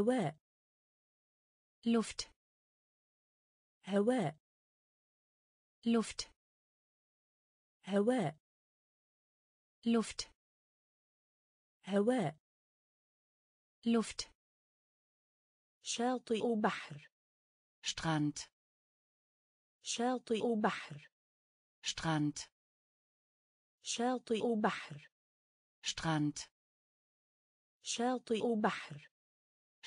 هواء. Luft هواء. Luft هواء. Luft هواء. Luft شاطئ بحر. Strand شاطئ بحر. Strand شاطئ بحر. Strand شاطئ بحر.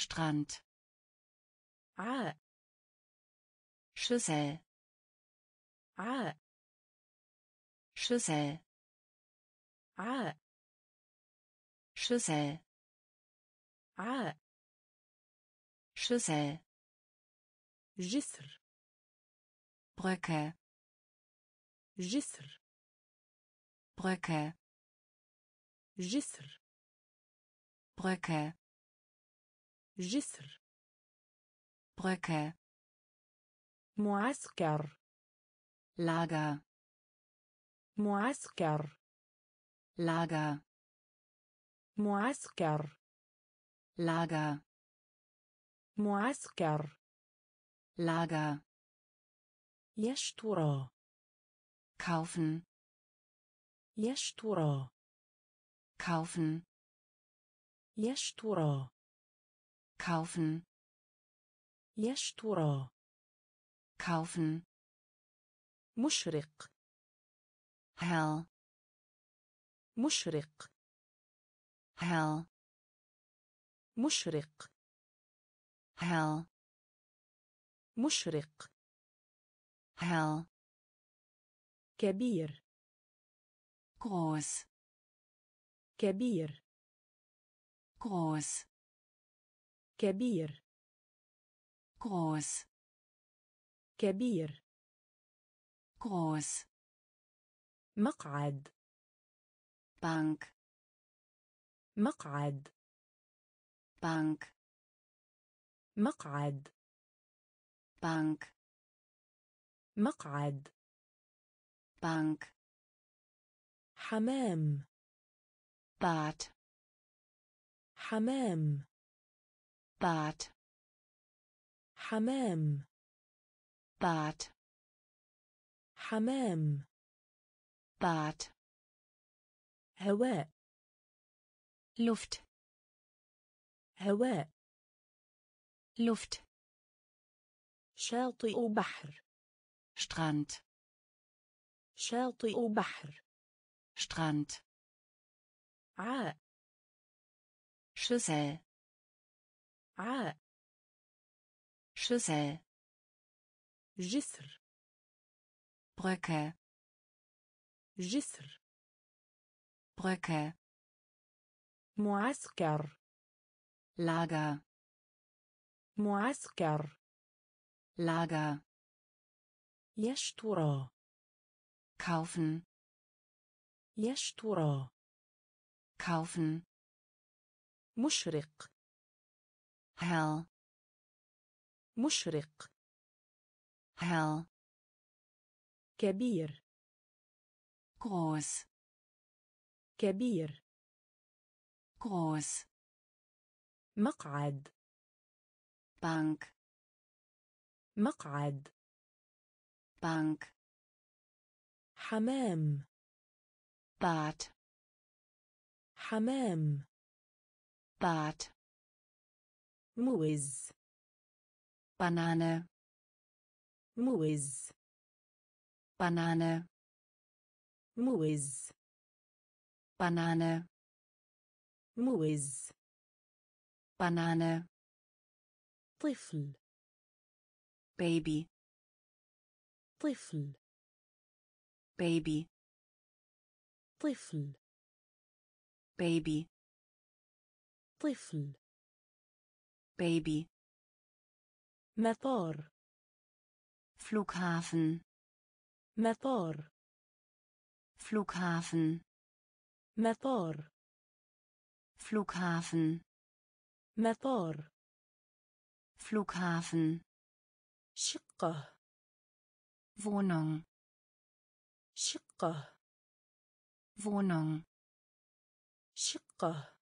Strand عاء Schüssel عاء Schüssel عاء Schüssel عاء Schüssel جسر Brücke جسر Brücke جسر Brücke جسر. Brücke معسكر. Lager معسكر. Lager معسكر. Lager معسكر. Lager يشترى. Kaufen. يشترى. Kaufen. يشترى. Kaufen يشترى kaufen مشرق hell مشرق hell مشرق hell مشرق hell كبير groß كبير groß كبير. Groß. كبير. Groß. مقعد. Bank. مقعد. Bank. مقعد. Bank. مقعد. Bank. حمام. Bad حمام. Bad حمام Bad حمام Bad هواء Luft هواء Luft شاطئ بحر Strand شاطئ بحر Strand عاء Schüssel ع شوسه جسر. بركة. جسر. بركة. معسكر. لاغا. معسكر. لاغا. يشترى. kaufen يشترى. kaufen مشرق. هل. مشرق. هل. كبير. groß كبير. groß مقعد. بانك مقعد. بانك حمام. بات. حمام. بات. موز Banane موز Banane موز Banane موز Banane طفل Baby طفل Baby طفل Baby طفل Baby مطار Flughafen مطار Flughafen مطار Flughafen مطار Flughafen شقة Wohnung شقة Wohnung شقة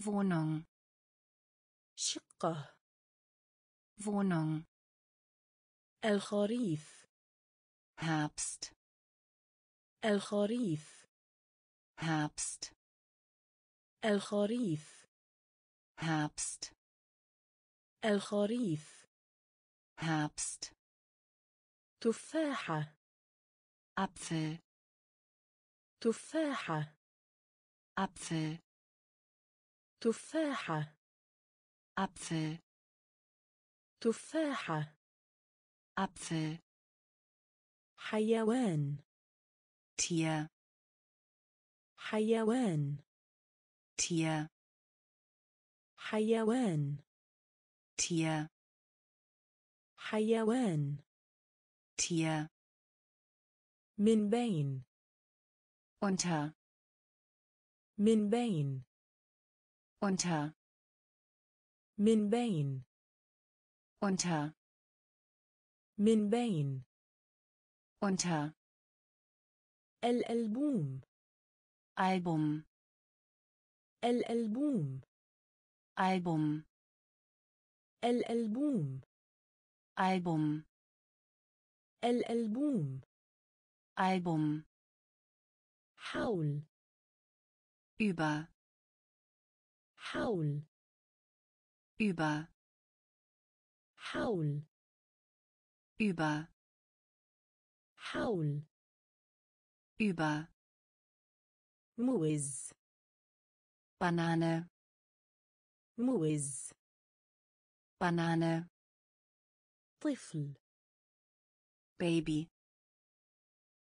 Wohnung شقة Wohnung. الخريف. Herbst. الخريف. Herbst. الخريف. Herbst. الخريف. Herbst. تفاحة. Apfel. تفاحة. Apfel. تفاحة. Apfel تفاحة Apfel حيوان Tier حيوان Tier حيوان Tier حيوان Tier من بين unter من بين unter من بين unter. من بين unter. الألبوم Album. الألبوم Album. الألبوم Album. الألبوم Album. حول über. حول über حول über حول über موز Banane موز Banane طفل Baby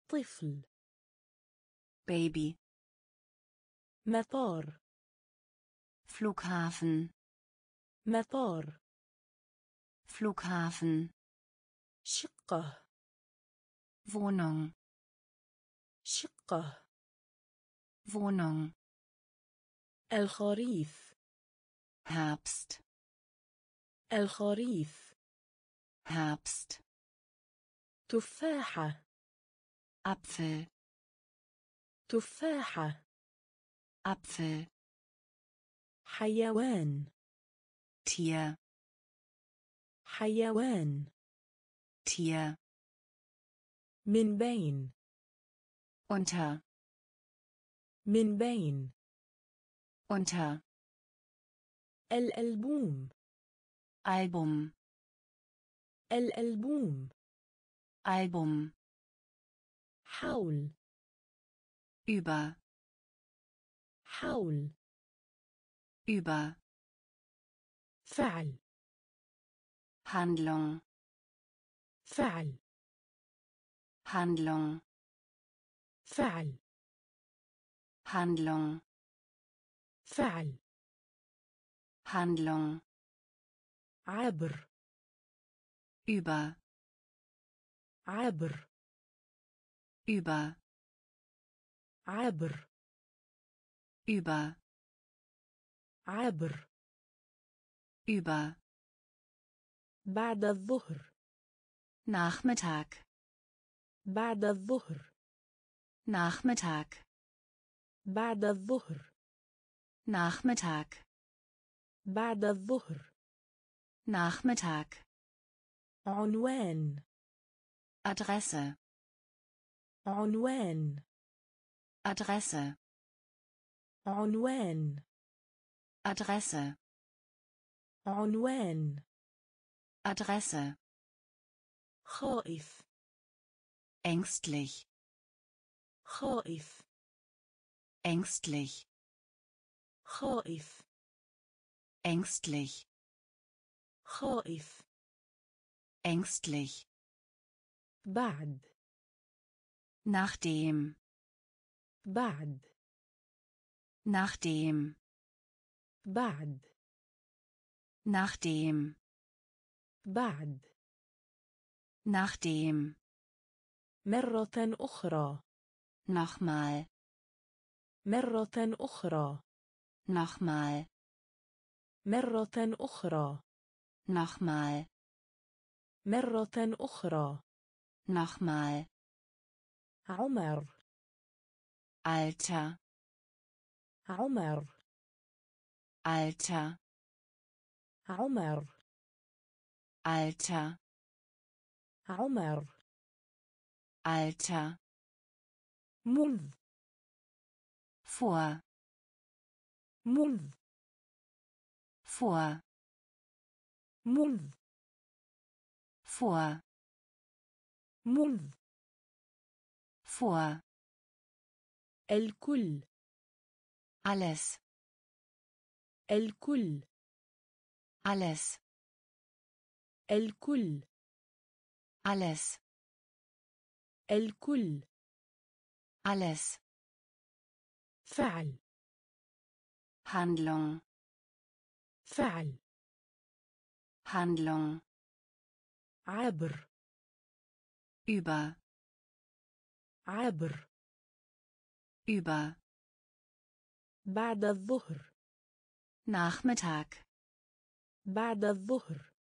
طفل Baby مطار Flughafen مطار Flughafen شقة Wohnung شقة Wohnung الخريف Herbst الخريف Herbst تفاحة Apfel تفاحة Apfel حيوان تيه حيوان. تيه من بين. unter من بين. unter الألبوم. album الألبوم. album حول. über حول. über فعل Handlung فعل Handlung فعل Handlung فعل Handlung عبر über عبر über عبر über عبر über بعد الظهر Nachmittag بعد الظهر Nachmittag بعد الظهر Nachmittag بعد الظهر Nachmittag عنوان Adresse عنوان Adresse عنوان Adresse عنوان Adresse خائف ängstlich خائف ängstlich خائف ängstlich خائف ängstlich بعد nachdem بعد nachdem بعد nachdem بعد nachdem مرة أخرى nochmal مرة أخرى nochmal مرة أخرى nochmal مرة أخرى nochmal عمر Alter عمر Alter عمر Alter عمر Alter منذ vor منذ vor منذ vor منذ vor الكل alles الكل alles الكل alles الكل alles فعل Handlung فعل Handlung عبر über عبر über بعد الظهر Nachmittag بعد الظهر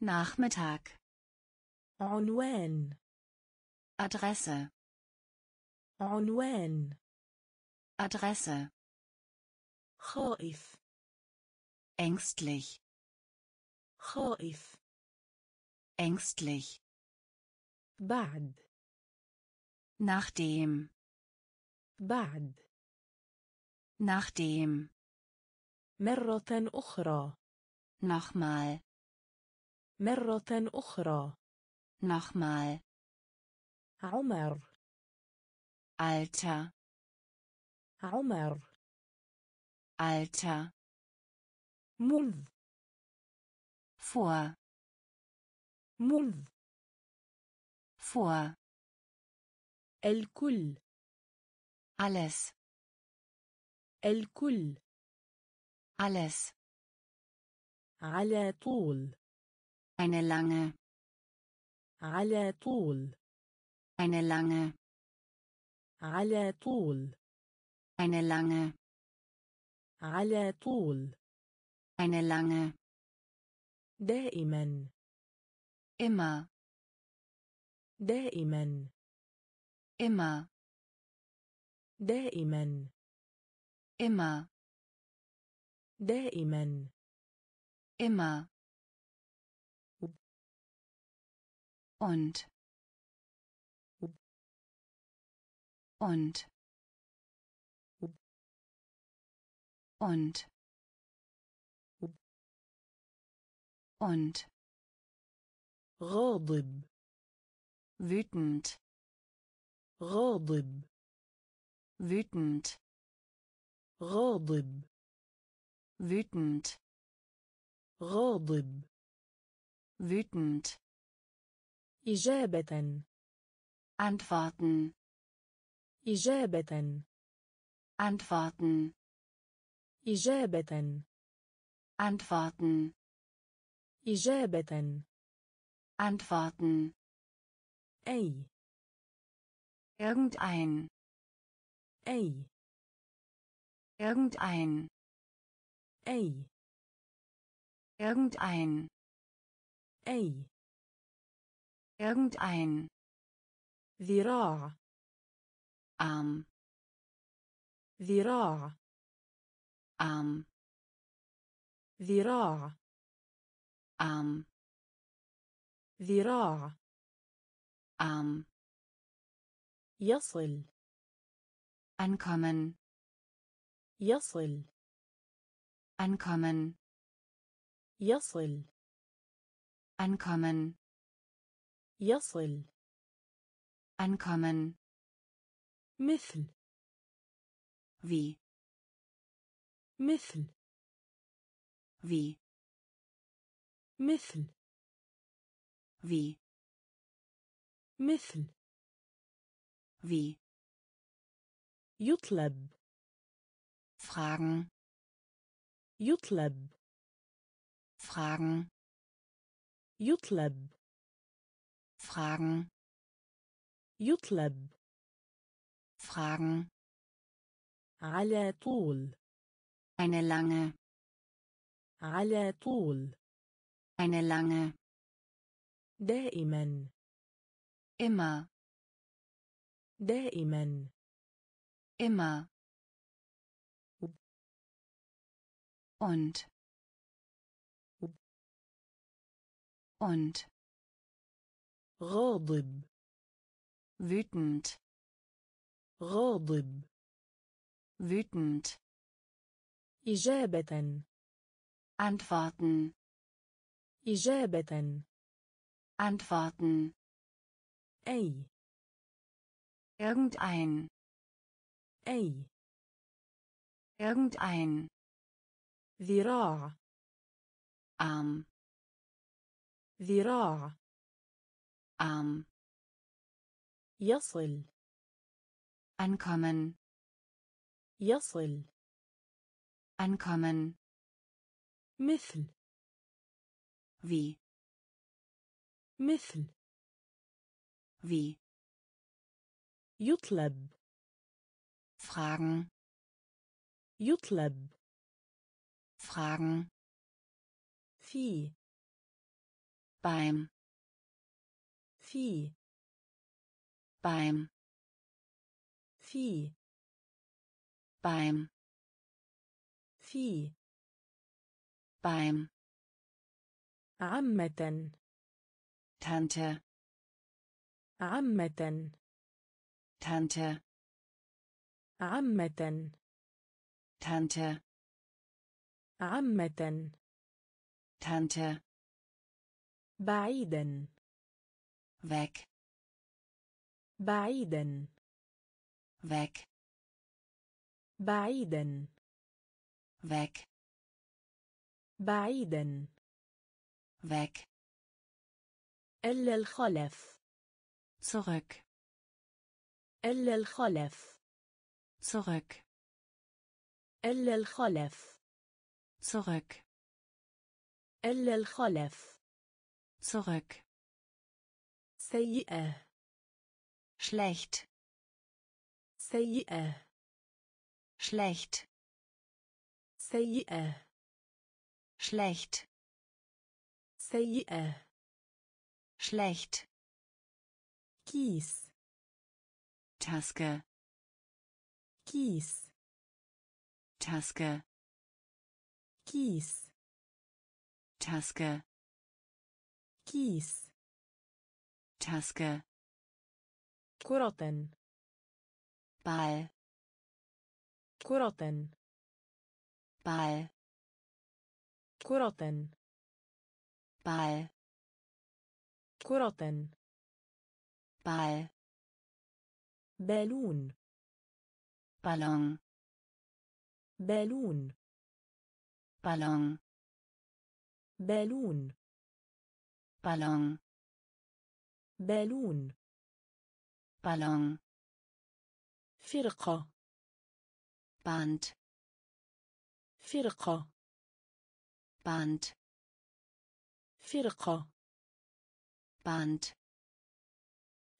Nachmittag عنوان Adresse عنوان Adresse خائف ängstlich خائف ängstlich بعد nachdem بعد nachdem مرة أخرى nochmal مرة أخرى nochmal عمر Alter عمر Alter منذ vor منذ vor الكل alles الكل alles على طول eine lange على طول eine lange على طول eine lange على طول eine lange دائما immer دائما immer دائما immer دائما immer und und und und غاضب wütend غاضب wütend غاضب wütend غاضب wütend إجابة antworten إجابة antworten إجابة antworten إجابة antworten أي irgendein أي irgendein أي irgendein أي irgendein ذراع Arm ذراع Arm ذراع Arm ذراع Arm يصل ankommen يصل ankommen يصل ankommen يصل ankommen مثل wie مثل wie مثل wie مثل wie يطلب fragen يطلب fragen يطلب fragen يطلب fragen على طول eine lange على طول eine lange دائما immer دائما immer und und غاضب wütend غاضب wütend إجابة antworten إجابة antworten أي irgendein أي irgendein ذراع arm ذراع arm يصل ankommen يصل ankommen مثل wie مثل wie يطلب fragen يطلب fragen في beim في beim في beim في beim عمة Tante عمة Tante عمة Tante عمة Tante بعيدا. Weg. بعيدا. Weg. بعيدا. Weg. بعيدا. Weg. إلا الخلف. Zurück. إلا الخلف. Zurück. إلا الخلف. Zurück. إلا الخلف. zurück سيئة schlecht سيئة schlecht سيئة schlecht سيئة schlecht كيس Taske كيس Taske كيس Taske كيس Taske كرة Ball كرة Ball كرة Ball كرة Ball بالون بالون Ballon بالون بالون بالون. بالون فرقة. باند فرقة. باند فرقة. باند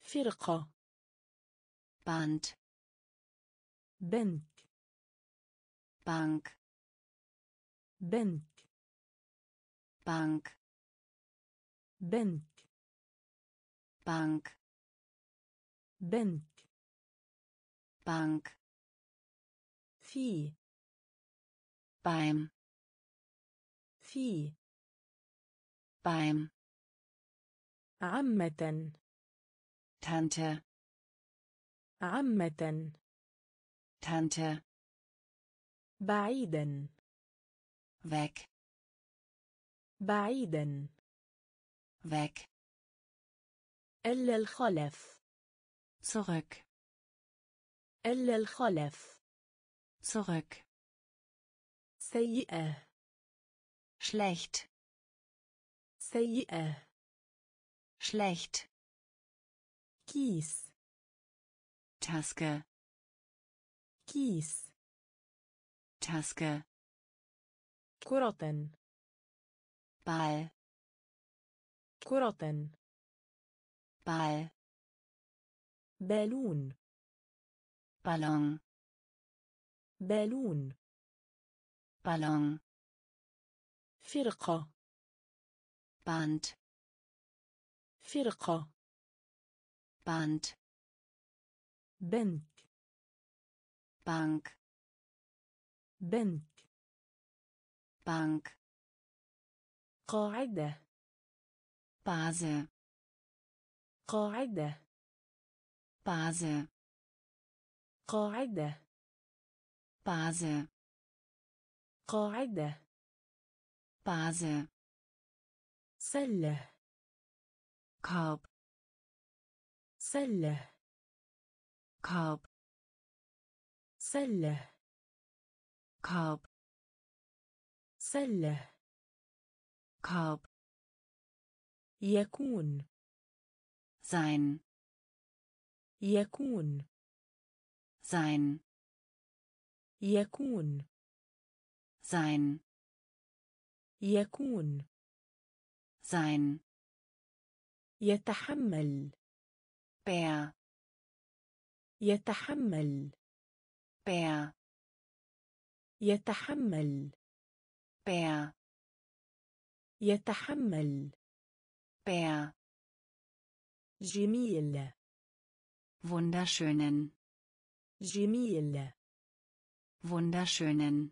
فرقة. باند بنك. بنك بنك. بنك بنك Bank بنك Bank في beim في beim عمة Tante عمة Tante بعيدا weg بعيدا weg إلا الخلف zurück إلا الخلف zurück سيئة schlecht سيئة schlecht كيس Taske كيس Taske كرة Ball كرة. Ball بالون. Ballon بالون. Ballon فرقة. Band فرقة. Band بنك. Bank بنك. Bank قاعدة. Base قاعدة Base قاعدة Base قاعدة Base سلة Korb سلة Korb سلة Korb سلة Korb يكون. sein. يكون. sein. يكون. sein. يكون. sein. يتحمل. Bär. يتحمل. Bär. يتحمل. Bär. يتحمل. Bär جميل wunderschönen جميل wunderschönen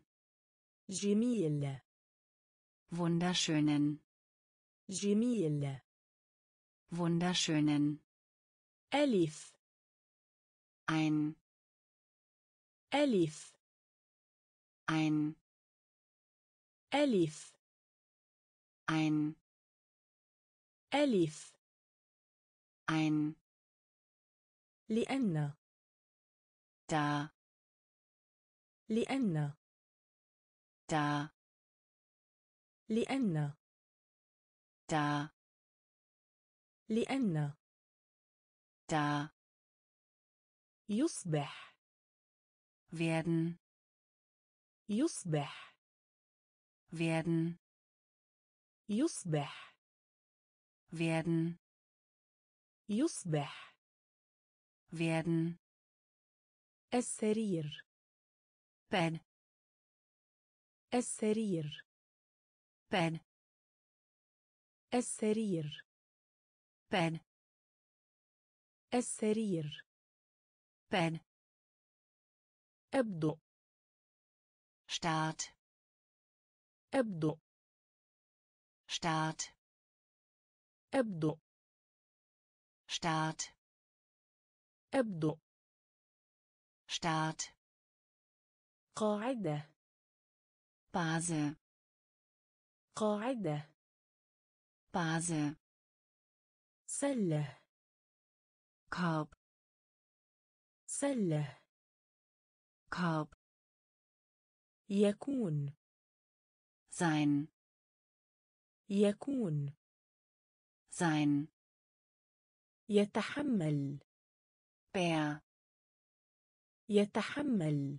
جميل wunderschönen جميل wunderschönen ألف ein ألف ein ألف ein ألف. ein لأن. da لأن. da لأن. da لأن. da يصبح. werden. يصبح. werden. يصبح. Werden. يصبح. werden. السرير. bed السرير. bed السرير. bed السرير. bed أبدو. Start. أبدو. Start. أبدو. Start. أبدو. Start. قاعدة. Base قاعدة. Base سلة. Korb سلة. Korb يكون. Sein يكون. sein يتحمل Bär يتحمل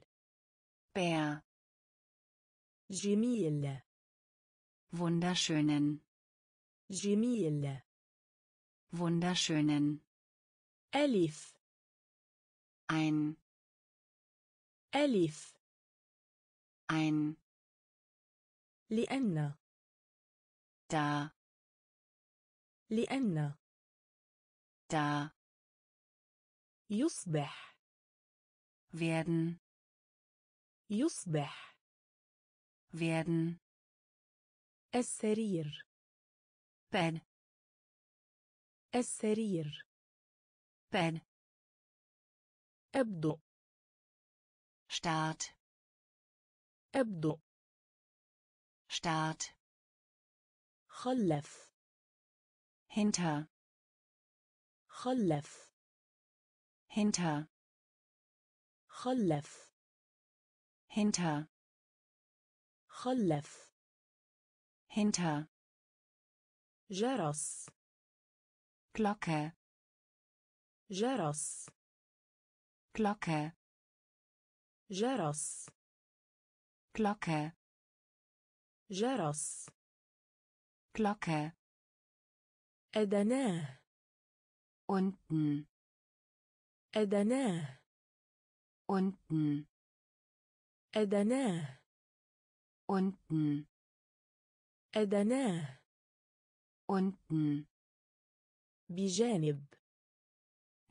Bär جميل wunderschönen جميل wunderschönen ألف ein ألف ein لأن da لأن da يصبح. werden يصبح. werden السرير. bed السرير. bed أبدو. Start. أبدو. Start. خلف. Hinter خلف hinter خلف hinter خلف hinter جرس Glocke جرس Glocke جرس Glocke جرس Glocke أدناه. unten أدناه. unten أدناه. unten أدناه. unten بجانب.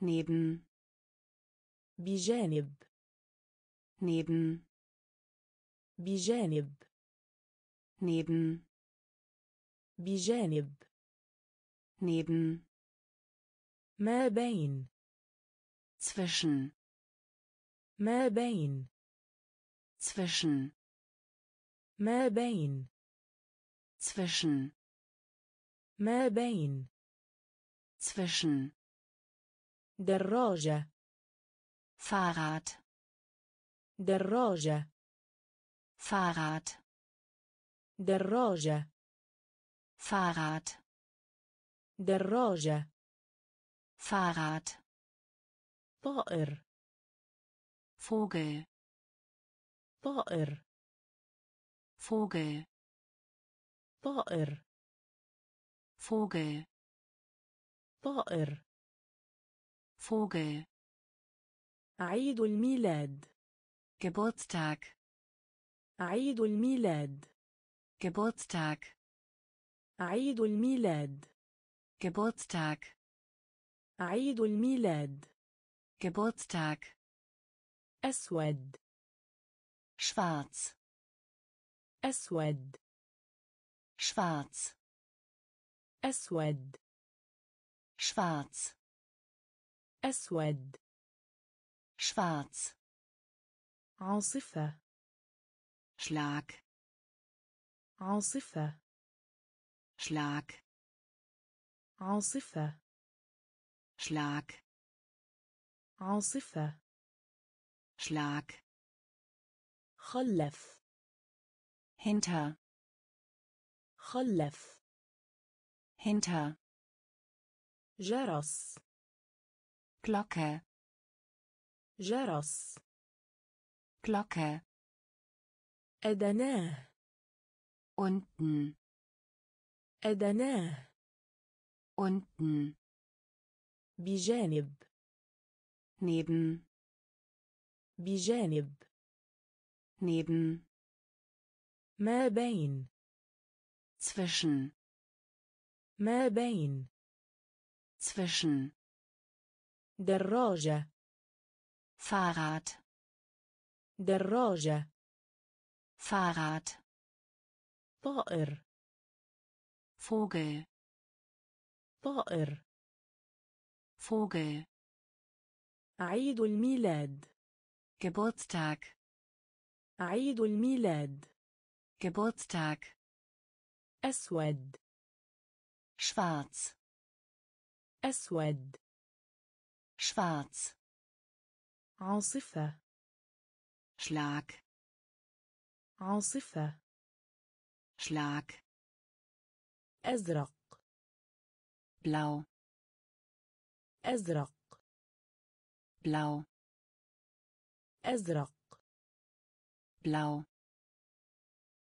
neben بجانب. neben بجانب. neben بجانب. neben ما بين zwischen ما بين zwischen ما بين zwischen ما بين zwischen دراجة Fahrrad دراجة Fahrrad دراجة Fahrrad دراجة Fahrrad. طائر Vogel. طائر Vogel. طائر Vogel. طائر. Vogel. عيد الميلاد. Geburtstag. عيد الميلاد. Geburtstag. عيد الميلاد. Geburtstag عيد الميلاد Geburtstag أسود schwarz أسود schwarz أسود schwarz أسود schwarz عاصفة Schlag عاصفة Schlag عاصفة Schlag عاصفة Schlag خلف hinter خلف hinter جرس Glocke جرس Glocke أدناه unten أدناه unten بجانب neben بجانب neben ما بين zwischen ما بين zwischen دراجة Fahrrad دراجة Fahrrad طائر Vogel طائر فوغل عيد الميلاد. Geburtstag عيد الميلاد. Geburtstag أسود. Schwarz أسود. Schwarz عاصفة. Schlag عاصفة. Schlag أزرق. Blau أزرق blau أزرق blau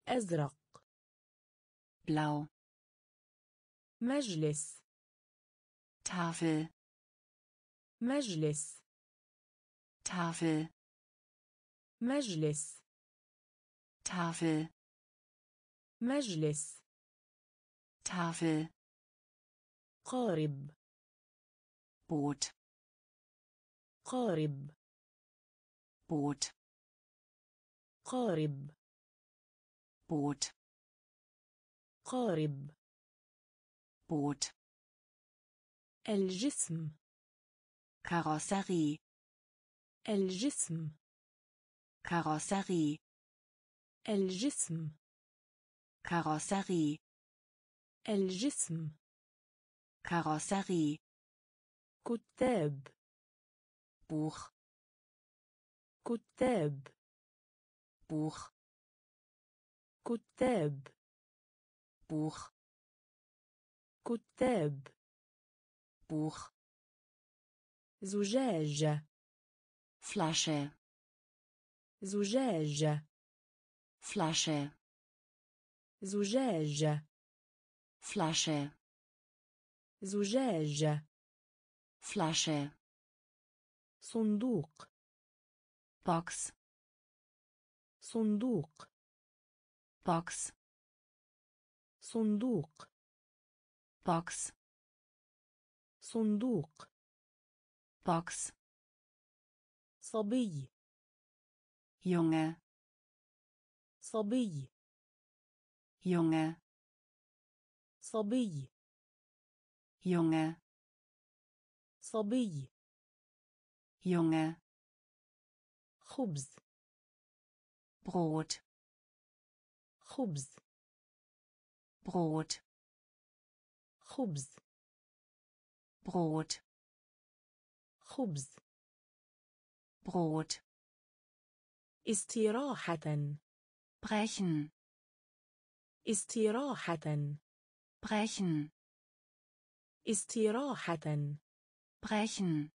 أزرق blau مجلس Tafel مجلس Tafel مجلس Tafel مجلس Tafel قارب. بوت. قارب. Boot. قارب. Boot. قارب. Boot. الجسم. Karosserie الجسم. Karosserie الجسم. Karosserie الجسم. Karosserie كتاب Buch كتاب Buch كتاب Buch كتاب Buch زجاج Flasche زجاج Flasche زجاج Flasche زجاج. Flasche. صندوق. Box. صندوق. Box. صندوق. Box. صندوق. Box. صبي. Junge. صبي. Junge. صبي. Junge, صبي Junge, خبز Brot, خبز Brot, خبز Brot, خبز Brot, استراحة brechen, استراحة brechen, استراحة. Brechen,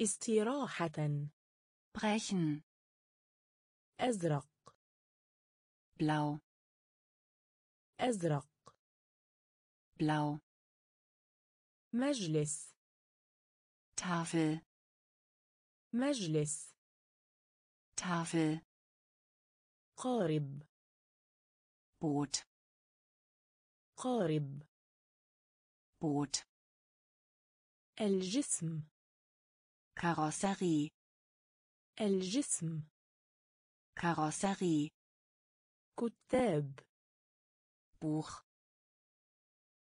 استراحة. Brechen, أزرق. Blau, أزرق. Blau, مجلس. Tafel, مجلس. Tafel, قارب. Boot, قارب. Boot, الجسم Karosserie, الجسم Karosserie, كتاب Buch,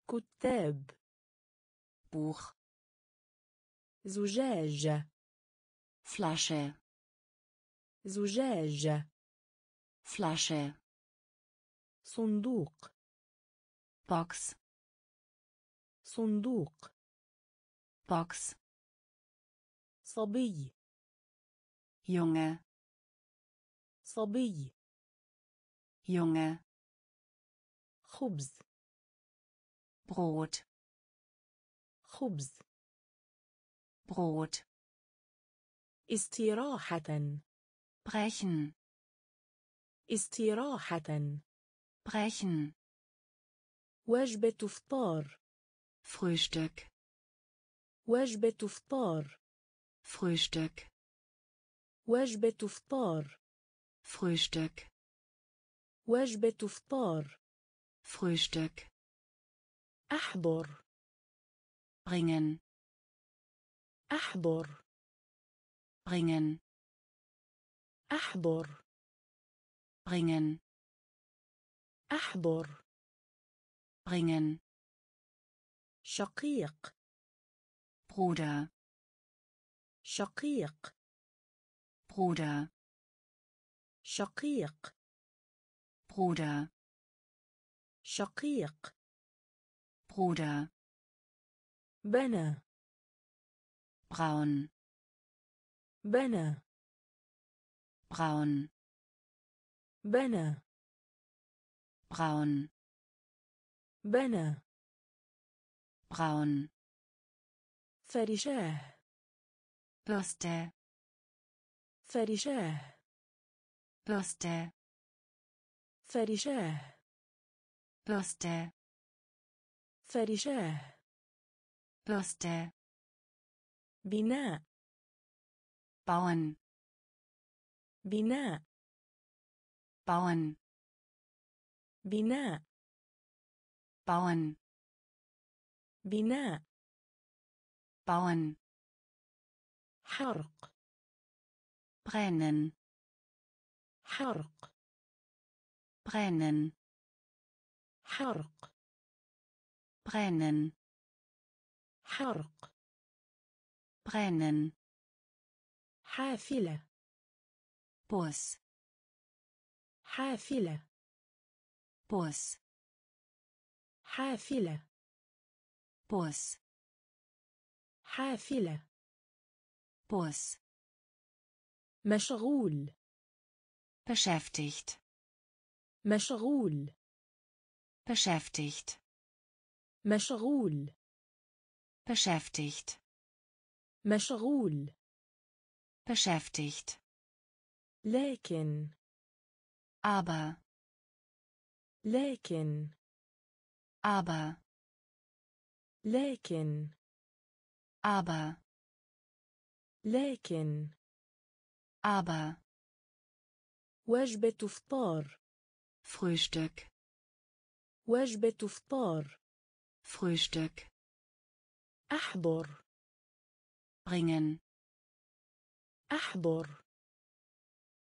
كتاب Buch, زجاج Flasche, زجاج Flasche, صندوق Box, صندوق. Box, صبي. Junge, صبي. Junge, خبز. Brot, خبز. Brot, استراحة. Brechen, استراحة. Brechen, وجبة إفطار Frühstück, وجبة إفطار Frühstück, وجبة إفطار Frühstück, وجبة إفطار Frühstück, أحضر bringen, أحضر bringen, أحضر bringen, أحضر bringen, شقيق. بروده شقيق. بروده شقيق. بروده شقيق. بروده بنا براون بنا براون بنا براون بنا braun, فرشاه Bürste, فرشاه Bürste, فرشاه Bürste, فرشاه Bürste, بناء bauen, بناء bauen, بناء bauen, بناء bauen, حرق brennen, حرق brennen, حرق brennen, حرق brennen, حافلة Bus, حافلة Bus, حافلة Bus, حافلة Bus, مشغول beschäftigt, مشغول beschäftigt, مشغول beschäftigt, مشغول beschäftigt, لكن aber, لكن aber, لكن aber, لكن aber, وجبة إفطار Frühstück, وجبة إفطار Frühstück, أحضر bringen, أحضر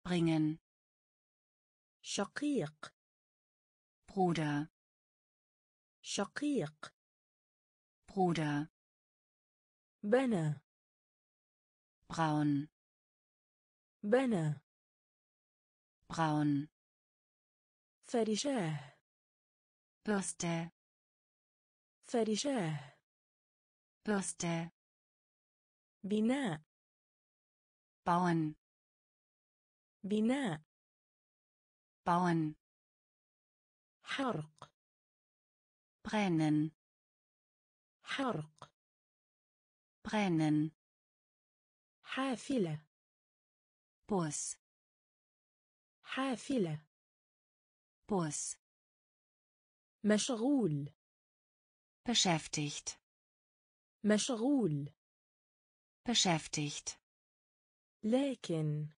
bringen, شقيق Bruder, شقيق Bruder بنى braun بنى braun فرشاه Bürste فرشاه Bürste بناء bauen بناء bauen حرق brennen حرق brennen حافلة Bus حافلة Bus مشغول beschäftigt مشغول beschäftigt لكن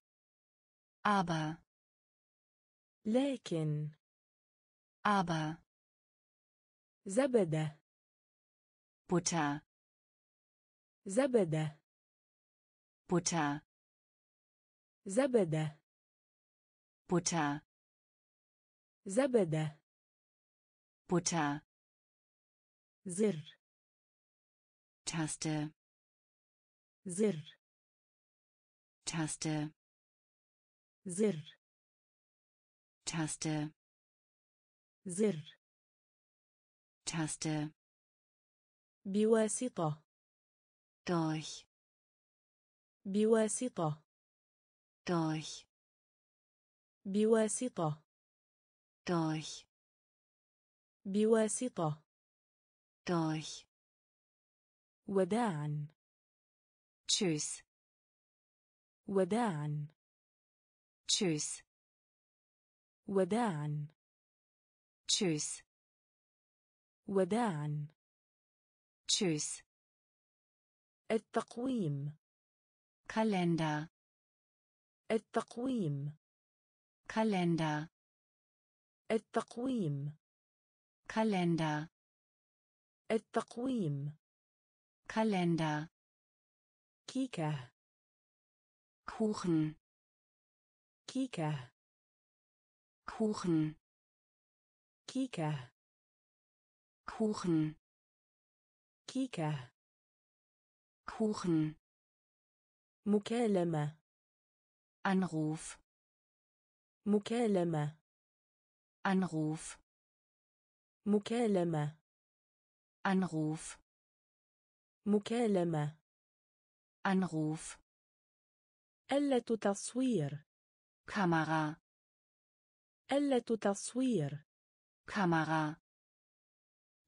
aber لكن aber زبدة Butter زبدة Butter زبدة Butter زبدة Butter زر Taste زر Taste زر Taste زر Taste بواسطة. durch بواسطة. durch بواسطة. durch بواسطة. durch وداعا. Tschüss وداعا. Tschüss وداعا. Tschüss وداعا. Tschüss التقويم Kalender التقويم Kalender التقويم Kalender التقويم Kalender كيكة Kuchen كيكة Kuchen كيكة Kuchen كيكة Kuchen مكالمة. Anruf مكالمة. Anruf مكالمة. Anruf مكالمة. Anruf آلة تصوير. Kamera آلة تصوير. Kamera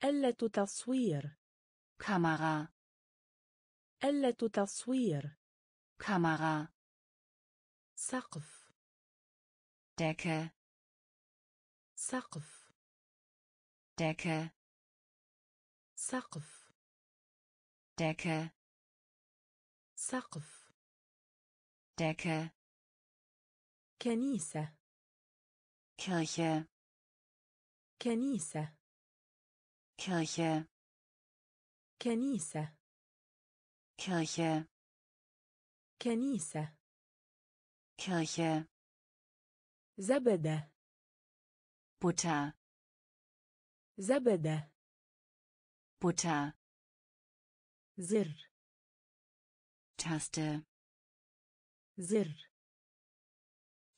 آلة تصوير. كاميرا. آلة تصوير. كاميرا. سقف. دكة. سقف. دكة. سقف. دكة. سقف. دكة. كنيسة. كيرشة كنيسة. كيرشة كنيسة Kirche كنيسة Kirche زبدة Butter زبدة Butter زر Taste زر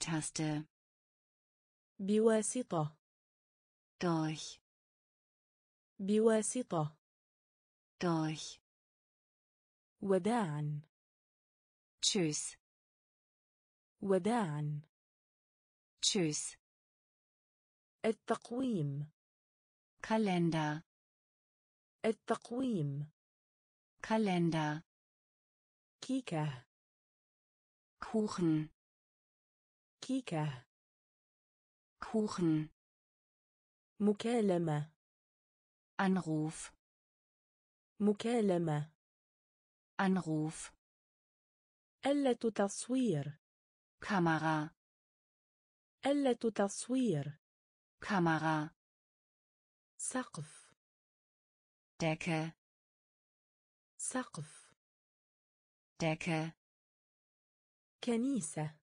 Taste بواسطة durch بواسطة durch وداعا Tschüss وداعا Tschüss التقويم Kalender التقويم Kalender كيكة Kuchen كيكة Kuchen مكالمة Anruf مكالمة. Anruf آلة تصوير Kamera آلة تصوير Kamera سقف. Decke سقف. Decke كنيسة.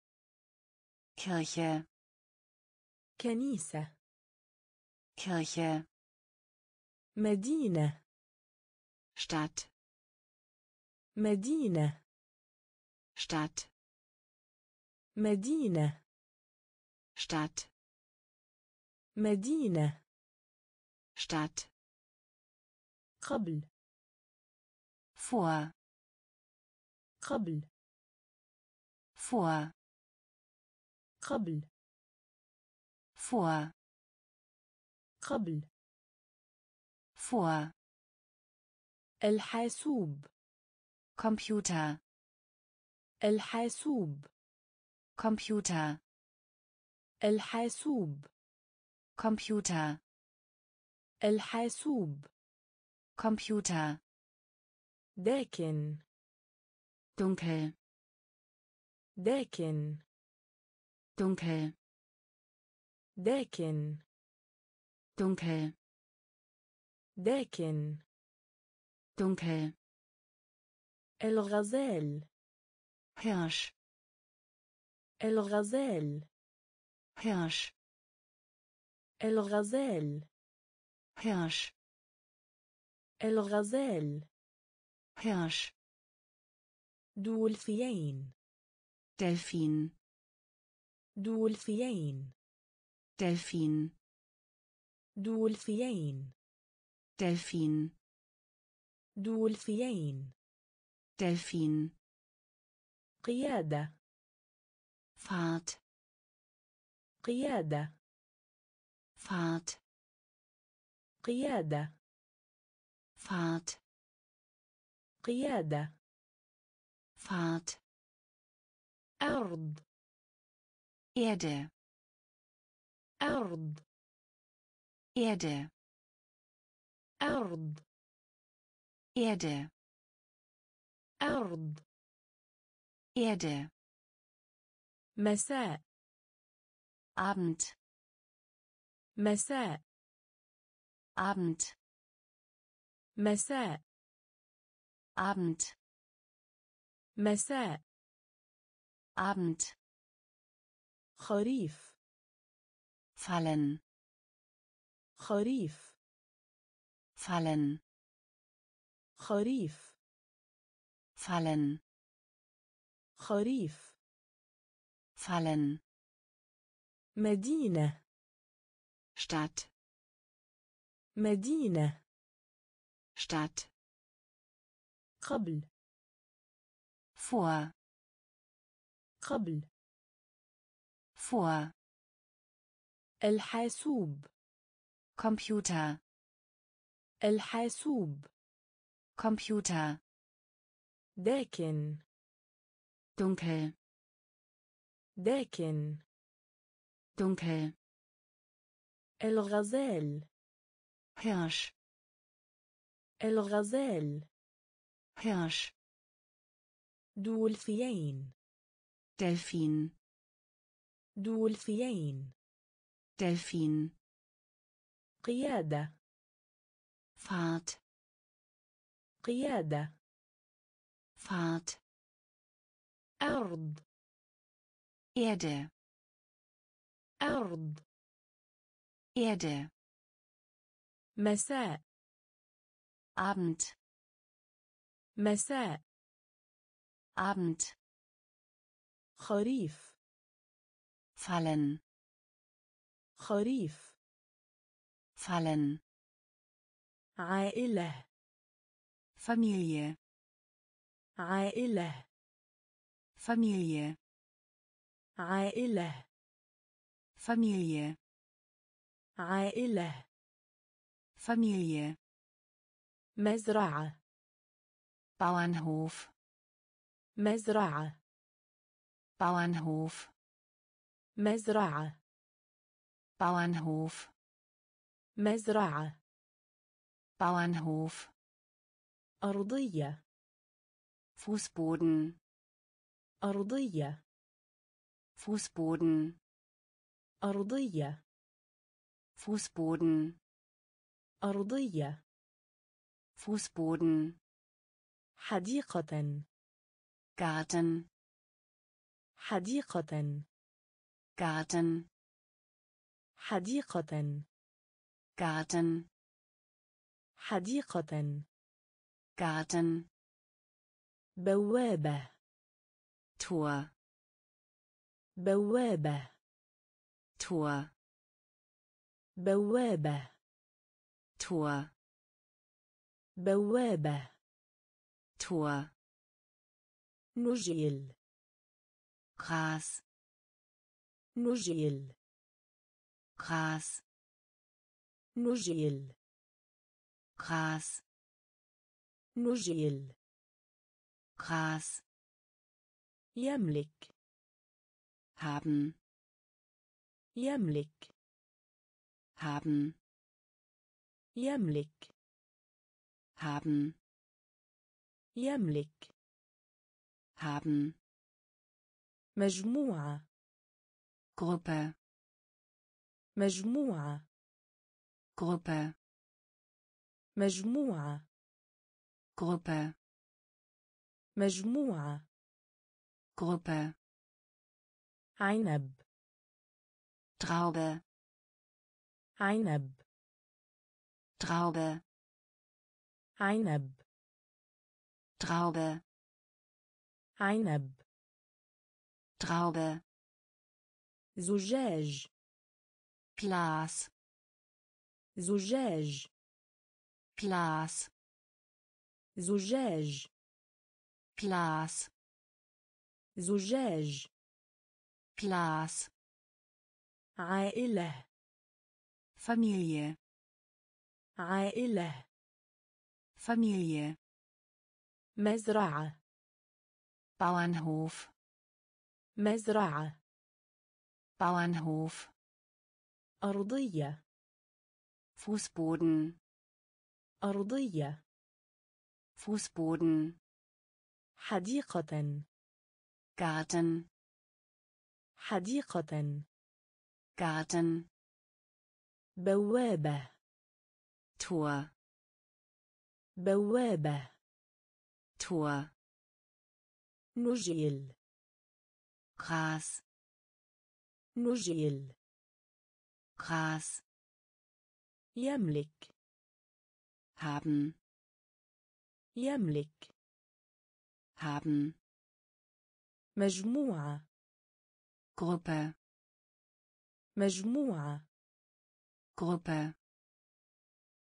Kirche كنيسة. Kirche مدينة. Stadt مدينة Stadt مدينة Stadt مدينة Stadt قبل vor قبل vor قبل vor قبل vor الحاسوب. كمبيوتر. الحاسوب. كمبيوتر. الحاسوب. كمبيوتر. الحاسوب. كمبيوتر. داكن dunkel داكن dunkel داكن dunkel داكن dunkel الغزال Hirsch الغزال Hirsch الغزال Hirsch الغزال Hirsch دولفين Delfin دولفين Delfin دولفين Delfin دولفين. Delfin قيادة. Fahrt قيادة. Fahrt قيادة. Fahrt قيادة. Fahrt أرض. Erde أرض. Erde أرض. Erde أرض Erde مساء Abend مساء Abend مساء Abend مساء Abend خريف fallen خريف fallen خريف. fallen خريف. fallen مدينة. Stadt مدينة. Stadt قبل. vor قبل. vor الحاسوب. Computer الحاسوب. Computer داكن dunkel داكن dunkel الغزال Hirsch الغزال Hirsch دولفين Delfin دولفين Delfin قيادة Fahrt قيادة. فات. أرض. إيدي أرض. إيدي مساء. أبنت. مساء. أبنت. خريف. فلن. خريف. فلن. عائلة. Familie عائلة Familie عائلة Familie عائلة Familie مزرعة Bauernhof مزرعة Bauernhof مزرعة Bauernhof مزرعة Bauernhof أرضية Fußboden أرضية Fußboden أرضية Fußboden أرضية Fußboden حديقة Garten حديقة Garten حديقة Garten حديقة Garten. بوابة. Tor. بوابة. Tor. بوابة. Tor. بوابة. Tor. نجيل. Gras. نجيل. Gras. نجيل. Gras. نجيل. Gras يملك. haben يملك. haben يملك. haben يملك. haben مجموعة. Gruppe مجموعة. Gruppe مجموعة. Gruppe مجموعة Gruppe عنب Traube عنب Traube عنب Traube عنب Traube زجاج Glas زجاج Glas زجاج. Glas زجاج. Glas عائلة. Familie عائلة. Familie مزرعة. باونهوف مزرعة. باونهوف أرضية. فوسبودن أرضية. Fußboden حديقة Garten حديقة Garten بوابة Tor بوابة Tor نجيل Gras نجيل Gras يملك haben يملك haben مجموعة Gruppe مجموعة Gruppe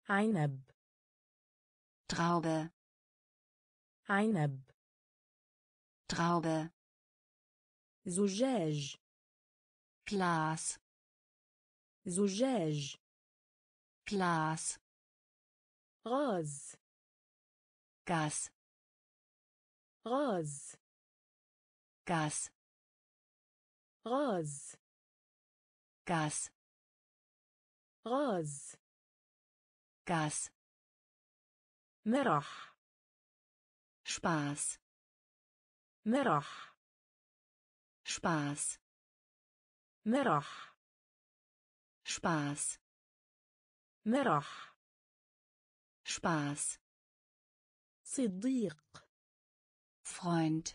عنب Traube عنب Traube زجاج Glas زجاج Glas غاز Gas غاز Gas غاز Gas غاز Gas مرح Spaß مرح Spaß مرح Spaß مرح Spaß صديق. Freund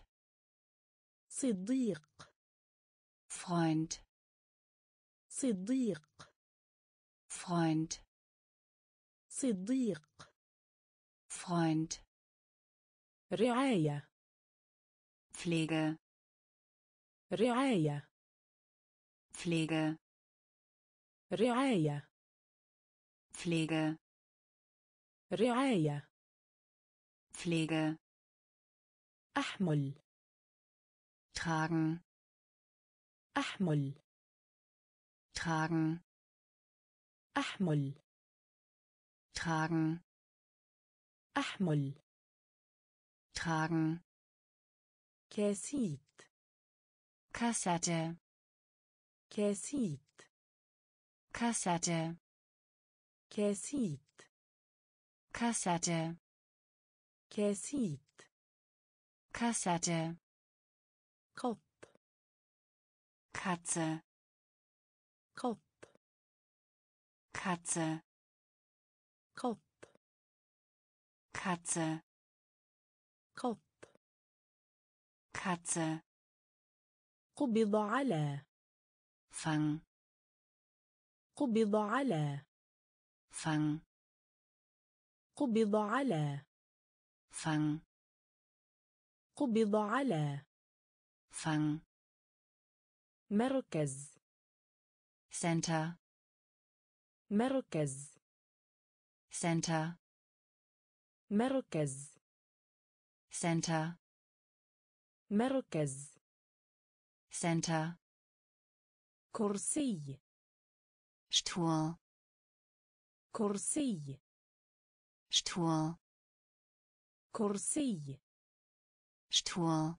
صديق. Freund صديق. Freund صديق. Freund رعاية. Pflege رعاية. Pflege رعاية. Pflege رعاية. Pflege أحمل tragen أحمل tragen أحمل tragen أحمل tragen كاسيت Kassette كاسيت Kassette كاسيت Kassette كاسيت Kassette قط Katze قط Katze قط Katze قط Katze قبض على fangen قبض على fangen قبض على fangen قبض على. fangen مركز. Center مركز. Center مركز. Center مركز. Center كرسي. Stuhl كرسي. Stuhl كرسي. Stuhl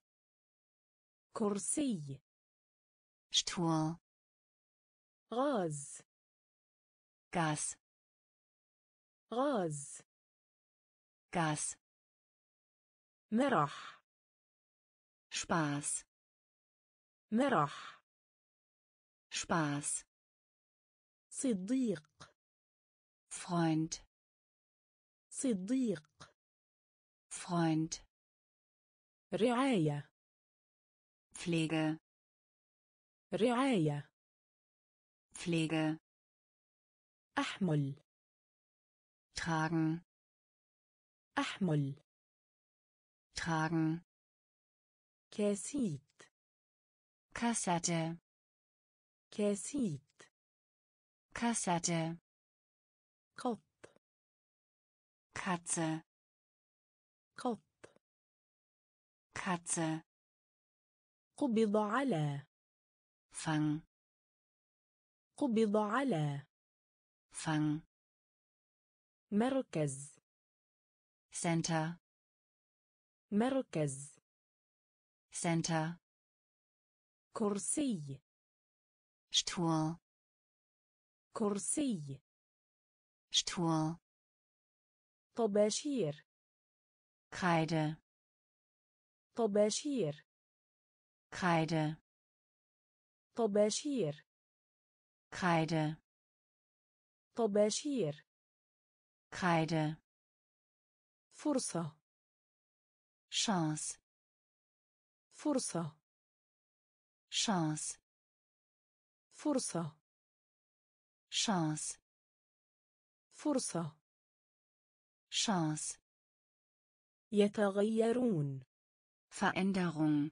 كرسي. Stuhl غاز. غاز. غاز. غاز. مرح. شباس. مرح. شباس. صديق. فريند صديق. Freund رعاية Pflege رعاية Pflege أحمل tragen أحمل tragen كاسيت Kassette كاسيت Kassette قط Katze قط. Katze قبض على. fang قبض على. fang مركز. center مركز. center كرسي. Stuhl كرسي. Stuhl طباشير. Kreide طباشير Kreide طباشير Kreide طباشير Kreide فرصة Chance فرصة Chance فرصة Chance فرصة Chance يتغيرون Veränderung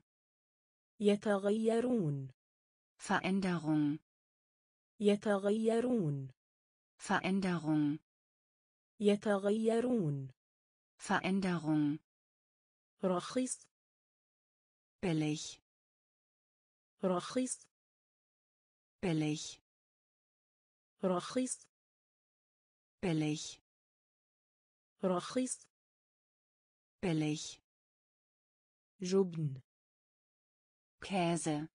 يتغيرون Veränderung يتغيرون Veränderung يتغيرون Veränderung رخيص billig رخيص billig رخيص billig رخيص billig جبن Käse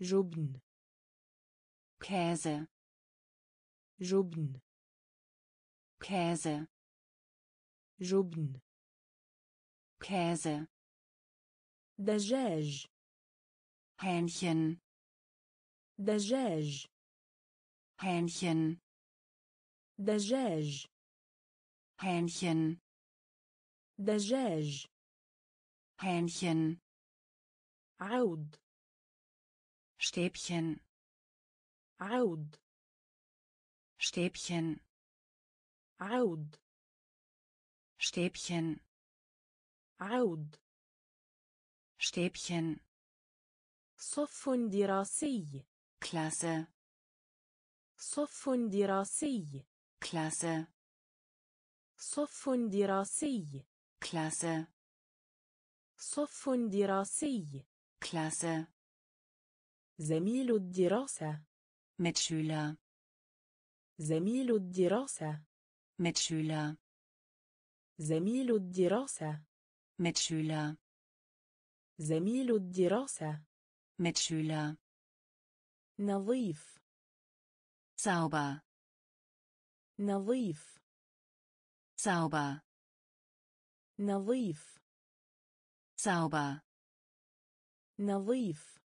جبن Käse جبن Käse جبن Käse دجاج Hähnchen دجاج Hähnchen دجاج Hähnchen دجاج Hähnchen عود Stäbchen عود Stäbchen عود Stäbchen عود Stäbchen صف دراسي Klasse صف دراسي Klasse صف دراسي Klasse صف دراسي Klasse زميل الدراسة Mitschüler زميل الدراسة Mitschüler زميل الدراسة Mitschüler زميل الدراسة Mitschüler نظيف sauber نظيف sauber نظيف sauber نظيف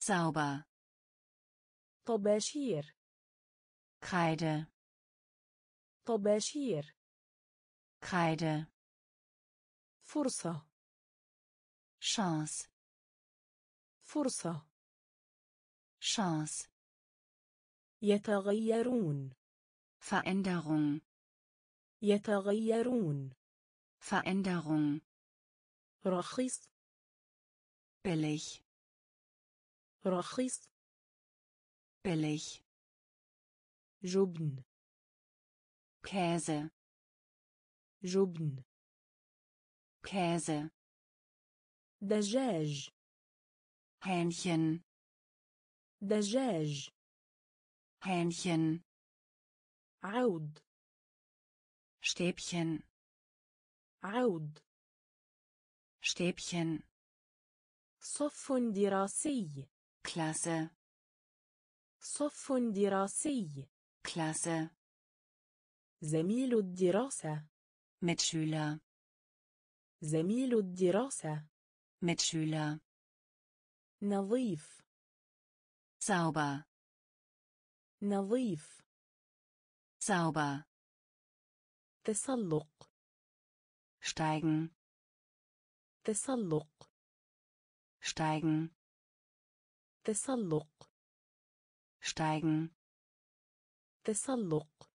sauber طباشير Kreide طباشير Kreide فرصة Chance فرصة Chance يتغيرون Veränderung يتغيرون Veränderung رخيص billig رخيص billig جبن Käse جبن Käse دجاج Hähnchen دجاج Hähnchen عود Stäbchen عود Stäbchen صف دراسي Klasse صف دراسي Klasse زميل الدراسة Mitschüler زميل الدراسة Mitschüler نظيف sauber نظيف sauber تسلق steigen. تسلق. Steigen. تسلق. Steigen. تسلق.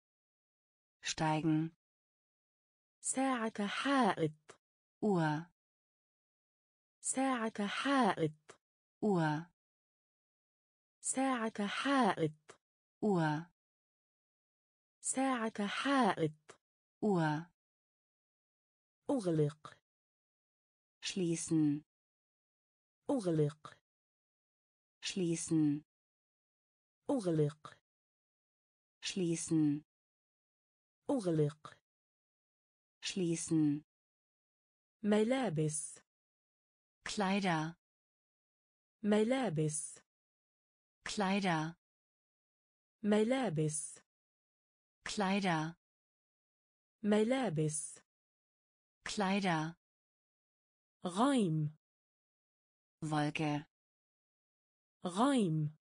Steigen. ساعة حائط. Uhr. ساعة حائط. Uhr. ساعة حائط. Uhr. ساعة حائط. Uhr. أغلق schließen أغلق schließen أغلق schließen أغلق schließen ملابس Kleider ملابس Kleider ملابس Kleider ملابس Kleider غيم Wolke غيم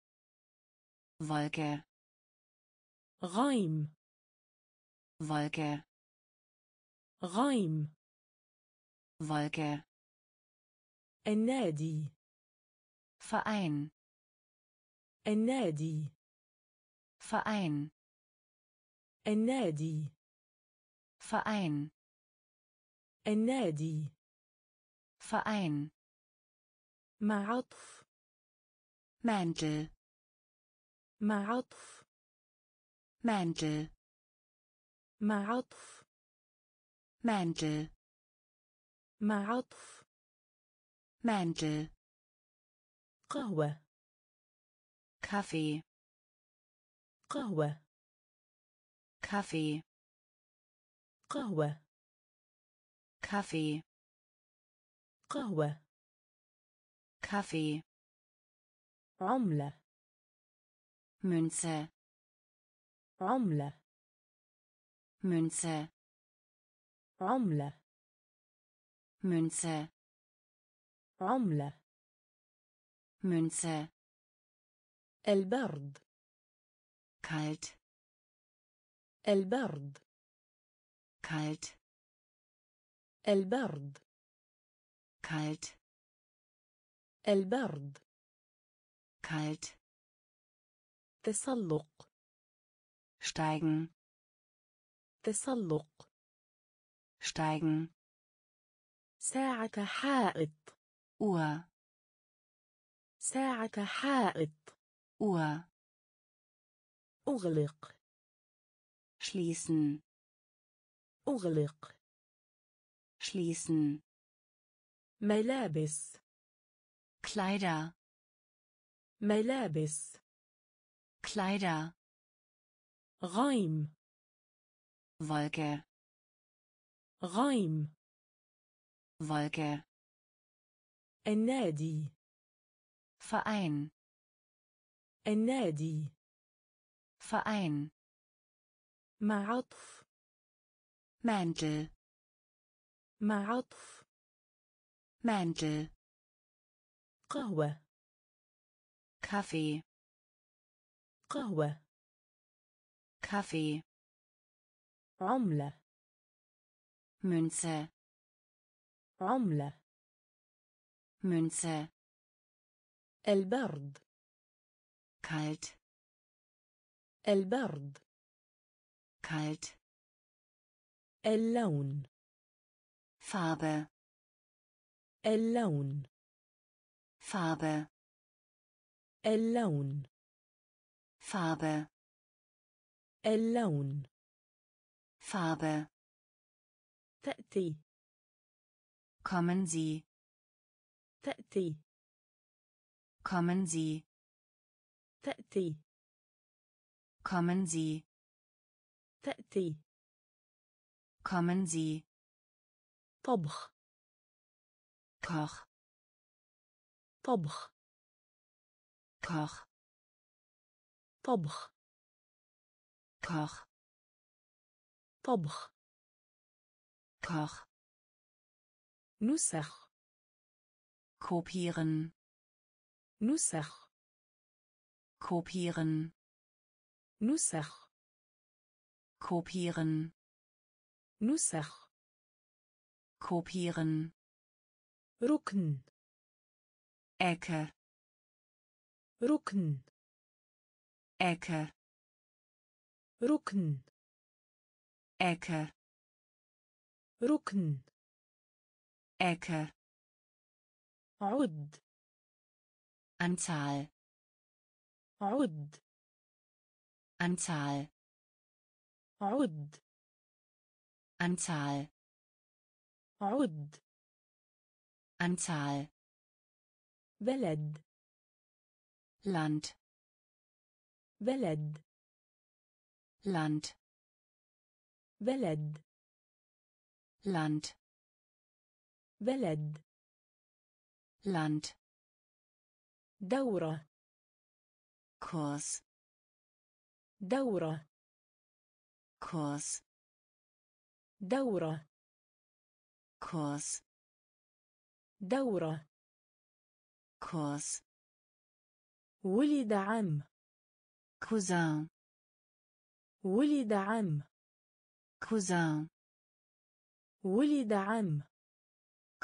Wolke غيم Wolke غيم Wolke النادي Verein النادي Verein النادي Verein النادي. فأين؟ مع عطف. مانتل معطف. Mantel معطف. Mantel قهوة. Kaffee. قهوة. Kaffee. قهوة. Kaffee. قهوة. كافي. عملة. منسة عملة. منسة عملة. منسة عملة. منسة البرد. كالت. البرد. كالت. البرد. kalt البرد. kalt تسلق. steigen تسلق. steigen ساعة حائط. Uhr ساعة حائط. Uhr أغلق. schließen أغلق. schließen ملابس Kleider ملابس Kleider غيم Wolke غيم Wolke النادي Verein النادي Verein مع عطف Mantel مع عطف. Mantel قهوة. Kaffee قهوة. Kaffee عملة. Münze عملة. Münze البرد. kalt البرد. kalt اللون. Farbe اللون Farbe اللون Farbe اللون Farbe تأتي kommen Sie تأتي kommen Sie تأتي kommen Sie تأتي kommen Sie طبخ Koch طبخ Koch طبخ Koch طبخ Koch نسخ kopieren نسخ kopieren نسخ kopieren نسخ kopieren ركن Ecke ركن Ecke ركن Ecke ركن Ecke عد Anzahl عد Anzahl عد Anzahl عد Anzahl بلد Land بلد Land بلد Land بلد Land دورة Kurs دورة Kurs دورة Kurs دورة. Kurs ولد عم. Cousin ولد عم. Cousin ولد عم.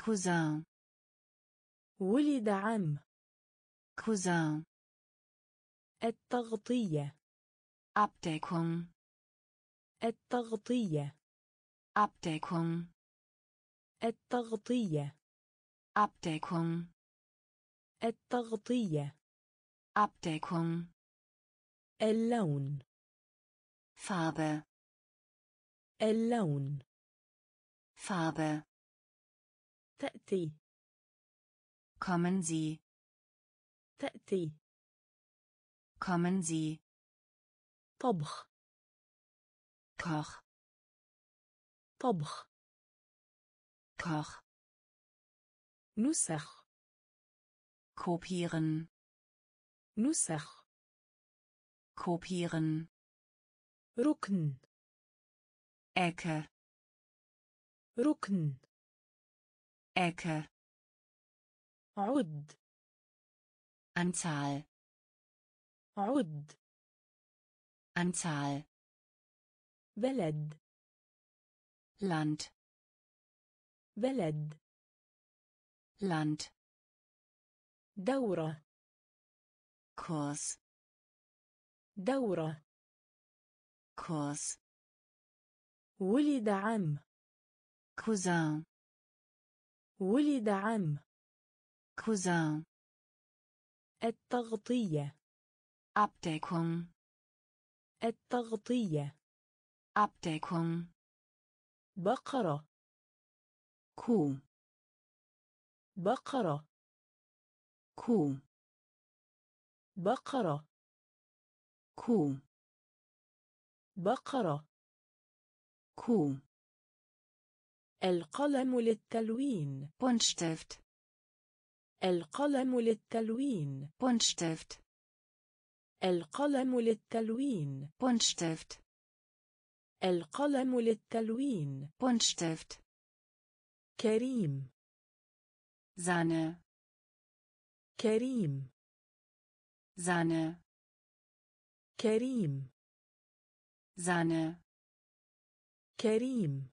Cousin ولد عم. Cousin التغطية. أبتكم التغطية. أبتكم التغطية Abdeckung التغطية Abdeckung اللون Farbe اللون Farbe تأتي kommen Sie تأتي kommen Sie طبخ Koch طبخ Koch نسخ kopieren نسخ kopieren ركن Ecke ركن Ecke عد Anzahl عد Anzahl بلد Land بلد. لاند دورة. كورس دورة. كورس ولد عم. Cousin ولد عم. Cousin التغطية. abdecken التغطية. abdecken بقرة. Kuh بقرة. Kuh بقرة. Kuh بقرة. Kuh القلم للتلوين. Buntstift. القلم للتلوين. Buntstift. القلم للتلوين. Buntstift. القلم للتلوين. Buntstift. كريم. زانه. كريم. Sahne. كريم. Sahne. كريم.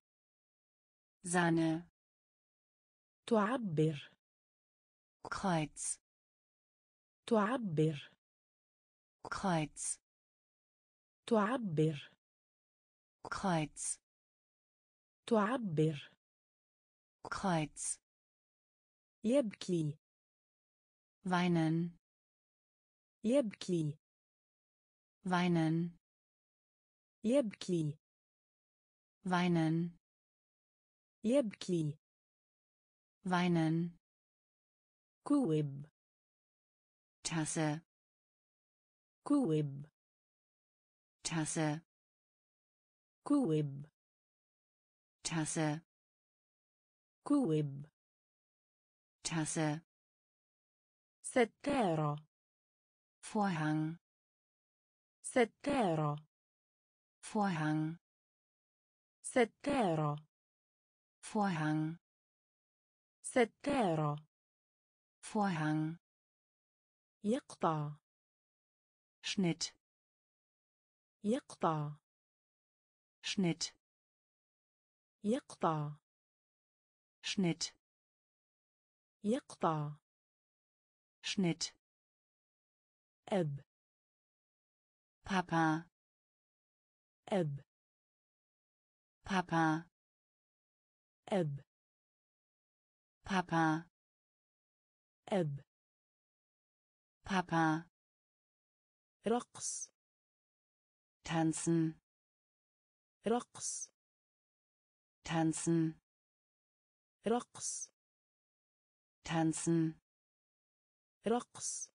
Sahne. تعبر. Kreuz تعبر. Kreuz تعبر. Kreuz تعبر. Kreuz. يبكي weinen يبكي weinen يبكي weinen يبكي weinen كوب Tasse كوب Tasse كوب Tasse كوب Tasse ستارة Vorhang ستارة Vorhang ستارة Vorhang ستارة Vorhang يقطع Schnitt يقطع Schnitt يقطع Schnitt يقطع Schnitt أب Papa أب Papa أب Papa أب Papa رقص tanzen رقص tanzen رقص. tanzen رقص.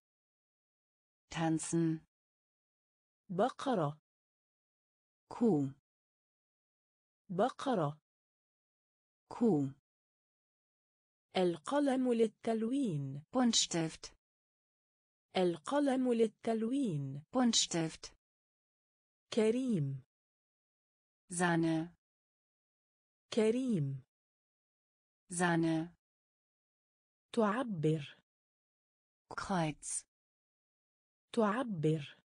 tanzen بقرة. Kuh بقرة. Kuh القلم للتلوين. Buntstift. القلم للتلوين. Buntstift. كريم. Sahne. كريم. Sahne تعبر Kreuz تعبر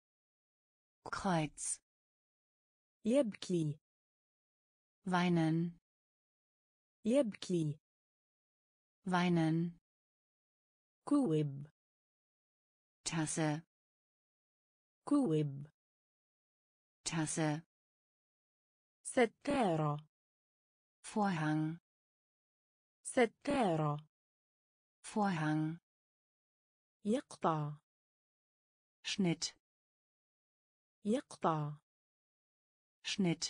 Kreuz يبكي weinen يبكي weinen كوب Tasse كوب Tasse ستارة Vorhang ستارة. فوهان. يقطع. شنت يقطع. شنت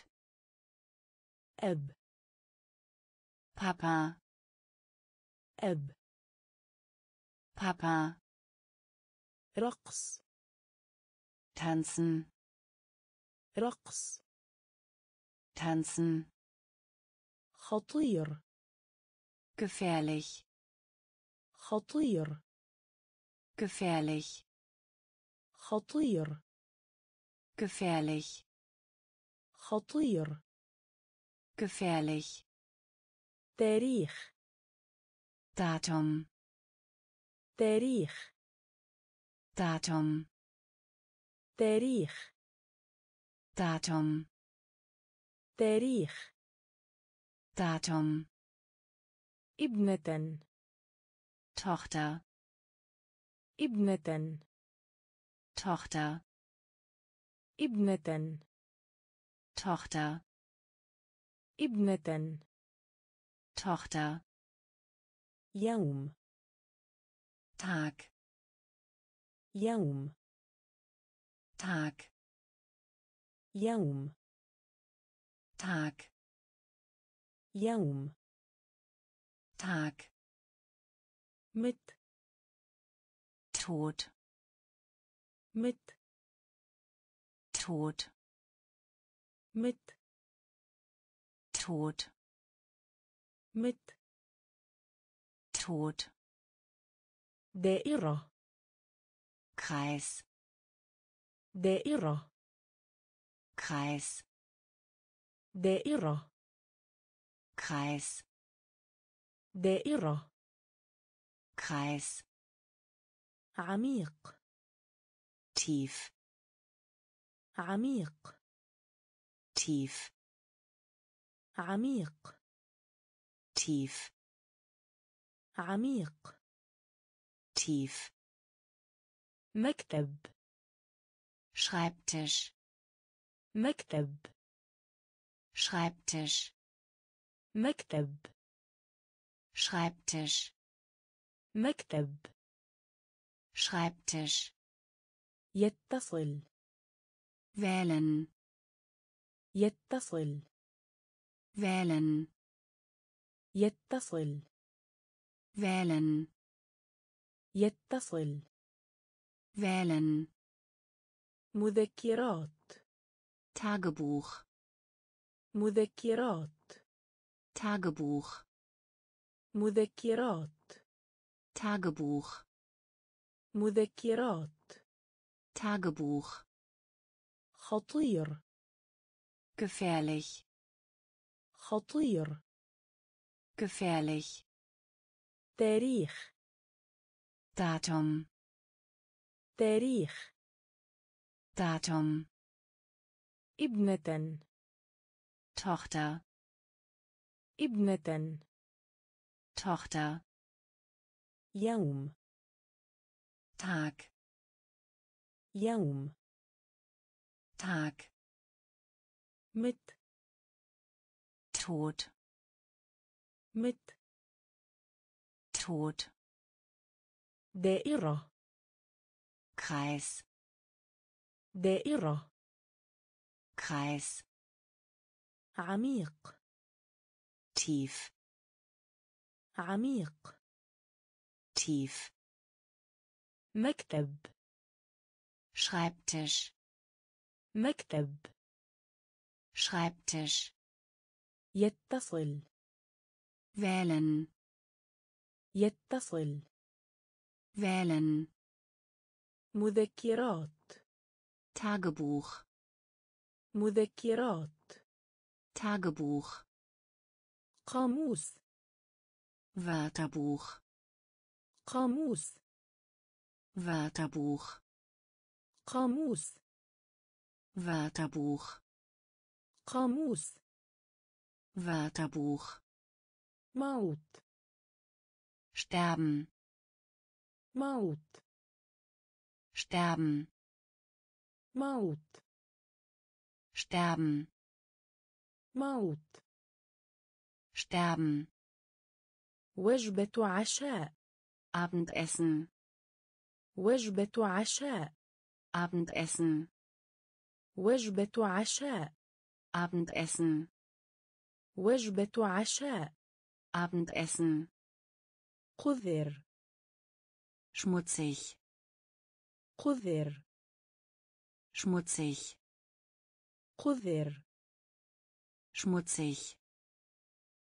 أب. بابا. أب. بابا. رقص. تانسن. رقص. تانسن. خطير. gefährlich خطير gefährlich خطير gefährlich خطير gefährlich تاريخ Datum تاريخ Datum تاريخ Datum تاريخ Datum ابنة Tochter ابنة Tochter ابنة Tochter ابنة Tochter يوم Tag يوم Tag يوم Tag يوم Tag. Mit. Tod. Mit. Tod. Mit. Tod. Mit. Tod. Der Irre Kreis. Der Irre Kreis. Der Irre Kreis. دائرة. كريس عميق. تيف عميق. تيف عميق. تيف عميق. تيف مكتب. Schreibtisch. مكتب. Schreibtisch. مكتب. Schreibtisch مكتب Schreibtisch يتصل wählen يتصل wählen يتصل wählen يتصل wählen مذكرات Tagebuch مذكرات Tagebuch مذكرات. تاجبوخ مذكرات. تاغبوخ. خطير. gefährlich خطير. gefährlich تاريخ. داتوم. تاريخ. داتوم. ابنة. تochter ابنة. Tochter يوم Tag يوم Tag مت Tod مت Tod دائرة Kreis دائرة Kreis عميق tief عميق. تيف. مكتب. شرايبتش مكتب. شرايبتش يتصل. wählen يتصل. wählen مذكرات. تاجبوخ مذكرات. تاجبوخ قاموس. Wörterbuch قاموس Wörterbuch قاموس Wörterbuch قاموس Wörterbuch موت sterben موت sterben موت sterben موت sterben وجبة عشاء Abendessen وجبة عشاء Abendessen وجبة عشاء Abendessen وجبة عشاء Abendessen قذر schmutzig قذر schmutzig قذر schmutzig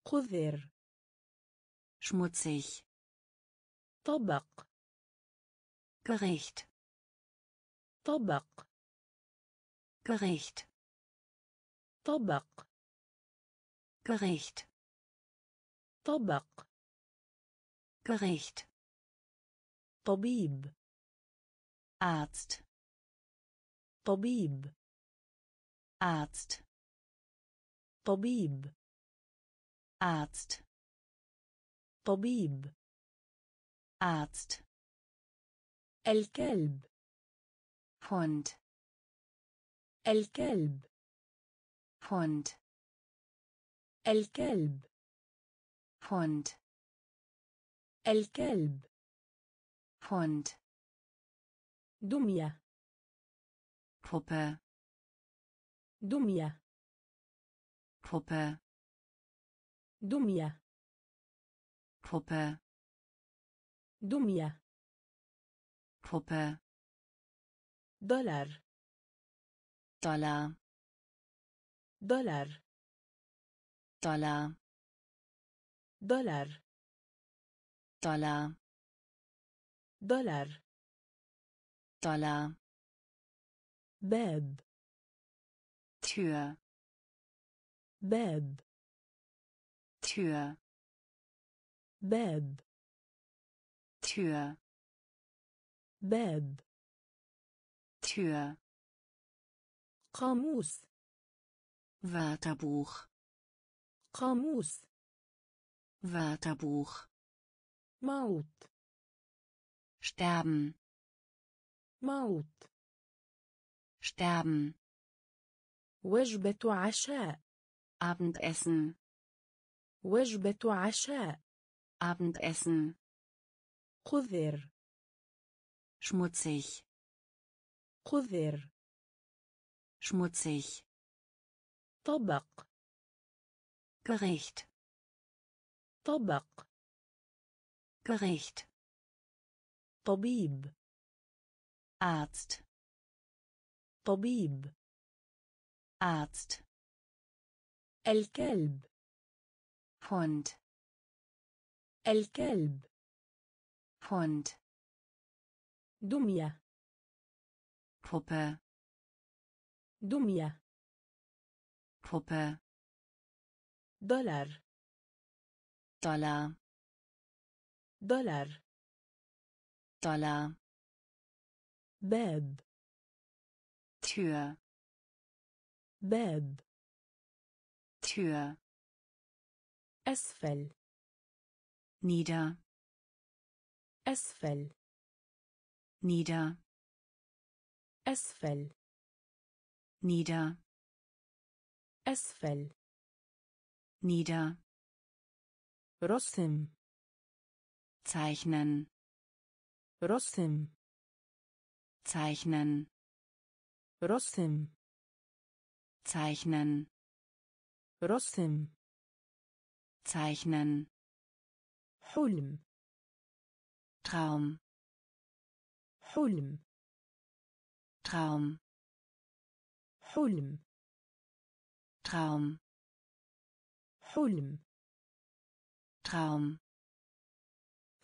قذر schmutzig طبق Gericht طبق Gericht طبق Gericht طبق Gericht طبيب Arzt طبيب Arzt طبيب Arzt طبيب Arzt. الكلب. Hund. الكلب. Hund. الكلب. Hund. الكلب. Hund. دمية. Puppe. دمية. Puppe. دمية. Puppe دمية Puppe دولار Dollar دولار Dollar دولار Dollar دولار Dollar باب Tür باب Tür باب Tür باب Tür قاموس Wörterbuch قاموس Wörterbuch موت sterben موت sterben وجبة عشاء Abendessen وجبة عشاء Abendessen قذر schmutzig قذر schmutzig طبق Gericht طبق Gericht طبيب Arzt طبيب Arzt الكلب Hund الكلب. Hund. دمية. Puppe. دمية. Puppe. دولار. Dollar. دولار. Dollar. باب. Tür. باب. Tür. أسفل. nieder أسفل nieder أسفل nieder أسفل nieder رسم zeichnen رسم zeichnen رسم zeichnen رسم zeichnen حلم Traum حلم Traum حلم Traum حلم Traum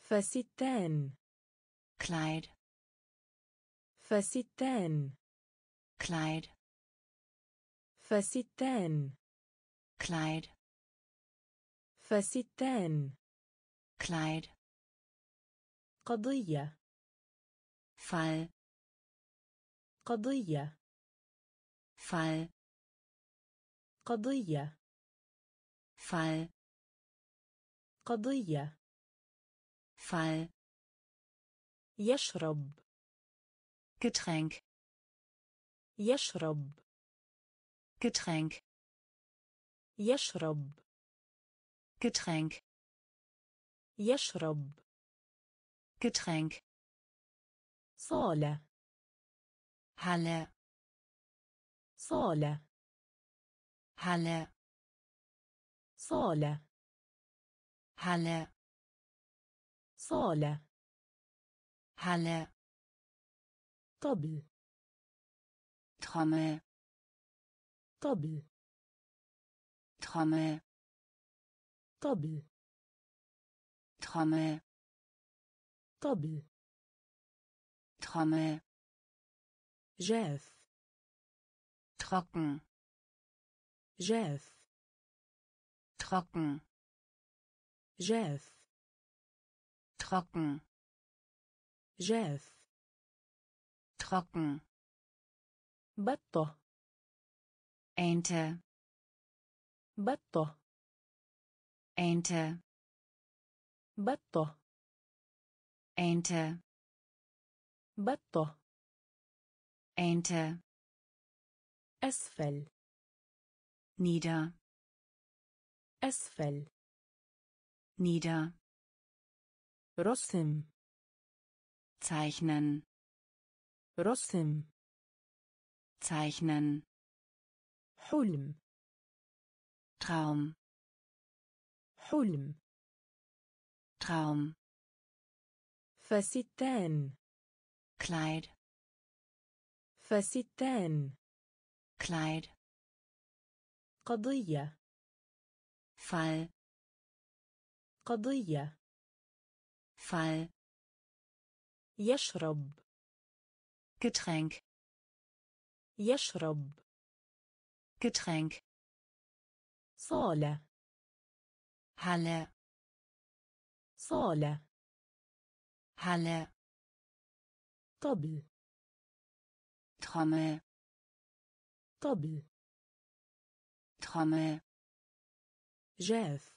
فستان Kleid فستان Kleid فستان Kleid فستان Kleid قضية Fall قضية Fall قضية Fall قضية Fall يشرب Getränk يشرب Getränk يشرب Getränk يشرب Getränk صالة Halle صالة Halle صالة Halle صالة Halle طبل Trommel طبل Trommel طبل Trommel طبل Trommel جاف trocken جاف trocken جاف trocken جاف trocken بطة Ente بطة Ente بطة Ente بطة Ente أسفل nieder أسفل nieder رسم zeichnen رسم zeichnen حلم Traum حلم Traum فستان Kleid فستان Kleid قضية Fall قضية Fall يشرب Getränk يشرب Getränk صالة Halle صالة. هلا. طبل ترامة طبل ترامة جاف.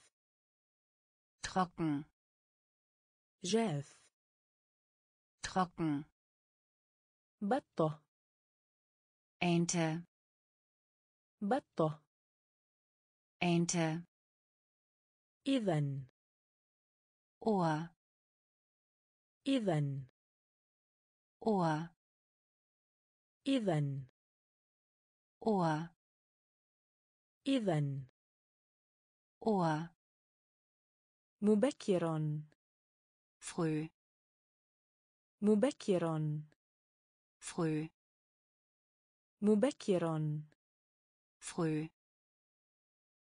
trocken جاف. trocken بطة. أنت. بطة. أنت. إذن. Ohr إذن Ohr إذن Ohr إذن Ohr مبكر früh مبكر früh مبكر früh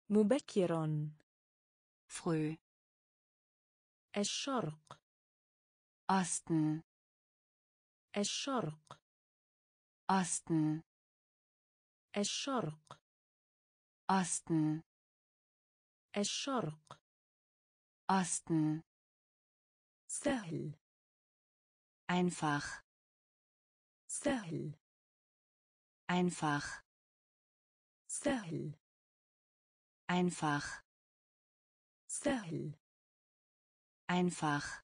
مبكر früh الشرق. أستن. الشرق. أستن. الشرق. أستن. الشرق. أستن. سهل. einfach سهل. einfach سهل. einfach سهل. einfach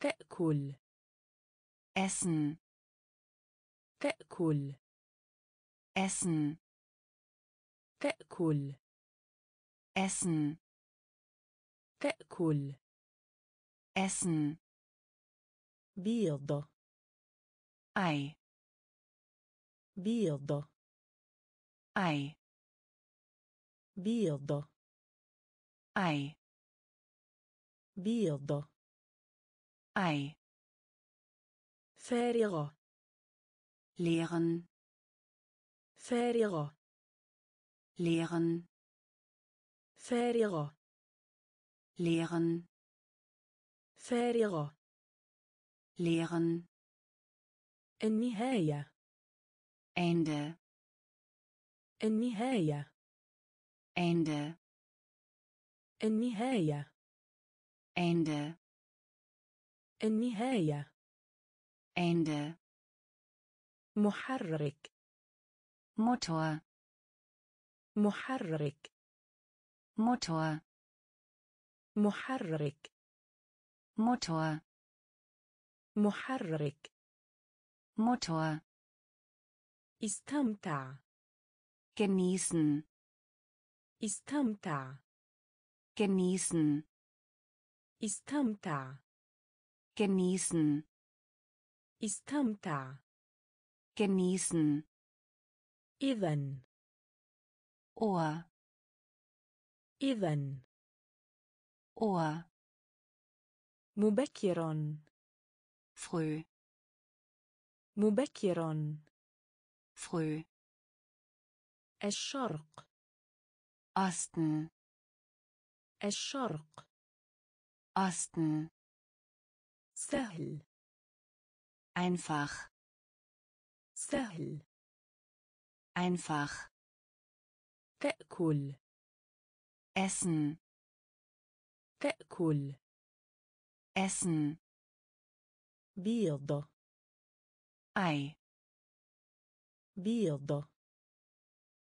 تأكل essen تأكل essen تأكل essen تأكل essen بيض ei بيض ei بيض ei بيض. ei فارغة. leeren فارغة. leeren فارغة. leeren فارغة. leeren النهاية. Ende النهاية. Ende النهاية. Ende النهاية Ende محرك Motor محرك Motor محرك Motor محرك Motor استمتع genießen استمتع genießen استمتع genießen. استمتع genießen. إذن Ohr. إذن Ohr. مبكر früh. مبكر früh. الشرق Osten. الشرق Osten سهل einfach سهل einfach تأكل essen تأكل essen بيض ei بيض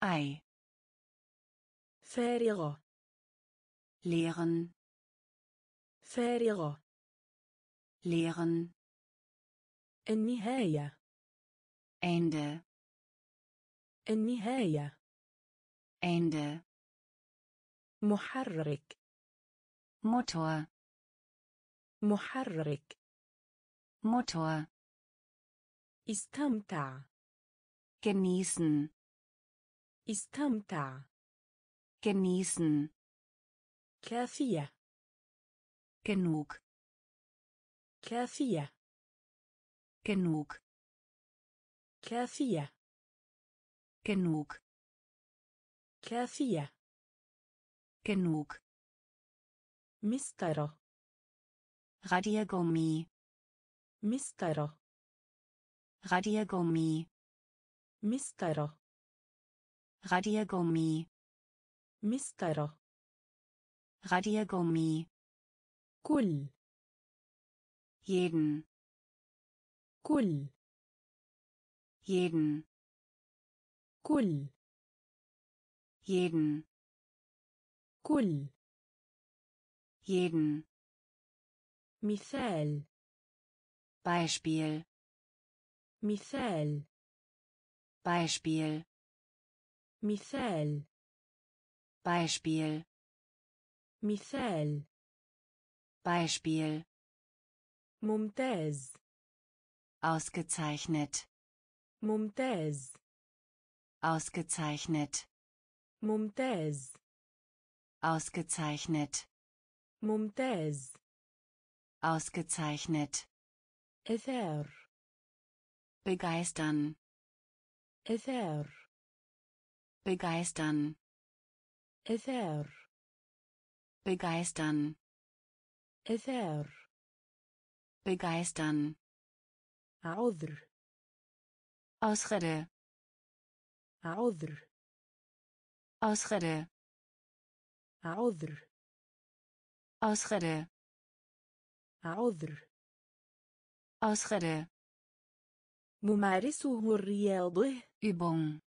ei فارغة leeren فارغة. leeren النهاية. Ende. النهاية. Ende. محرك. Motor. محرك. Motor. استمتع. Genießen. استمتع. Genießen. كافية. Genug كافية genug كافية genug كافية genug مسطرة Radiergummi مسطرة Radiergummi مسطرة Radiergummi مسطرة Radiergummi كل jeden كل jeden كل jeden كل jeden مثال Beispiel مثال Beispiel مثال Beispiel مثال Beispiel ممتاز ausgezeichnet ممتاز ausgezeichnet ممتاز ausgezeichnet ممتاز ausgezeichnet إثار begeistern إثار begeistern إثار begeistern إثار begeistern عذر Ausrede عذر Ausrede عذر Ausrede عذر Ausrede ممارسه الرياضة Übung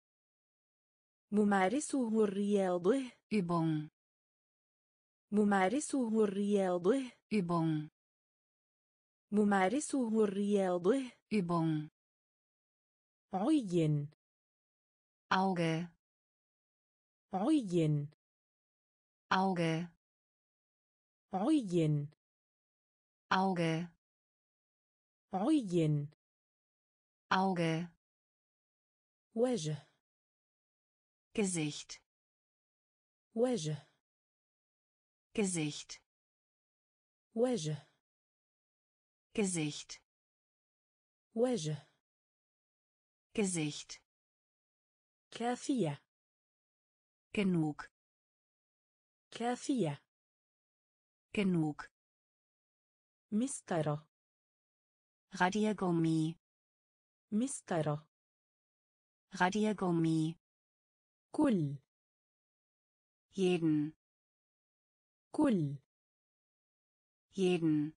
ممارسه الرياضة Übung ممارسه الرياضة. Übung ممارسه الرياضة. Übung عين. Auge عين. Auge عين. Auge عين. Auge وجه. Gesicht. وجه. Gesicht وجه Gesicht وجه Gesicht كافية genug كافية genug مسطرة Radiergummi مسطرة Radiergummi كل jeden كل jeden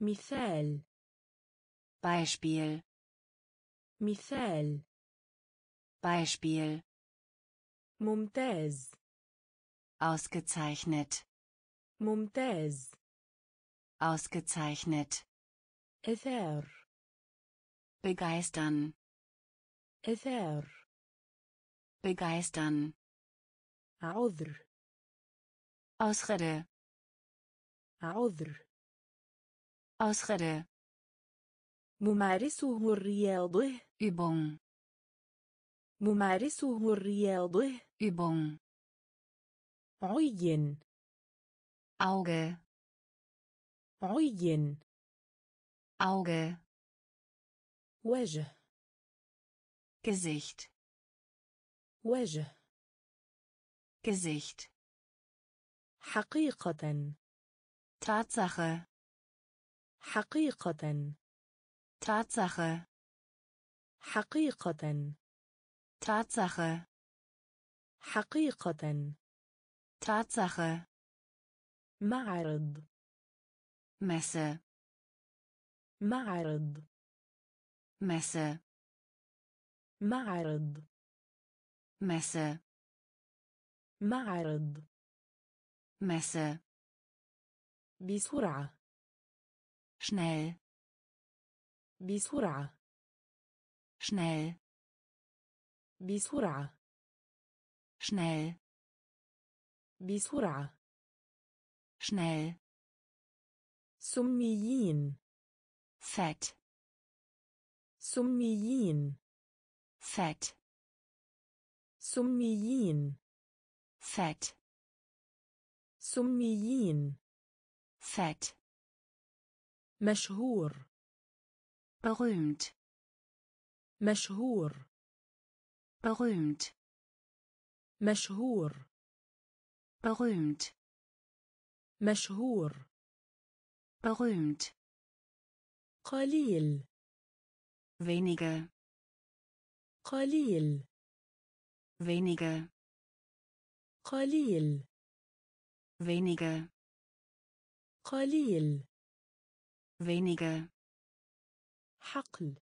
مثال Beispiel مثال Beispiel ممتاز ausgezeichnet ممتاز ausgezeichnet إثار begeistern إثار begeistern عذر Ausrede عذر Ausrede ممارسه الرياضة Übung ممارسه الرياضة Übung عين Auge عين Auge وجه Gesicht وجه Gesicht حقيقة. تاتسخة حقيقة. تاتسخة حقيقة. تاتسخة حقيقة. تاتسخة معرض. مسا معرض. مسا معرض. مسا معرض. Messe بسرعة schnell بسرعة schnell بسرعة schnell بسرعة schnell سميين fett سميين fett سميين fett سميين fett مشهور berühmt مشهور berühmt مشهور berühmt مشهور berühmt قليل wenige قليل wenige قليل wenige قليل wenige حقل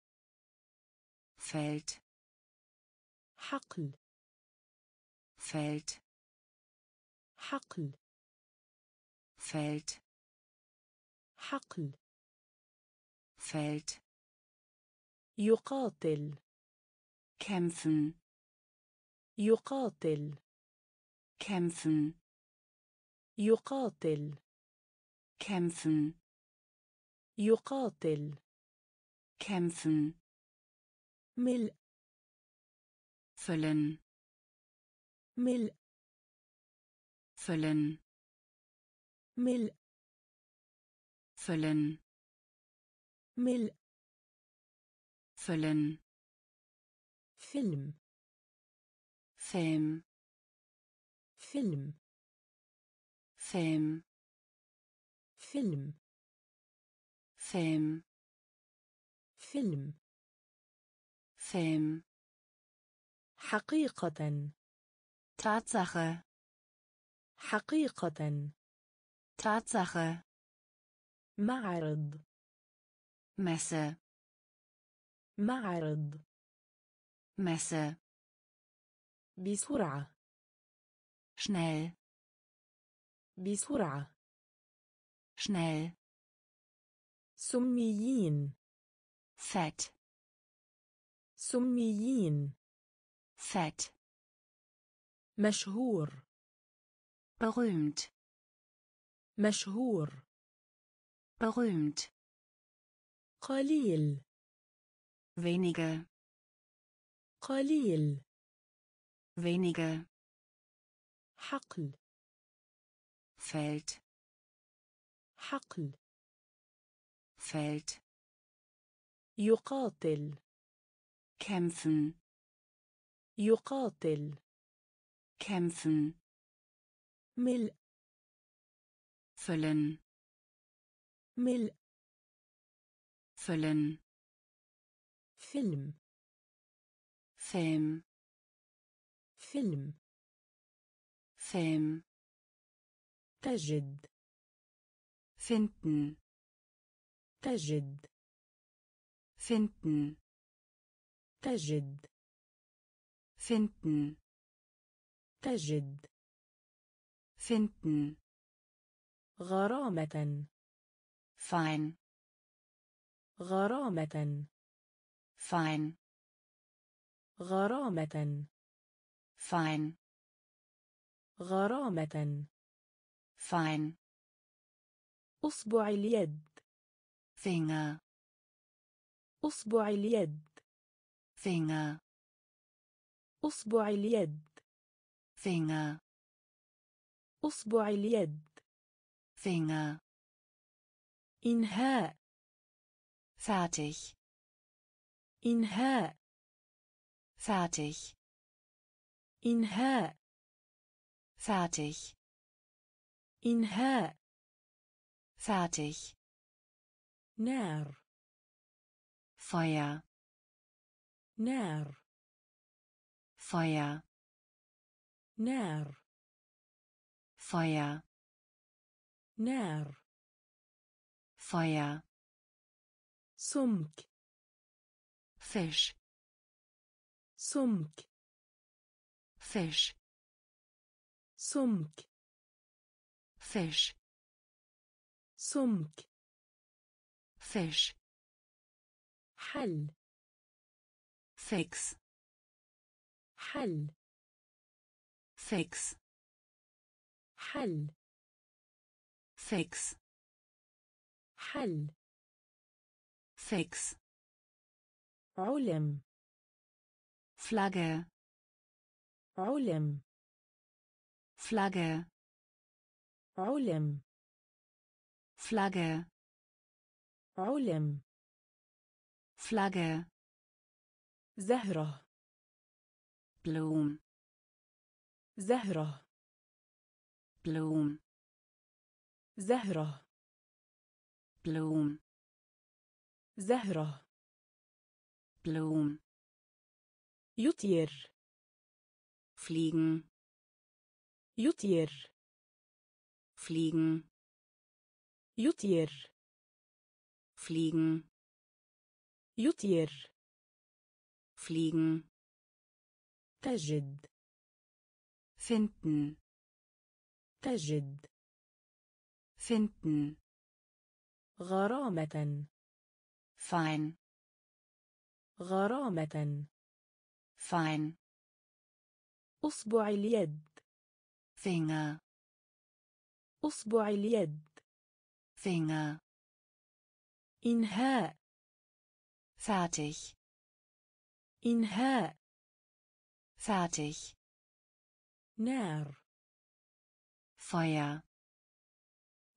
Feld حقل Feld حقل Feld حقل Feld يقاتل kämpfen يقاتل kämpfen يقاتل kämpfen يقاتل kämpfen ملء füllen ملء füllen ملء füllen ملء füllen فيلم Film فيلم فيلم. فيلم. فيلم. فيلم. فيلم. حقيقة. تاتسخة حقيقة. تاتسخة معرض. مساء معرض. مساء بسرعة. schnell بسرعة schnell سميين fett سميين fett مشهور berühmt مشهور berühmt قليل wenige قليل wenige حقل فلت حقل. فلت يقاتل. كمفن يقاتل. كمفن مل فلن مل فلن فيلم. فيلم فيلم. فيلم تجد finden تجد finden تجد finden تجد finden غرامة fein غرامة fein غرامة fein غرامة fein أصبع اليد. Finger أصبع اليد. Finger أصبع اليد. Finger أصبع اليد. Finger إنهاء. fertig إنهاء. fertig إنهاء. fertig إنهاء fertig نار Feuer نار Feuer نار Feuer نار Feuer سمك Fisch سمك Fisch سمك Fisch سمك Fisch حل fix حل fix حل fix حل fix علم Flagge علم Flagge علم Flagge علم Flagge زهرة Blum زهرة Blum زهرة Blum زهرة Blum يطير fliegen يطير fliegen يطير fliegen يطير fliegen تجد finden تجد finden غرامة fein غرامة fein أصبع اليد Finger أصبع اليد Finger إنهاء fertig إنهاء fertig نار Feuer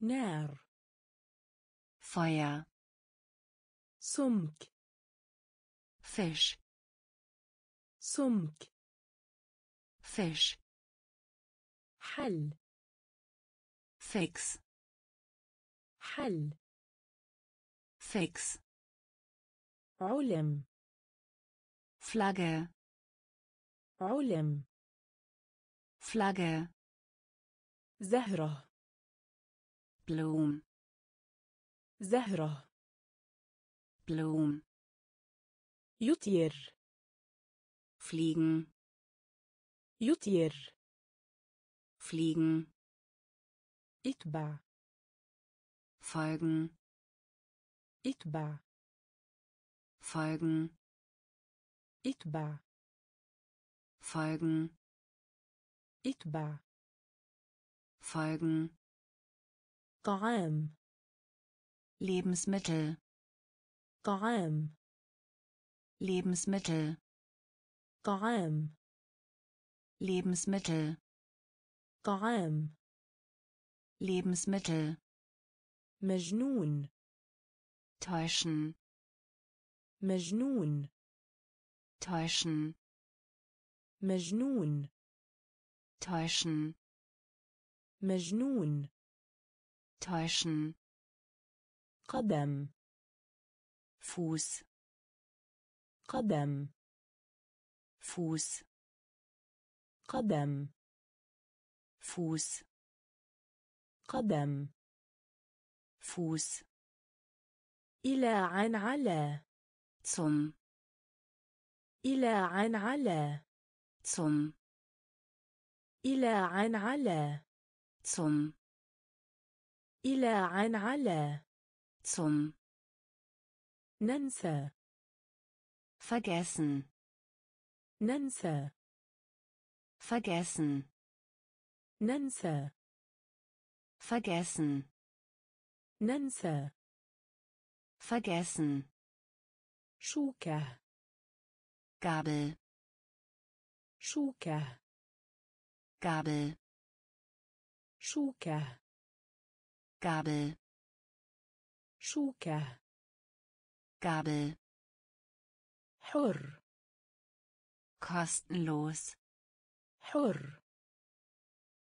نار Feuer سمك Fisch سمك Fisch حل fix حل fix علم Flagge علم Flagge زهرة Bloom زهرة Bloom يطير fliegen يطير fliegen اتبع folgen اتبع folgen اتبع folgen اتبع folgen طعام Lebensmittel طعام Lebensmittel طعام Lebensmittel طعام Lebensmittel مجنون täuschen مجنون täuschen مجنون täuschen مجنون täuschen قدم Fuß قدم Fuß قدم Fuß قدم. Fuß. إلى عن على. Zum. إلى عن على. Zum. إلى عن على. Zum. إلى عن على. Zum. ننسى. Vergessen. ننسى. Vergessen. ننسى. vergessen ننسى vergessen شوكة Gabel شوكة Gabel شوكة Gabel شوكة Gabel حر kostenlos حر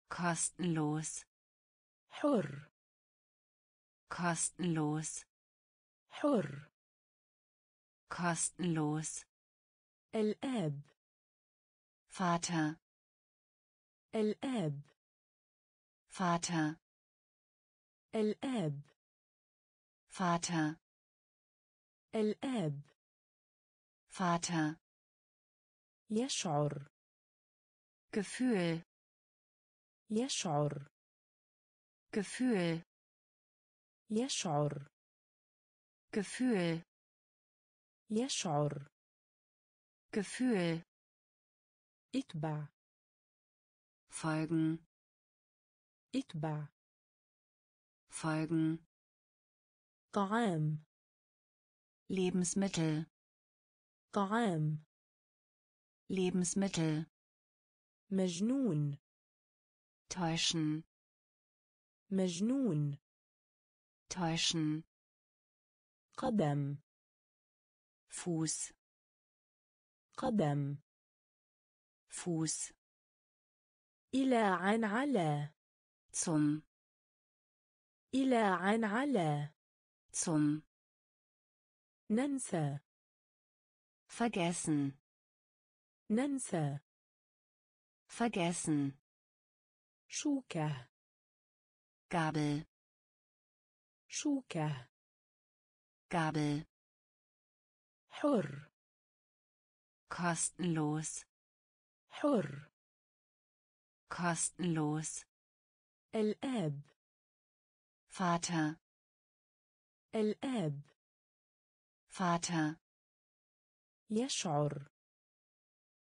kostenlos حر kostenlos حر kostenlos الآب Vater الآب Vater الآب Vater الآب Vater يشعر Gefühl يشعر Gefühl يشعر Gefühl يشعر Gefühl اتبع folgen اتبع folgen طعام Lebensmittel طعام Lebensmittel مجنون täuschen مجنون. täuschen. قدم. Fuß. قدم. Fuß. إلى عن على. Zum. إلى عن على. Zum. ننسى. Vergessen. ننسى. Vergessen. شوكة. Gabel شوكة Gabel حر kostenlos حر kostenlos الآب Vater الآب Vater يشعر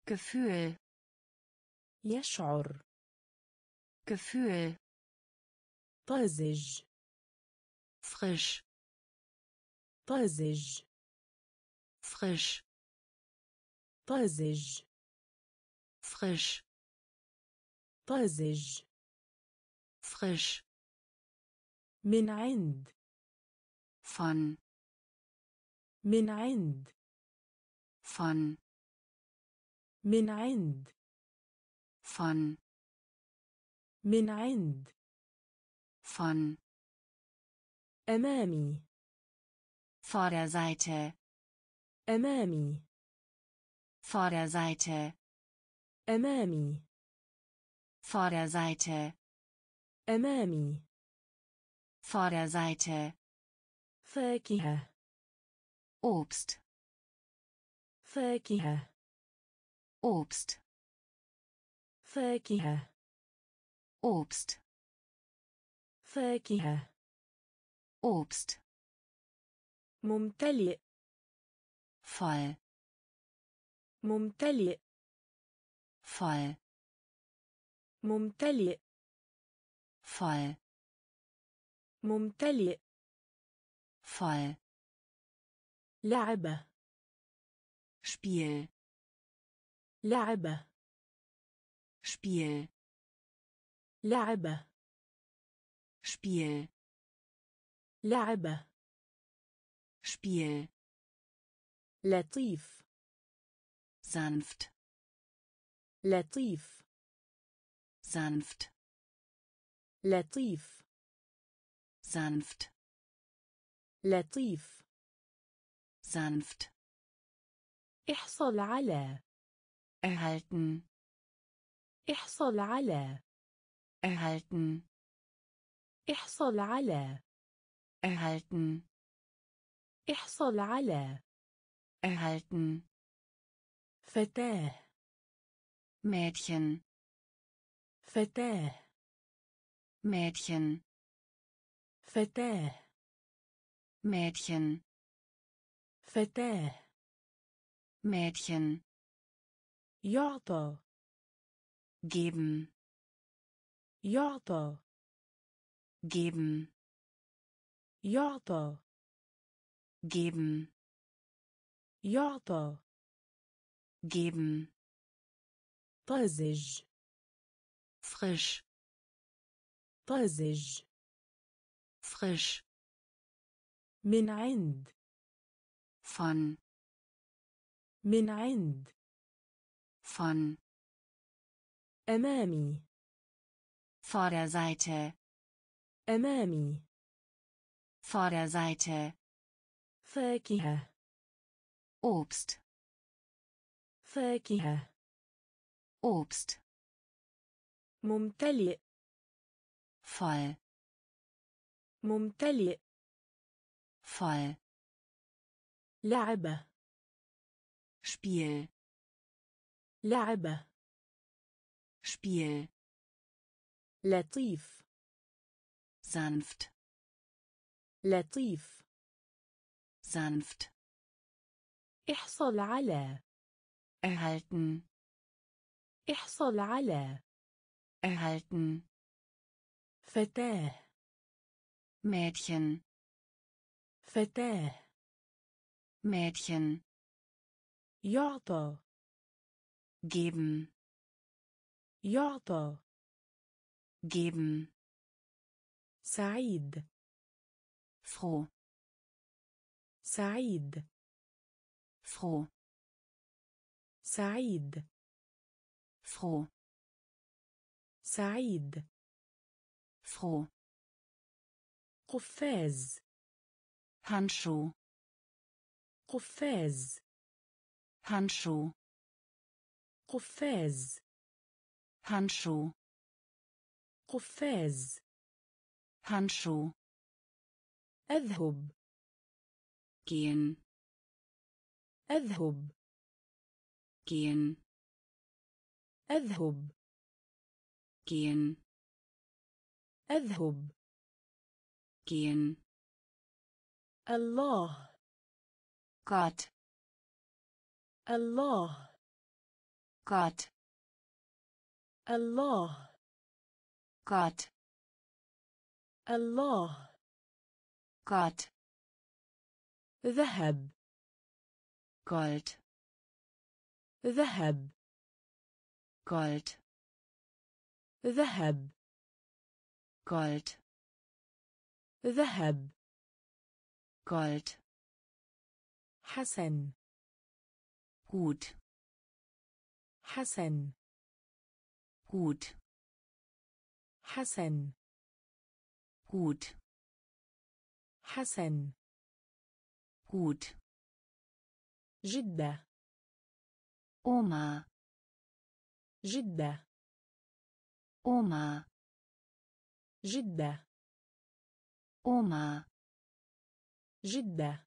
Gefühl يشعر Gefühl طازج. Frisch طازج. Frisch طازج. Frisch طازج. Frisch من عند. Von من عند. Von من عند. Von من عند. von أمامي Vorderseite أمامي Vorderseite أمامي Vorderseite أمامي Vorderseite فاكهة Obst فاكهة Obst فاكهة Obst فاكهة. Obst. ممتلئ. Voll ممتلئ. Voll ممتلئ. Voll ممتلئ. Voll لعبة. Spiel لعبة. Spiel لعبة. Spiel لعبة Spiel لطيف sanft لطيف sanft لطيف sanft لطيف sanft احصل على erhalten احصل على erhalten احصل على erhalten احصل على erhalten فتاة Mädchen فتاة Mädchen فتاة Mädchen فتاة Mädchen يعطى geben يعطى geben يعطى geben يعطى geben طازج frisch طازج frisch من عند von من عند von أمامي Vorderseite أمامي. Vorderseite. فاكهة. Obst. فاكهة. Obst. ممتلئ. Voll. ممتلئ. Voll. لعبة. Spiel. لعبة. Spiel. لطيف. Sanft لطيف sanft احصل على erhalten احصل على erhalten فتاة Mädchen فتاة Mädchen يعطى geben يعطى geben سعيد. froh سعيد. froh سعيد. froh سعيد. froh قفاز. Handschuh قفاز. Handschuh قفاز. Handschuh قفاز. Handschuh أذهب gehen أذهب gehen أذهب gehen أذهب gehen الله Gott الله Gott الله Gott الله Gott ذهب Gold ذهب Gold ذهب Gold ذهب Gold حسن gut حسن gut حسن gut. حسن. Gut. جدة. Oma. جدة. Oma. جدة. Oma. جدة.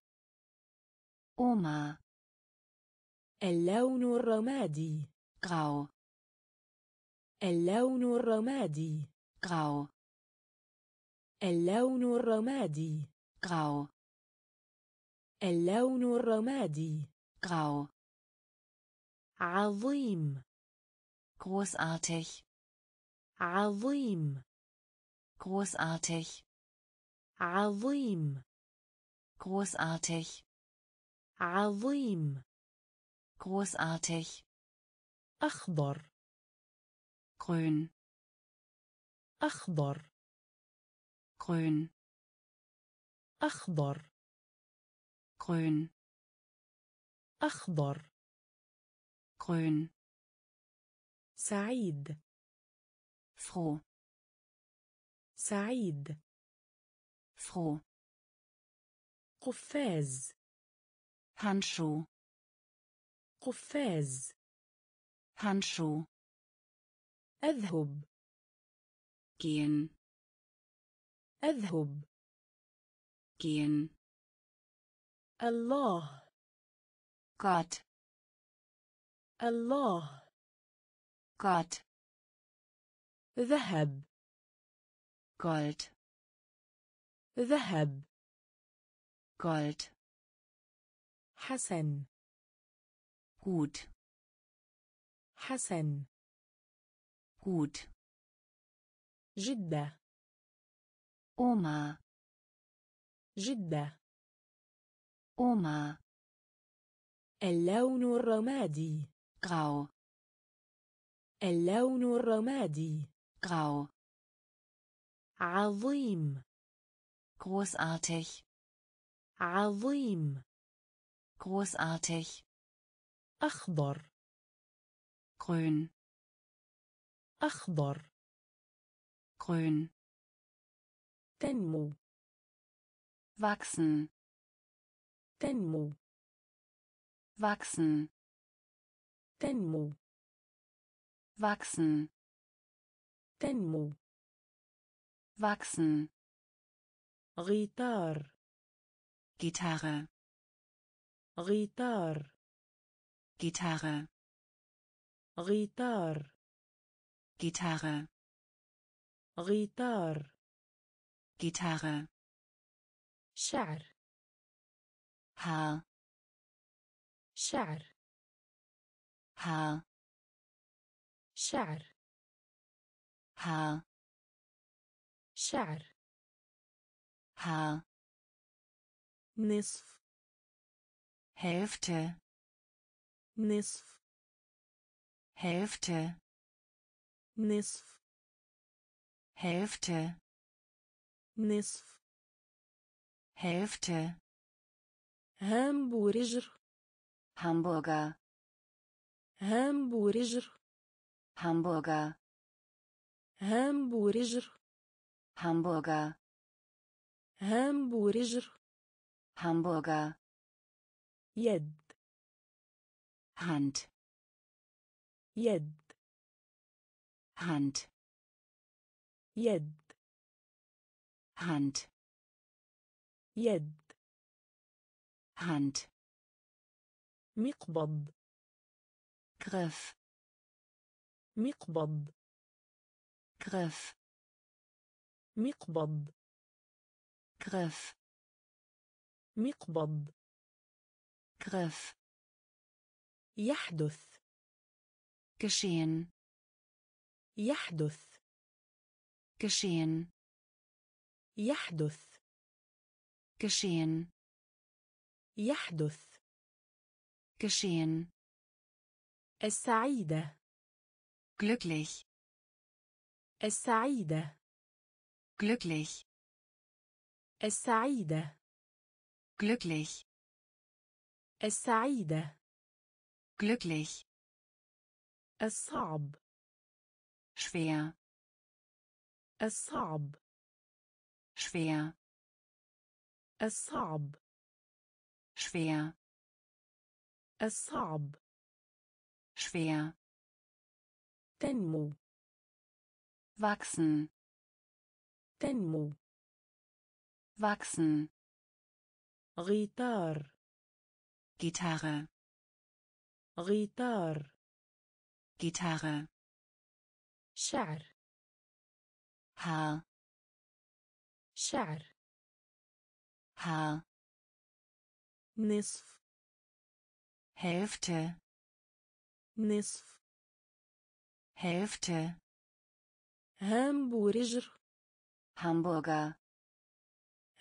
Oma. اللون الرمادي. Grau. اللون الرمادي. Grau. اللون الرمادي. Grau. اللون الرمادي. Grau. عظيم. Großartig. عظيم. Großartig. عظيم. Großartig. عظيم. Großartig. أخضر. Grün. أخضر. grün. أخضر. Grün. أخضر. Grün. سعيد. Froh. سعيد. Froh. قفاز. هانشو قفاز. هانشو أذهب. Gehen. أذهب. gehen الله. Gott الله. Gott ذهب. Gold ذهب. Gold حسن. gut حسن. gut جدة. Oma جدة. Oma اللون الرمادي. grau اللون الرمادي. grau عظيم. großartig عظيم. großartig أخضر. grün أخضر. grün تنمو wachsen تنمو wachsen تنمو wachsen تنمو wachsen غيتار Gitarre غيتار Gitarre غيتار Gitarre غيتار Gitarre شعر Haar شعر Haar شعر Haar شعر Haar نصف Hälfte نصف Hälfte نصف Hälfte نصف Hälfte هامبورجر Hamburger هامبورجر Hamburger هامبورجر Hamburger هامبورجر Hamburger يد Hand يد Hand يد Hand يد Hand مقبض Griff مقبض Griff مقبض Griff مقبض Griff يحدث geschehen يحدث geschehen يحدث geschehen يحدث geschehen السعيدة glücklich السعيدة glücklich السعيدة glücklich السعيدة glücklich الصعب schwer الصعب schwer الصعب schwer الصعب schwer تنمو wachsen تنمو wachsen غيتار Gitarre غيتار Gitarre شعر Haar شعر Haar نصف Hälfte نصف Hälfte هامبورجر Hamburger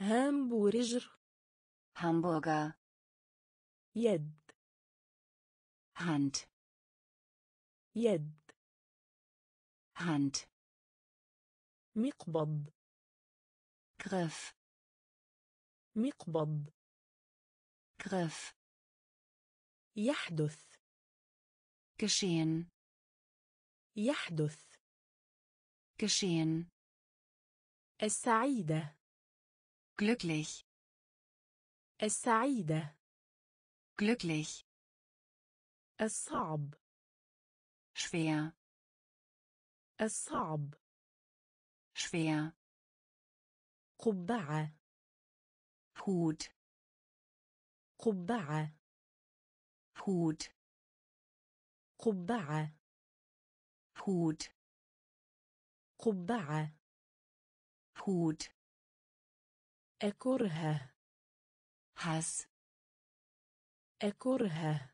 هامبورجر Hamburger يد Hand يد Hand مقبض كرف مقبض كرف يحدث كشين يحدث كشين السعيدة glücklich السعيدة glücklich الصعب schwer الصعب schwer قبعة. Hut. قبعة. Hut. قبعة. Hut. قبعة. Hut. أكره Hass أكره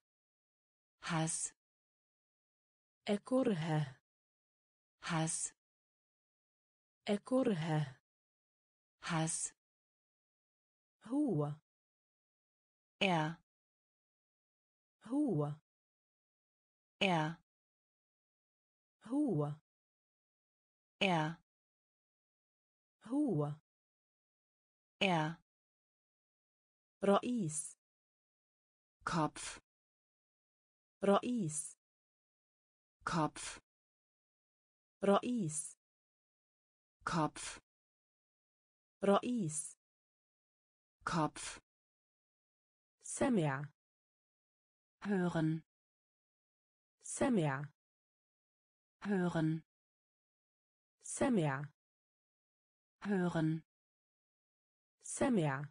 Hass أكره Hass أكره Hass هو er هو er هو er هو er رئيس Kopf رئيس Kopf رئيس Kopf رئيس Kopf سمع hören سمع hören سمع hören سمع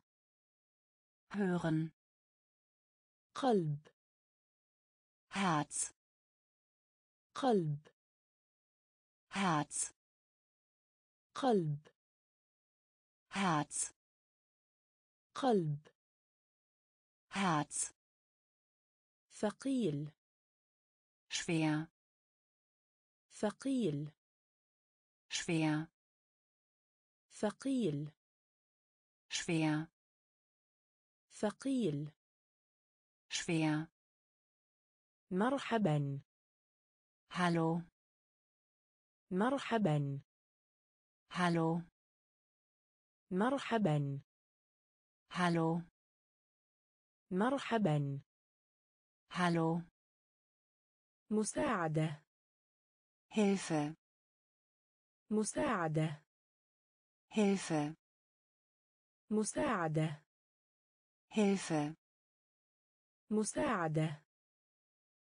hören قلب Herz قلب Herz قلب Herz قلب Herz ثقيل schwer ثقيل schwer ثقيل schwer ثقيل schwer مرحبا hallo مرحبا hallo مرحبا. Hallo مرحبا. Hallo مساعدة. Hilfe. مساعدة. Hilfe. مساعدة. Hilfe. مساعدة.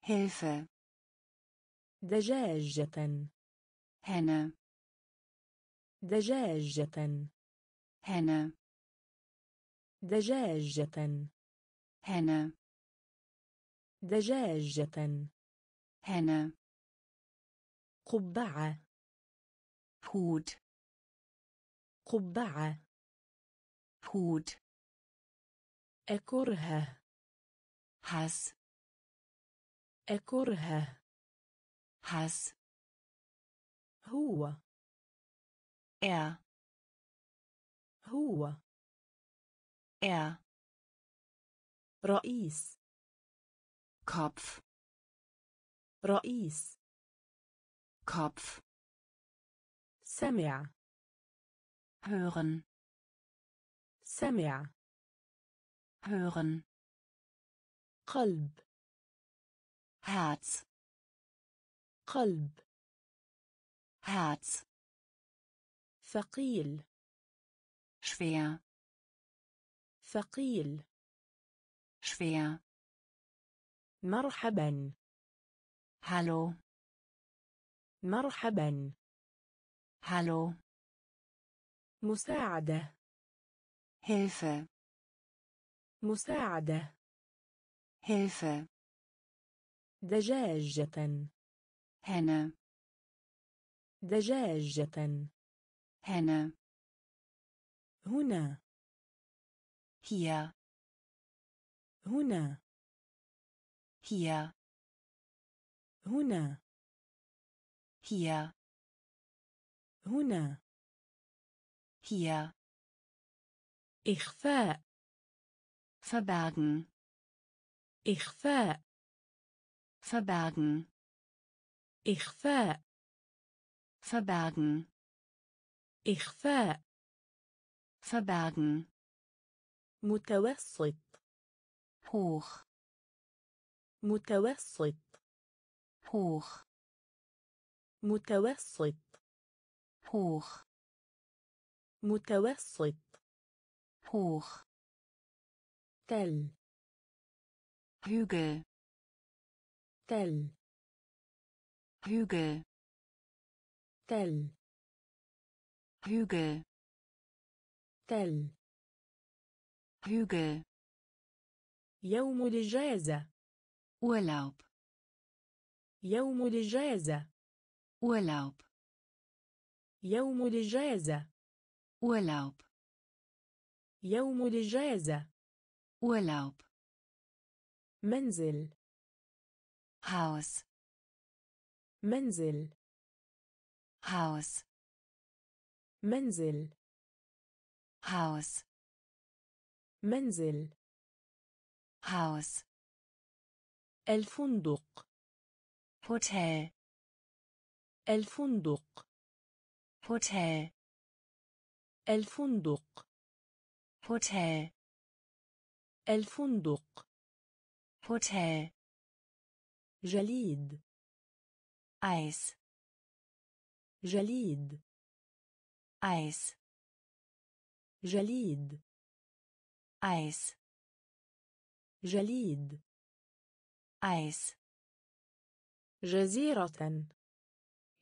Hilfe. دجاجة. Henne. دجاجة. هنا. دجاجة. هنا. دجاجة. هنا. قبعة. هود قبعة. هود أكرهة. حس. أكرهة. حس. هو. er هو er رئيس Kopf رئيس Kopf سمع hören سمع hören قلب Herz قلب Herz ثقيل schwer ثقيل. schwer مرحبا. hallo مرحبا. hallo مساعدة. hilfe مساعدة. hilfe دجاجة. هنا. دجاجة. هنا. هنا hier هنا hier هنا hier هنا hier إخفاء verbergen إخفاء verbergen إخفاء verbergen إخفاء verbergen متوسط hoch متوسط hoch متوسط hoch متوسط hoch تل Hügel تل Hügel تل Hügel تل Hügel يوم الإجازة. Urlaub يوم الإجازة. Urlaub يوم الإجازة. Urlaub يوم الإجازة. Urlaub منزل. Haus منزل. Haus منزل. Haus منزل. Haus الفندق. Hotel. الفندق. Hotel. الفندق. Hotel. الفندق. Hotel. جليد. Eis جليد. Eis جليد. Eis جليد. Eis جزيرة.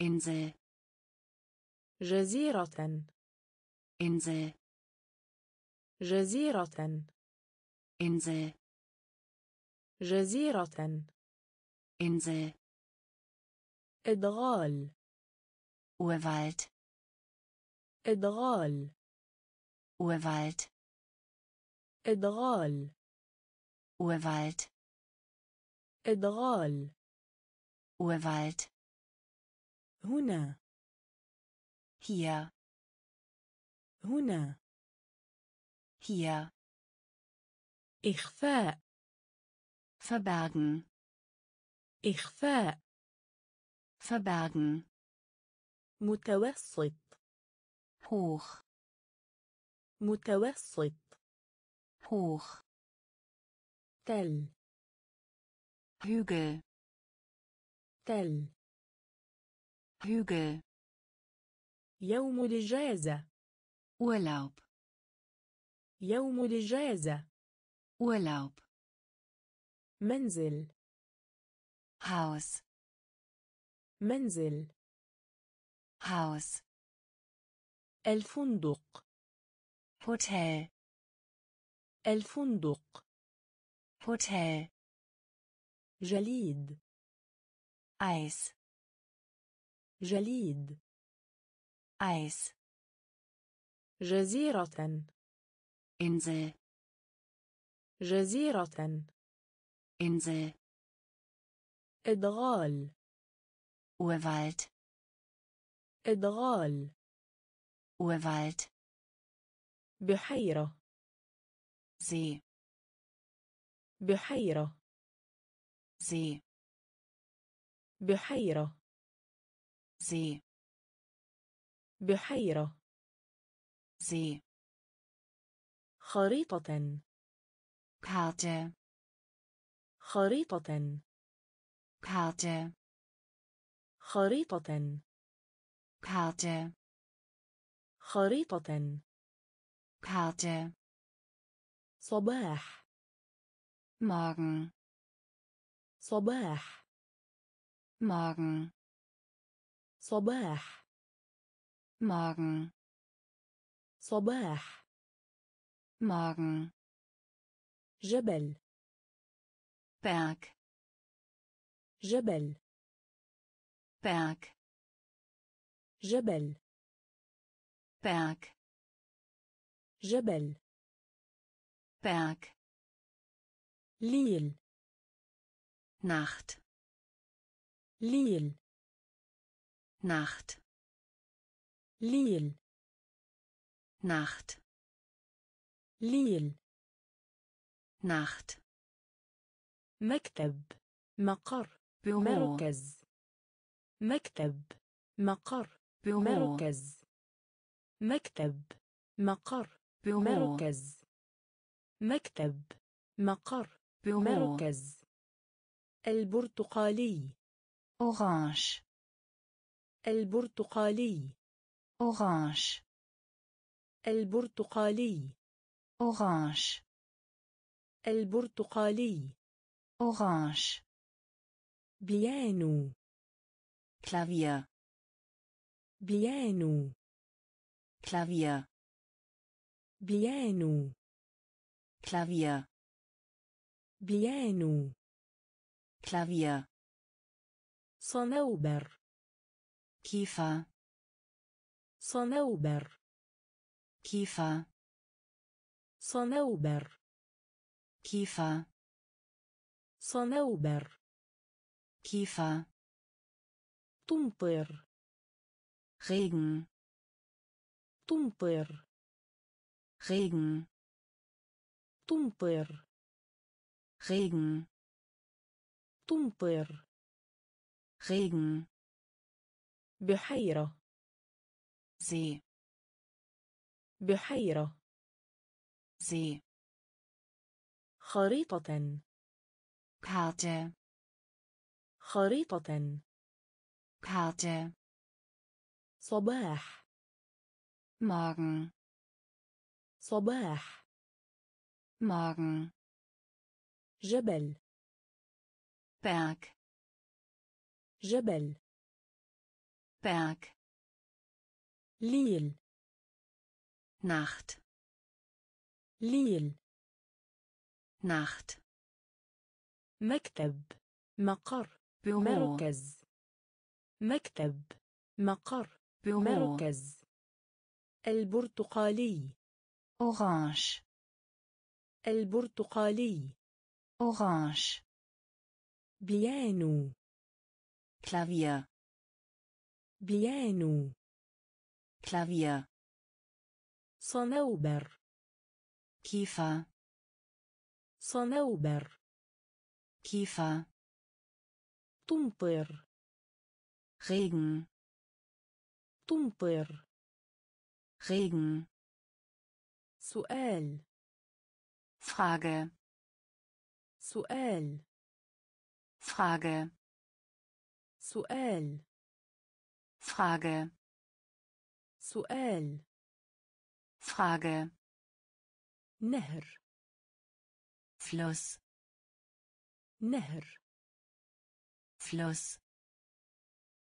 Insel. جزيرة. Insel. جزيرة. Insel. جزيرة. Insel. إدغال. Urwald. إدغال. Urwald إدغال Urwald إدغال Urwald هنا hier هنا hier إخفاء verbergen إخفاء verbergen متوسط hoch متوسط. Hoch تل. Hügel تل. Hügel يوم الإجازة. Urlaub. يوم الإجازة. Urlaub. منزل. Haus. منزل. Haus. الفندق. Hotel الفندق Hotel جليد Eis جليد Eis جزيرة Insel جزيرة Insel إدغال Urwald إدغال Urwald بحيرة See. بحيرة See. بحيرة See. بحيرة See. خريطة Karte. خريطة Karte. خريطة Karte. خريطة Karte. صباح Morgen. صباح Morgen. صباح Morgen. صباح Morgen. جبل Berg. جبل Berg. جبل Berg. جبل Berg. ليل Nacht. ليل Nacht. ليل Nacht. ليل Nacht. مكتب مقر Büro. مركز مكتب مقر Büro. مركز مكتب مقر Büro. مركز مكتب مقر Büro. مركز البرتقالي Orange. البرتقالي Orange. البرتقالي Orange. البرتقالي Orange. بيانو Klavier. بيانو Klavier. بيانو Klavier. بيانو Klavier. صنوبر Kiefer. صنوبر Kiefer. صنوبر Kiefer. صنوبر Kiefer. تمطر Regen. تمطر Regen. تمطر Regen. تمطر Regen. بحيرة See. بحيرة See. خريطة Karte. خريطة Karte. صباح Morgen. صباح Morgen. جبل Berg. جبل Berg. ليل Nacht. ليل Nacht. مكتب مقر Büro. مركز مكتب مقر Büro. مركز البرتقالي أورانج البرتقالي. Orange بيانو. Klavier بيانو. Klavier صنوبر. Kiefer صنوبر. Kiefer تمطر. Regen. تمطر. Regen. سؤال Frage. سؤال Frage. سؤال Frage. سؤال Frage. نهر Fluss. نهر Fluss.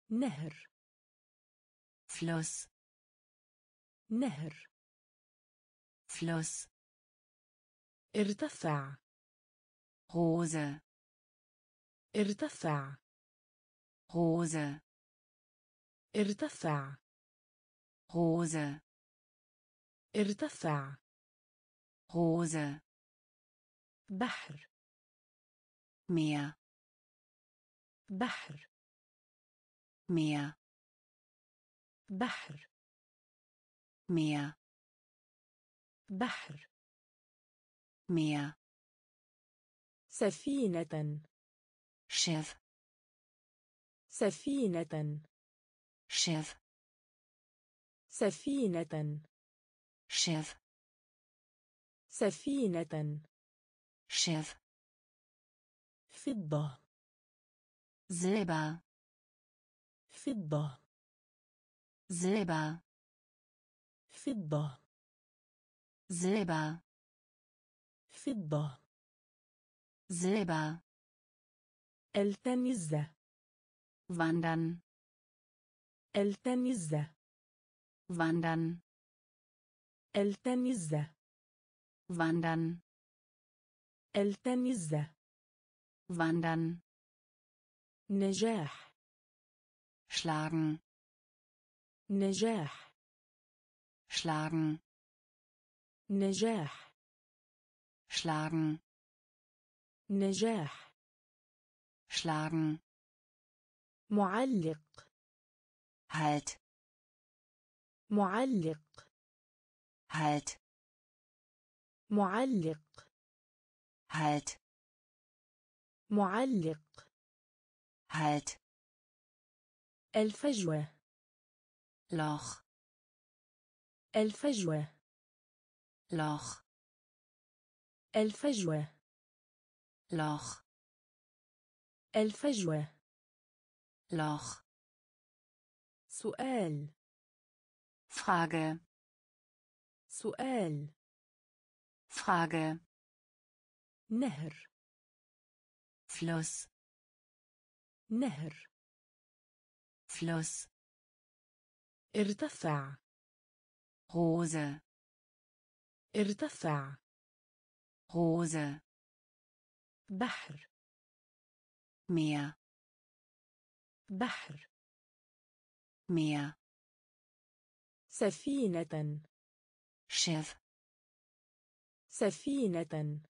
نهر Fluss. نهر فلوس. ارتفع. روزة. ارتفع. روزة. ارتفع. روزة. ارتفع. روزة. بحر. ميا بحر. ميا بحر. مياه. بحر. ميا سفينة. شيف. سفينة. شيف. سفينة. شيف. سفينة. شيف. فضة. زيبا فضة. زيبا فضة. زيبا. فضة. زيبا. التنزة واندن التنزة واندن التنزة واندن التنزة واندن نجاح. schlagen نجاح. schlagen نجاح. Schlagen. نجاح. Schlagen. معلق. Halt. معلق. Halt. معلق. Halt. معلق. Halt. الفجوة. Loch. الفجوة. لاخ الفجوة لاخ الفجوة لاخ سؤال فراغة سؤال فراغة نهر فلوس نهر فلوس ارتفع غوزه ارتفع غوزة بحر ميا بحر ميا سفينة شف سفينة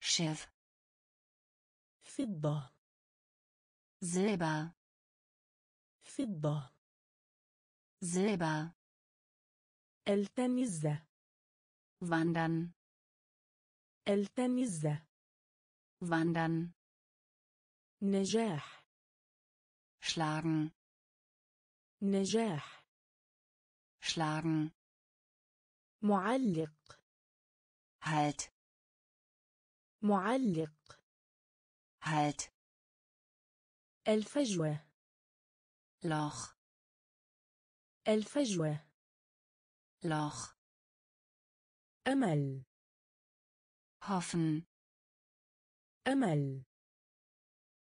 شف فضة زيبا فضة زيبا التنزه wandern التمز wandern نجاح schlagen نجاح schlagen معلق halt معلق halt الفجوة Loch الفجوة Loch أمل. Hoffen. أمل.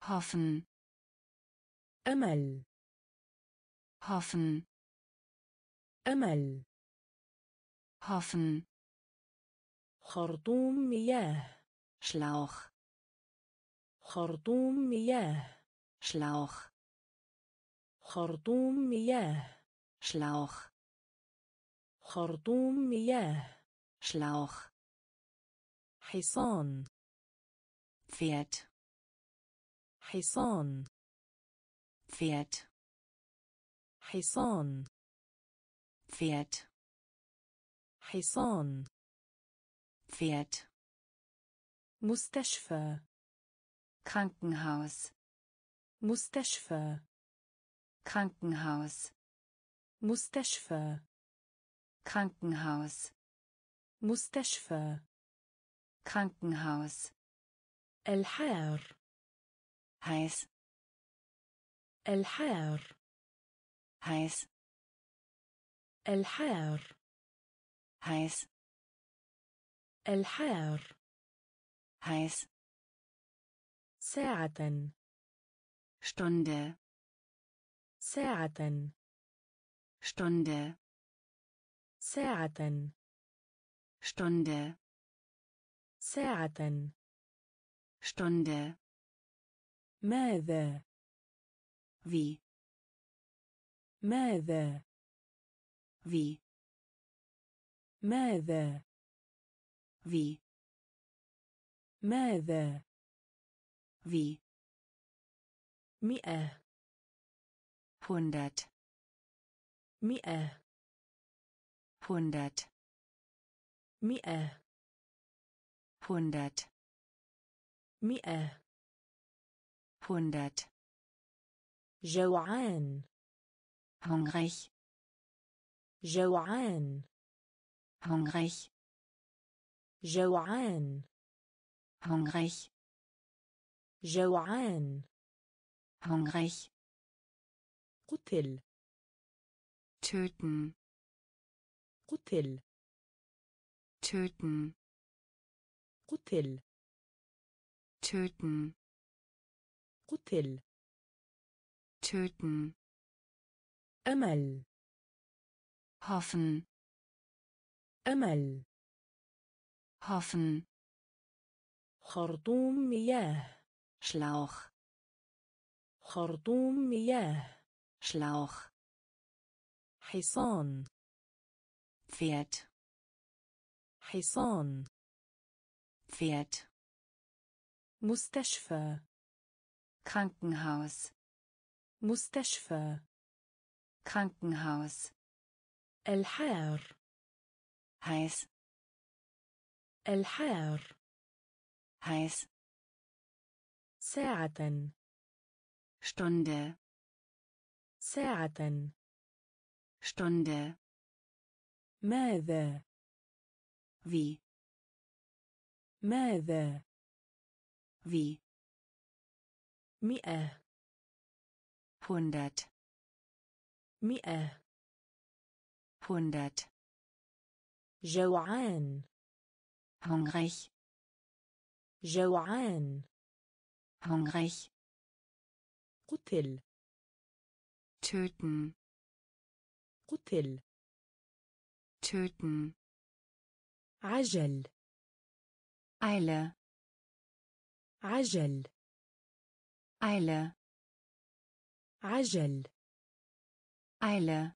Hoffen. أمل. Hoffen. أمل. Hoffen. خرطوم مياه. Schlauch. خرطوم مياه. Schlauch. خرطوم مياه. Schlauch. خرطوم مياه. Schlauch حصان Pferd حصان Pferd حصان Pferd حصان Pferd مستشفى Krankenhaus مستشفى Krankenhaus مستشفى Krankenhaus مستشفى Krankenhaus الحار heiß الحار heiß الحار heiß الحار heiß ساعة Stunde ساعة Stunde ساعة Stunde ساعة Stunde ماذا wie ماذا wie ماذا wie ماذا wie مئة hundert مئة hundert مئة hundert مئة hundert جوعان hungrig جوعان hungrig جوعان hungrig جوعان hungrig قتل töten قتل töten قتل töten قتل töten أمل hoffen أمل hoffen خرطوم مياه Schlauch خرطوم مياه Schlauch حصان Pferd حصان Pferd مستشفى Krankenhaus مستشفى Krankenhaus الحار heiß الحار heiß ساعة Stunde ساعة Stunde ماذا wie ماذا wie مئة hundert مئة hundert جوعان hungrig جوعان hungrig قتل töten قتل töten عجل عجل عجل عجل عجل عجل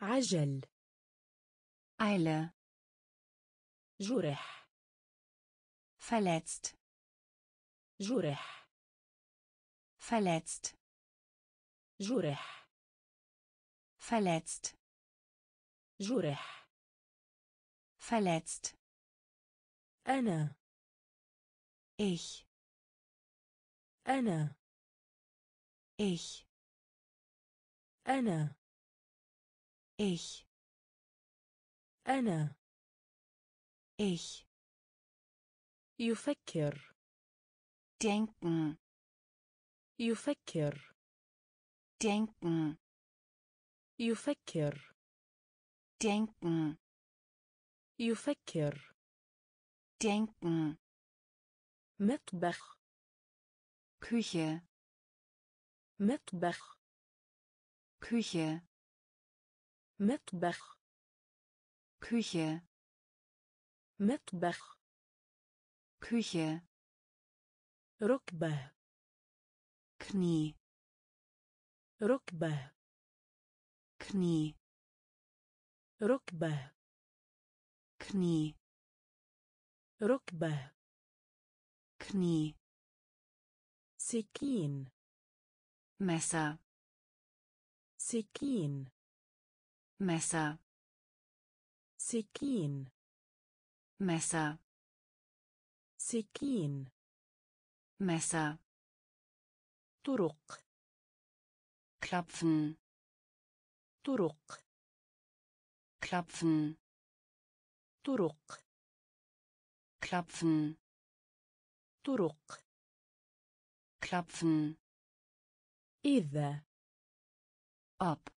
عجل عجل جرح verletzt جرح verletzt جرح verletzt جرح. verletzt أنا ich أنا ich أنا ich أنا ich يفكر denken يفكر denken يفكر denken يفكر denken مطبخ Küche مطبخ Küche مطبخ Küche مطبخ Küche ركبة Knie ركبة Knie ركبة Knie. ركبة. Knie. سكين. Messer. سكين. Messer. سكين. Messer. سكين. Messer. طرق. Klopfen. طرق. كلابفن. طرق klopfen طرق klopfen إذا ob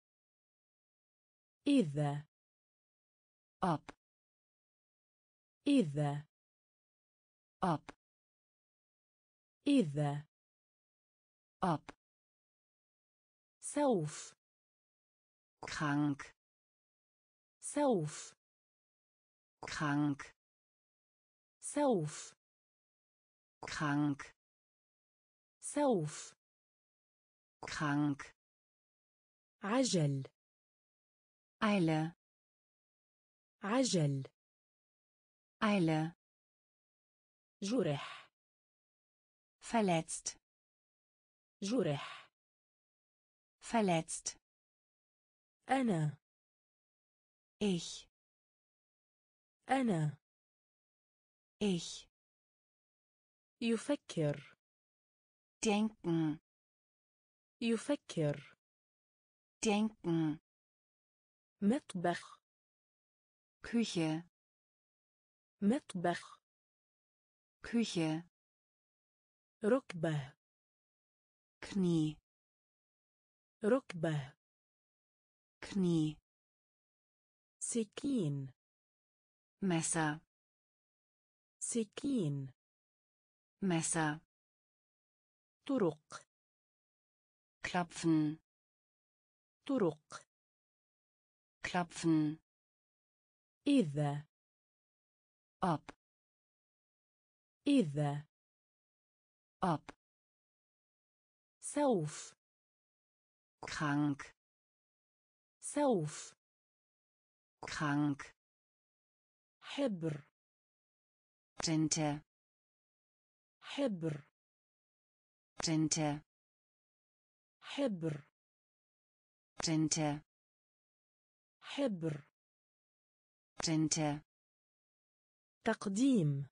إذا ob إذا ob إذا ob سوف krank سوف krank سوف krank سوف krank عجل Eile عجل Eile جرح verletzt جرح verletzt أنا ich أنا Ich. يفكر Denken. يفكر Denken. مطبخ Küche. مطبخ Küche. ركبة Knie. ركبة Knie. سكين Messer. سكين Messer. طرق Klopfen. طرق Klopfen. إذا Ob. إذا Ob. سوف Krank. سوف Krank. حبر Tinte. حبر Tinte. حبر Tinte. حبر Tinte. تقديم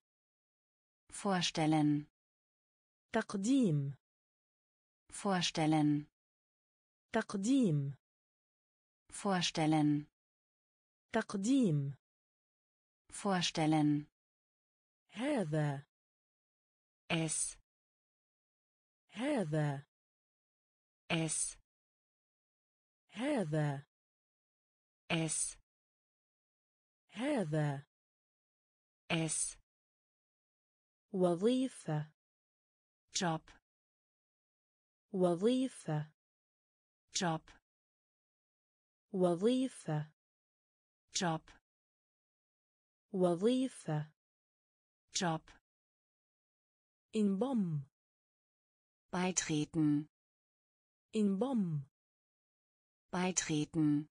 Vorstellen. تقديم Vorstellen. تقديم Vorstellen. تقديم Vorstellen. هذا Es. هذا Es. هذا Es. هذا Es. وظيفة Job. وظيفة Job. وظيفة Job. وظيفة Job. انضم Beitreten. انضم Beitreten.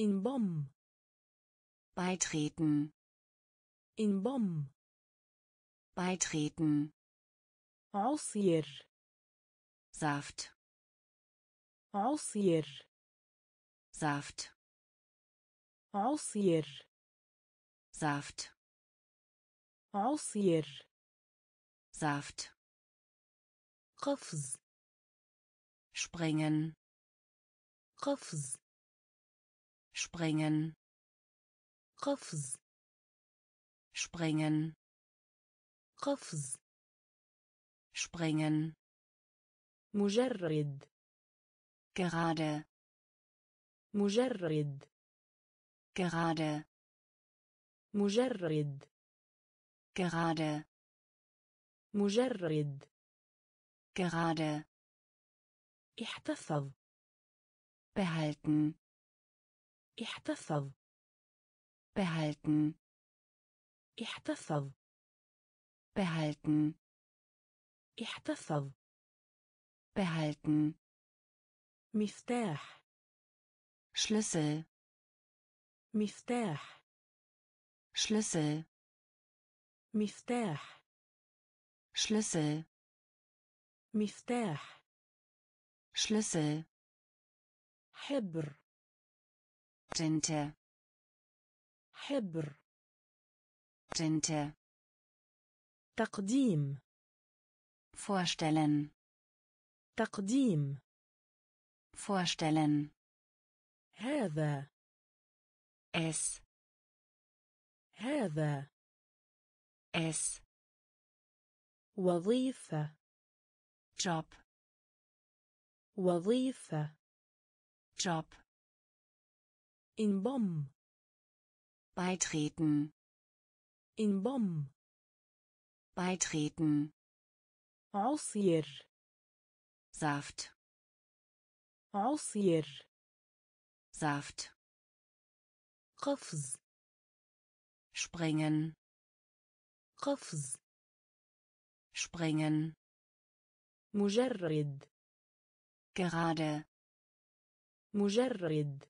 انضم Beitreten. انضم Beitreten. عصير Saft. عصير Saft. عصير Saft. عصير Saft. قفز Springen. قفز Springen. قفز Springen. قفز Springen. مجرد Gerade. مجرد Gerade. مجرد Gerade. مجرد Gerade. احتفظ Behalten. احتفظ Behalten. احتفظ Behalten. احتفظ Behalten. مفتاح Schlüssel. مفتاح Schlüssel. مفتاح Schlüssel. مفتاح Schlüssel. حبر Tinte. حبر Tinte. تقديم Vorstellen. تقديم Vorstellen. هذا Es. هذا Es. وظيفة Job. وظيفة Job. انضم Beitreten. انضم Beitreten. عصير Saft. عصير Saft. قفز Springen. قفز Springen. مجرد Gerade. مجرد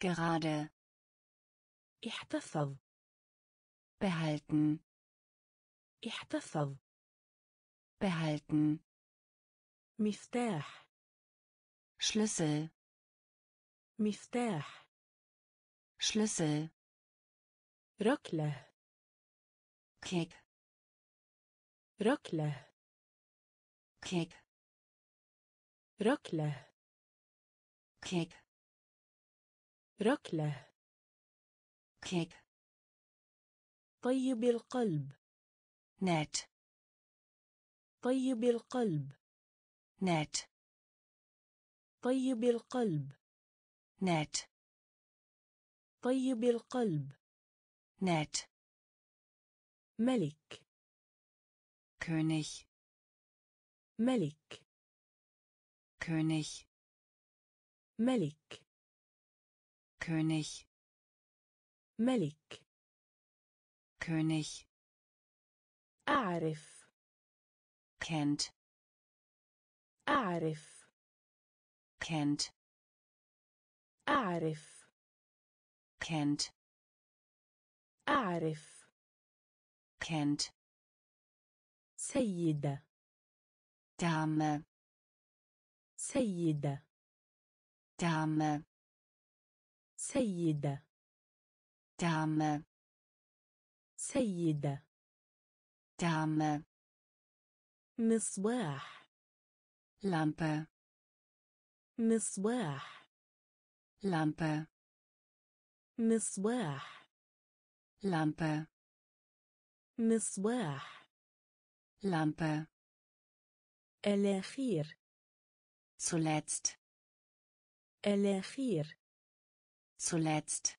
Gerade. احتفظ Behalten. احتفظ Behalten. مفتاح Schlüssel. مفتاح Schlüssel. ركلة Kick. ركلة Kick. ركلة Kick. ركلة Kick. طيب القلب Nett. طيب القلب Nett. طيب القلب Nett. طيب القلب Nett. ملك König. ملك König. ملك König. ملك König. أعرف Kennt. أعرف Kennt. أعرف Kennt. أعرف Kennt. سيدة Dame. سيدة Dame. سيدة Dame. سيدة Dame. مصباح Lampe. مصباح Lampe. مصباح Lampe. مصباح Lampe. الأخير Zuletzt. الأخير Zuletzt.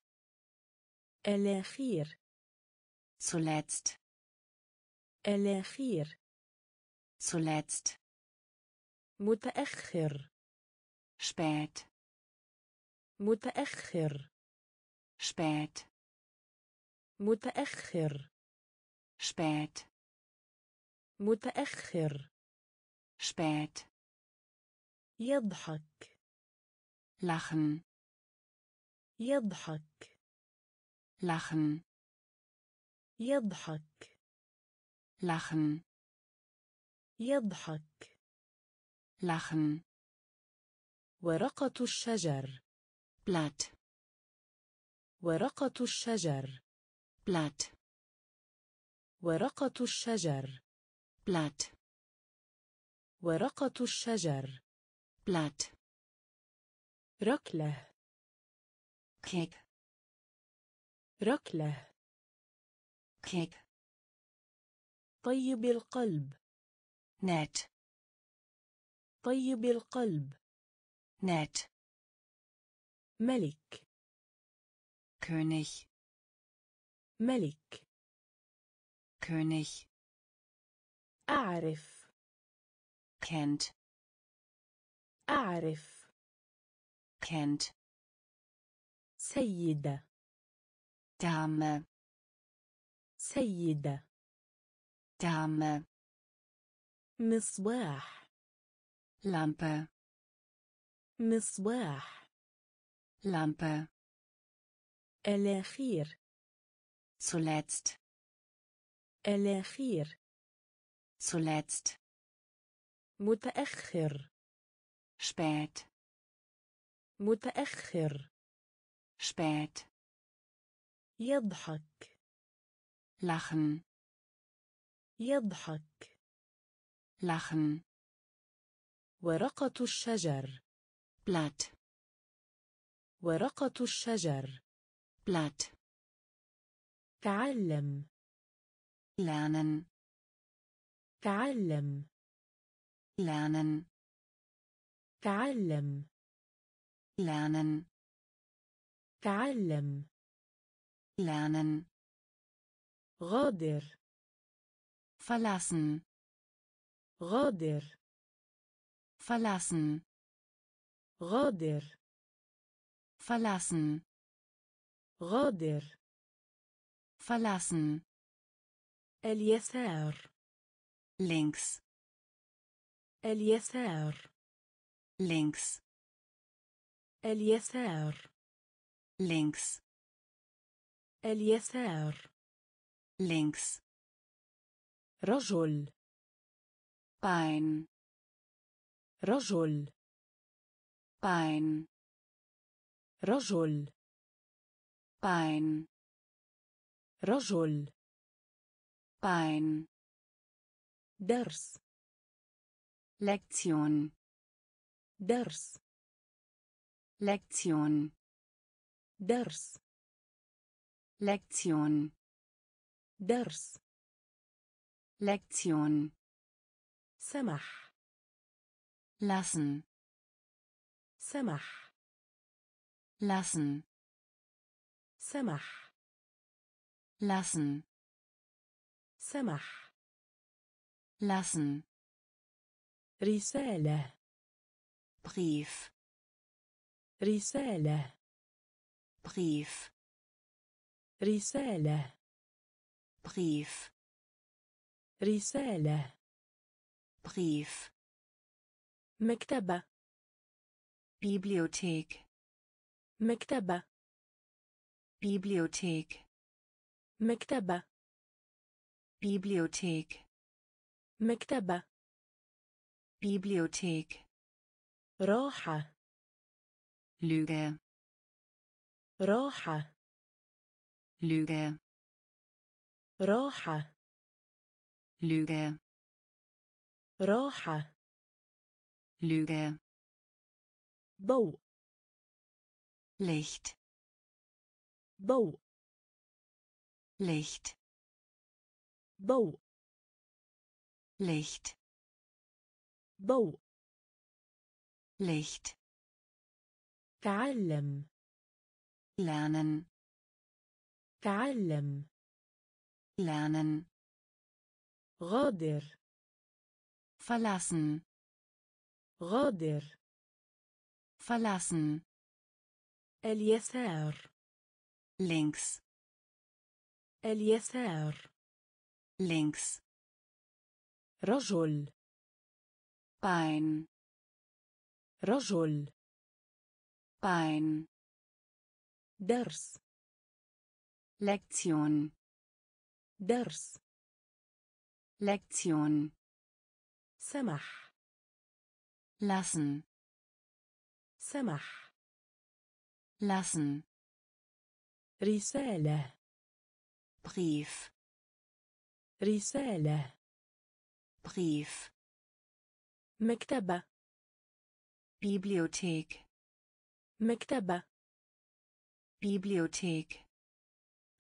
الأخير Zuletzt. الأخير Zuletzt. متأخر Spät. متأخر Spät. متأخر Spät. متأخر Spät. يضحك Lachen. يضحك Lachen. يضحك Lachen. يضحك Lachen. ورقة الشجر Blatt. ورقة الشجر Blatt. ورقة الشجر Blatt. ورقة الشجر Blatt. ركلة Kick. ركلة Kick. طيب القلب Nett. طيب القلب Nett. ملك König. ملك König. أعرف Kennt. أعرف Kennt. سيدة Dame. سيدة Dame. مصباح Lampe. مصباح Lampe. الأخير Zuletzt. الأخير Zuletzt. متأخر Spät. متأخر Spät. يضحك Lachen. يضحك Lachen. ورقة الشجر Blatt. ورقة الشجر Blatt. تعلم Lernen. تعلم Lernen. تعلم Lernen. تعلم Lernen. غادر Verlassen. غادر Verlassen. غادر Verlassen. غادر Verlassen. اليسار Links. اليسار Links. اليسار Links. اليسار Links. رجل Bein. رجل Bein. رجل Bein. رجل. باين درس. لكتيون درس. لكتيون درس. لكتيون درس. لكتيون سمح. لسن سمح. لسن سمح. Lassen سمح lassen رسالة Brief رسالة Brief رسالة Brief رسالة Brief مكتبة Bibliothek مكتبة Bibliothek مكتبة. بيبليوتيك مكتبة. بيبليوتيك راحة. لوجة راحة. لوجة راحة. لوجة راحة. لوجة ضوء. ليخت ضوء. Licht ضوء Licht ضوء Licht تعلم lernen تعلم lernen غادر verlassen غادر verlassen اليسار links اليسار. لينكس رجل. باين رجل. باين درس. Lektion. درس. Lektion. سمح. Lassen سمح. لسن رسالة. Brief رسالة. بريف مكتبة. Bibliothek مكتبة. Bibliothek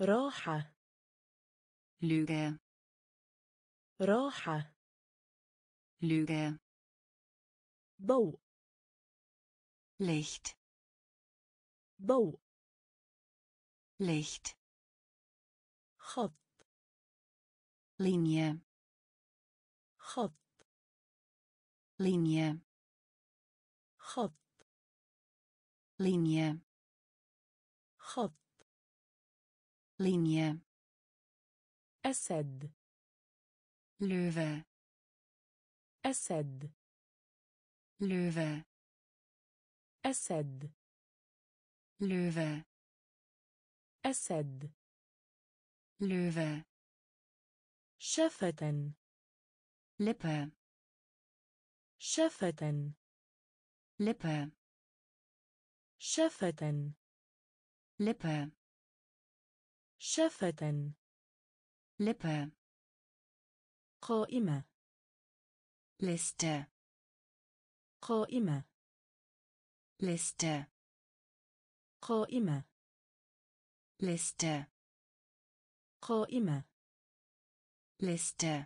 راحة. لغة راحة. لغة ضوء. ليخت ضوء. ليخت خط. لينيا خط. لينيا خط. لينيا خط. لينيا أسد. لوفا. أسد. لوفا. أسد. لوفا. أسد. Löwe شفة Lippe شفة Lippe شفة Lippe شفة Lippe قائمة Liste قائمة Liste قائمة Liste قائمة Liste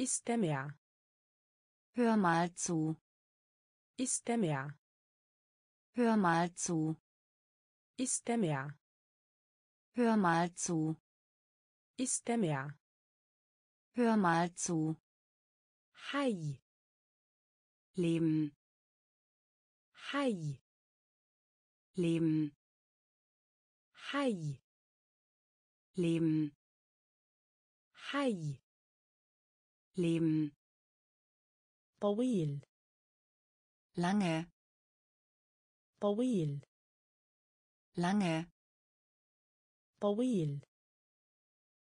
استمع Hör mal zu استمع Hör mal zu استمع Hör mal zu استمع Hör mal zu حي Leben حي Leben حي Leben حي Leben طويل lange طويل lange طويل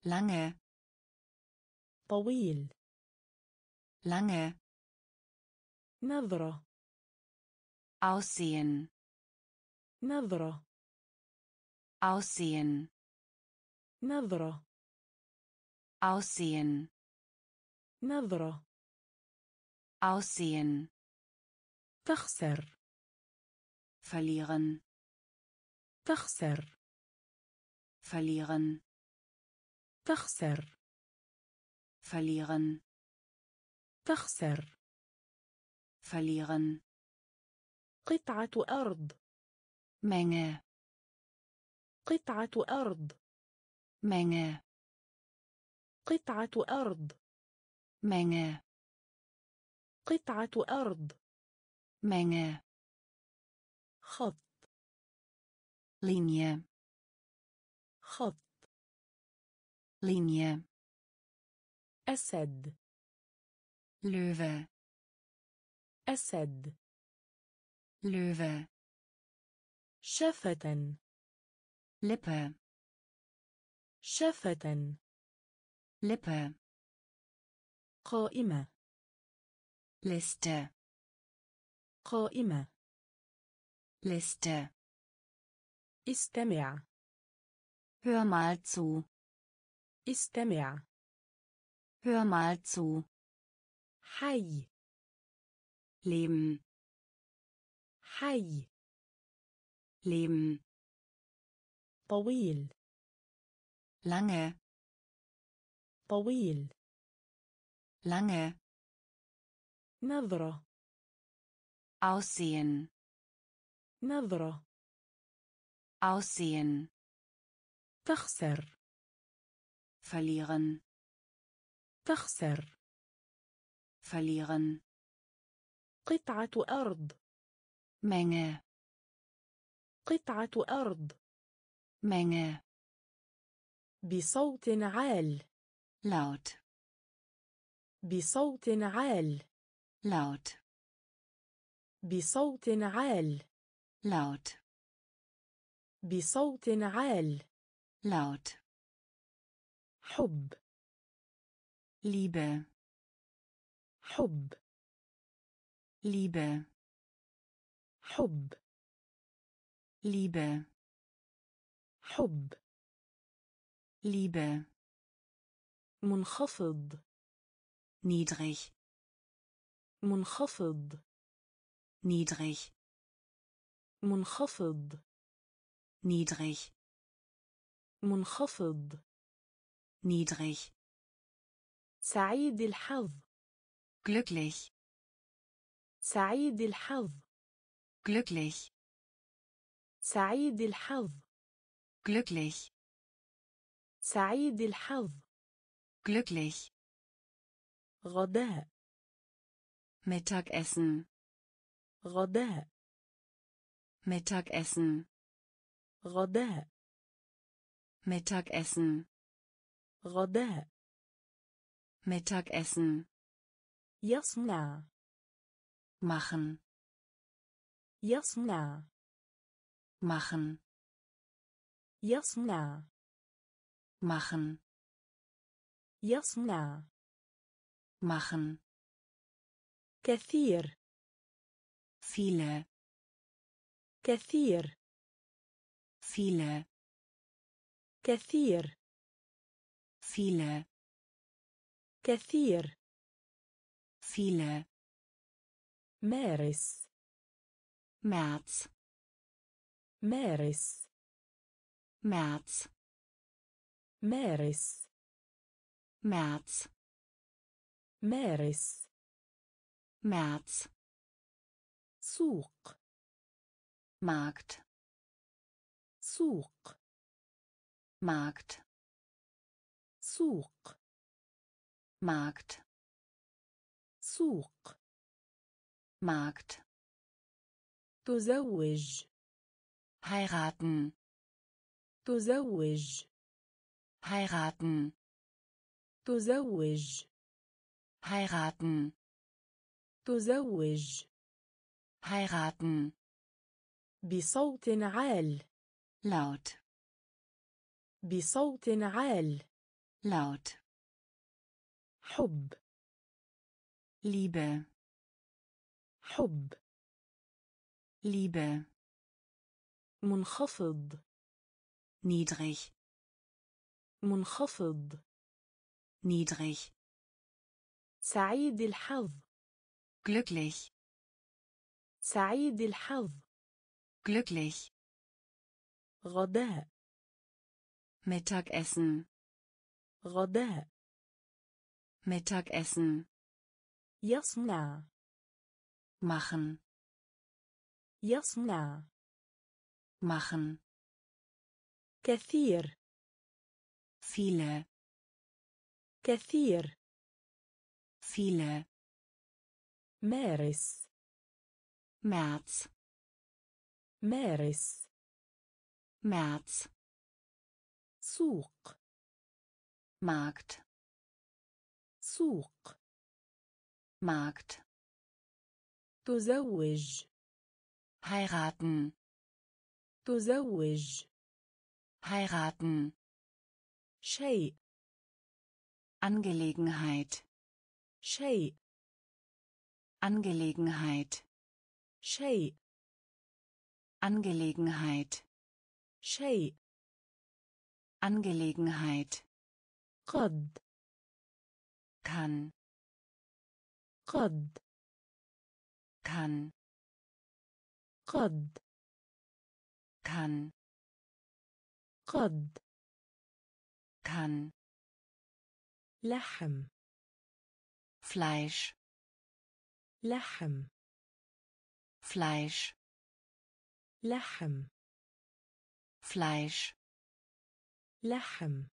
lange طويل lange نظرة aussehen نظرة aussehen نظرة aussehen نظرة aussehen تخسر verlieren تخسر verlieren تخسر verlieren تخسر verlieren قطعة أرض Menge قطعة أرض Menge قطعة أرض Menge قطعة أرض Menge خط Linie خط Linie أسد Löwe أسد Löwe شفة Lippe شفة Lippe قائمة Liste قائمة Liste استمع Hör mal zu استمع Hör mal zu حي Leben حي Leben طويل lange طويل lange نظرة aussehen نظرة aussehen تخسر verlieren تخسر verlieren قطعة أرض Menge قطعة أرض Menge بصوت عال. Laut بصوت عال. Laut بصوت عال. Laut بصوت عال. Laut حب. Liebe. حب. Liebe. حب. Liebe. حب. Liebe منخفض niedrig منخفض niedrig منخفض niedrig منخفض niedrig سعيد الحظ glücklich سعيد الحظ glücklich سعيد الحظ glücklich سعيد الحظ glücklich غداء Mittagessen غداء Mittagessen غداء Mittagessen غداء Mittagessen يصنع machen يصنع machen يصنع Machen يصنع machen كثير viele كثير viele كثير viele كثير viele مارس März مارس März مارس März مارس März سوق Markt سوق Markt سوق Markt سوق Markt تزوج heiraten تزوج heiraten تزوج heiraten تزوج heiraten بصوت عال laut بصوت عال laut حب Liebe حب Liebe منخفض niedrig منخفض niedrig سعيد الحظ glücklich سعيد الحظ glücklich غداء Mittagessen غداء Mittagessen يصنع machen يصنع machen كثير فيلا. كثير. فيلا. مارس. مارس. مارس. مارس. سوق. ماركت. سوق. ماركت. تزوج. heiraten تزوج. heiraten شيء Angelegenheit شيء Angelegenheit شيء Angelegenheit شيء Angelegenheit قد kann قد kann قد kann قد kann لحم Fleisch لحم Fleisch لحم Fleisch لحم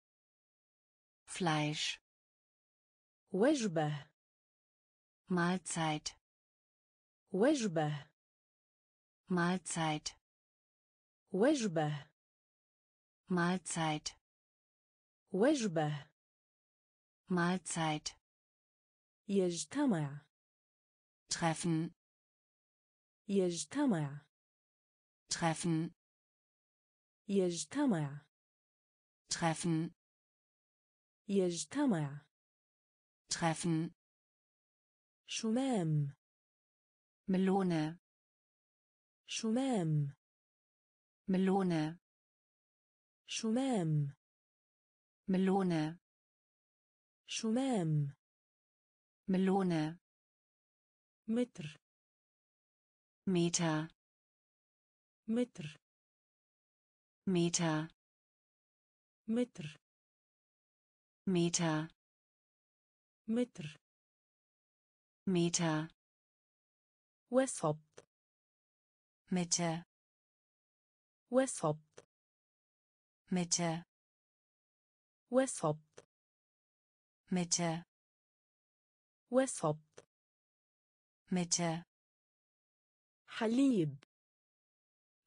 Fleisch وجبة Mahlzeit وجبة Mahlzeit وجبة Mahlzeit وجبة. Mahlzeit. يجتمع. Treffen. يجتمع. Treffen. يجتمع. Treffen. يجتمع. Treffen. شمام. ملونه شمام. ملونه شمام. Melone شمام Melone متر Meter متر Meter متر Meter متر Meter وسط Mitte وسط Mitte وسط Mitte وسط Mitte حليب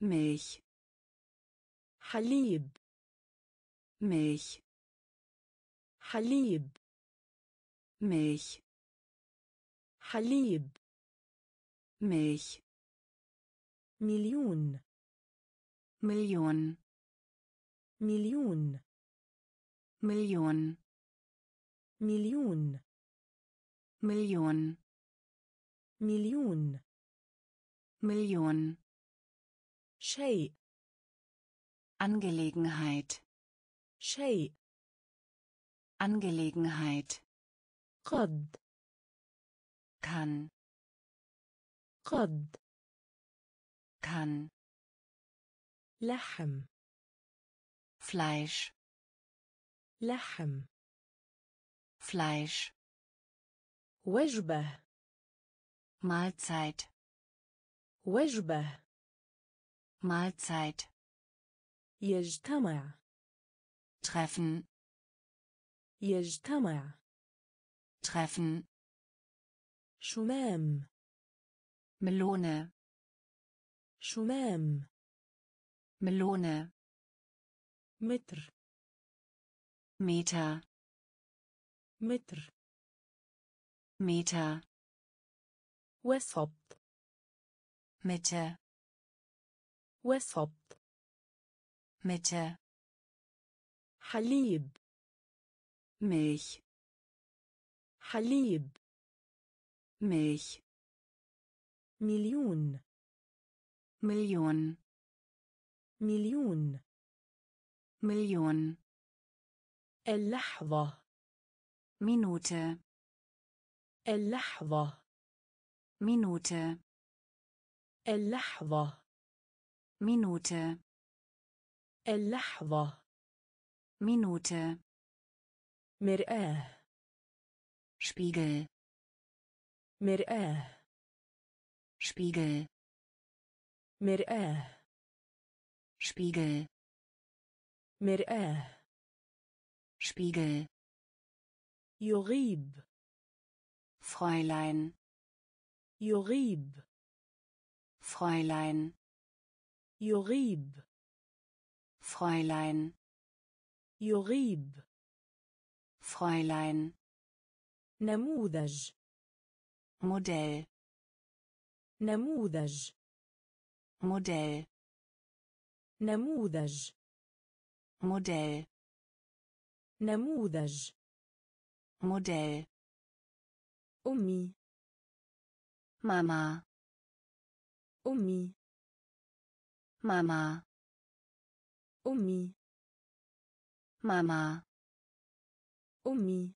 Milch حليب Milch حليب Milch حليب Milch مليون Million مليون Million مليون Million مليون Million شيء Angelegenheit شيء Angelegenheit قد kann قد kann لحم Fleisch لحم. فلايش وجبة. مالزايت وجبة. مالزايت يجتمع. Treffen. يجتمع. Treffen. شمام. ملونه شمام. ملونه متر. Meter متر Meter وسط Mitte وسط Mitte حليب Milch حليب Milch مليون Million مليون Million اللحظة. منوتة اللحظة. منوتة اللحظة. منوتة اللحظة. منوتة مرآة. شبيغل مرآة. شبيغل مرآة. شبيغل مرآة, شبيغل. مرآة. Spiegel يغيب Fräulein يغيب Fräulein يغيب Fräulein يغيب Fräulein نموذج Modell نموذج Modell نموذج Modell نموذج Modell أمي Mama أمي Mama أمي Mama أمي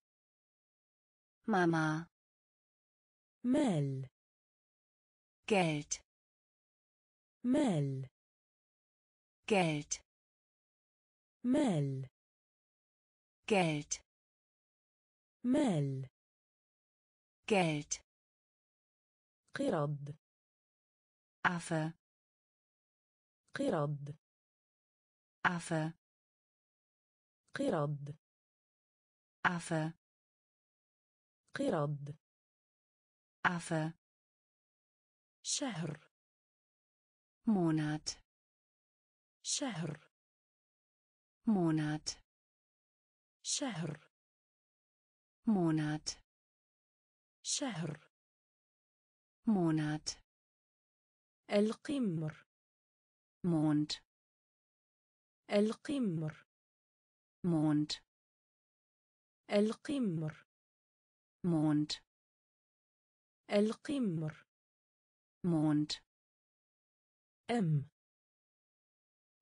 Mama مال Geld مال Geld مال Geld مال Geld قرد Affe قرد Affe قرد Affe قرد Affe شهر Monat شهر Monat شهر. مونات. شهر. Monat. القمر. Mond القمر. Mond القمر. Mond القمر. Mond أم.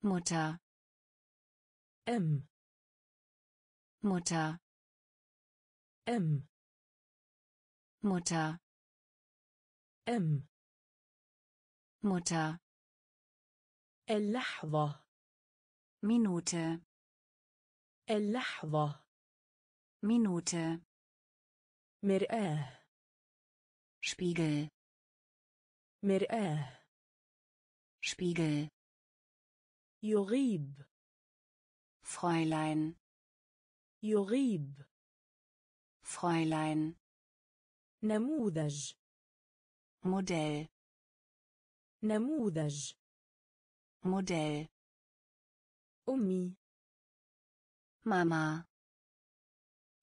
متى. أم. Mutter أم Mutter أم Mutter اللحظة Minute اللحظة Minute مرآة Spiegel مرآة Spiegel يغيب Fräulein يغيب. فرايلين نموذج. موديل نموذج. موديل أمي. ماما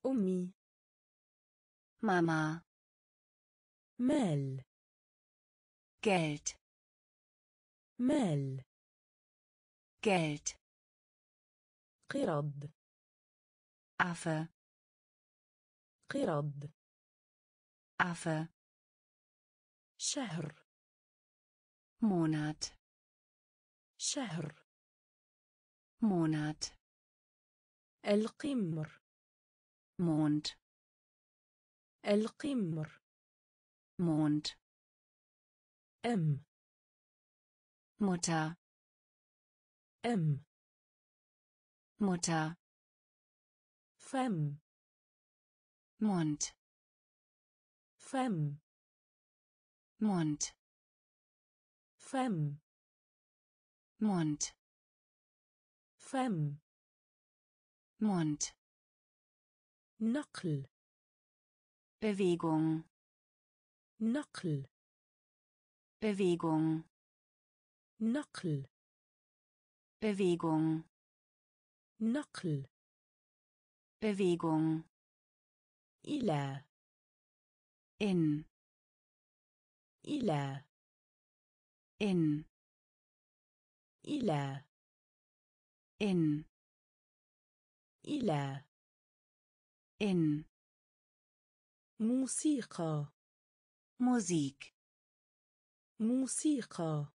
أمي. ماما مال. Geld. مال. Geld. قرض. عفا قرض. عفا شهر. مونات. شهر. مونات. القمر. مونت. القمر. مونت. أم. متى. أم. متى. Femme. Mund. Femme. Mund. Femme. Mund. Femme. Mund. Nockel. Bewegung. Nockel. Bewegung. Nockel. Bewegung. Nockel. Bewegung إلى in إلى in إلى in إلى in موسيقى Musik موسيقى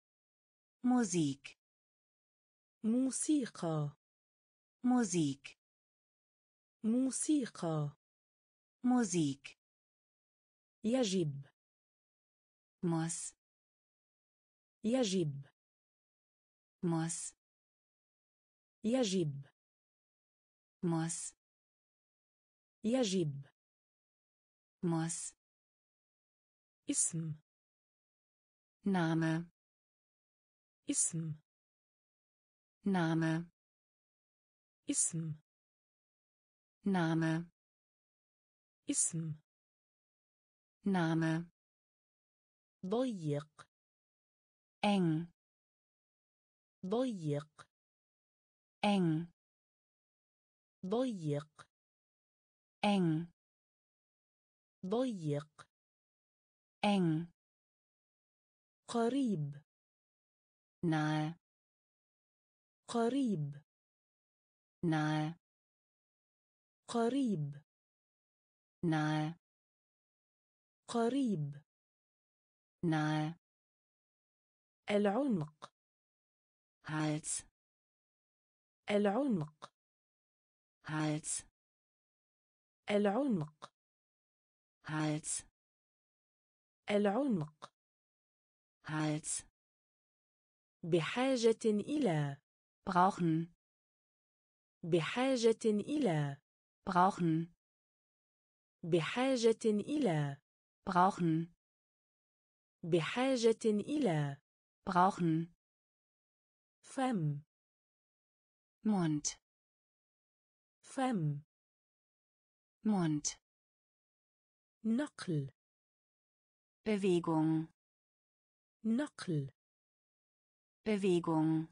Musik موسيقى Musik موسيقى. موزيك. يجب. مس. يجب. مس. يجب. مس. يجب. مس. اسم. نعم اسم. نعم اسم. Name اسم Name ضيق eng ضيق eng ضيق eng ضيق eng قريب nahe قريب nahe قريب. Nahe قريب. Nahe العنق. Hals. العنق. Hals. العنق. Hals. العنق. Hals. بحاجة إلى. Brauchen. بحاجة إلى. brauchen بحاجة إلى brauchen بحاجة إلى brauchen فم Mund فم Mund نقل Bewegung نقل Bewegung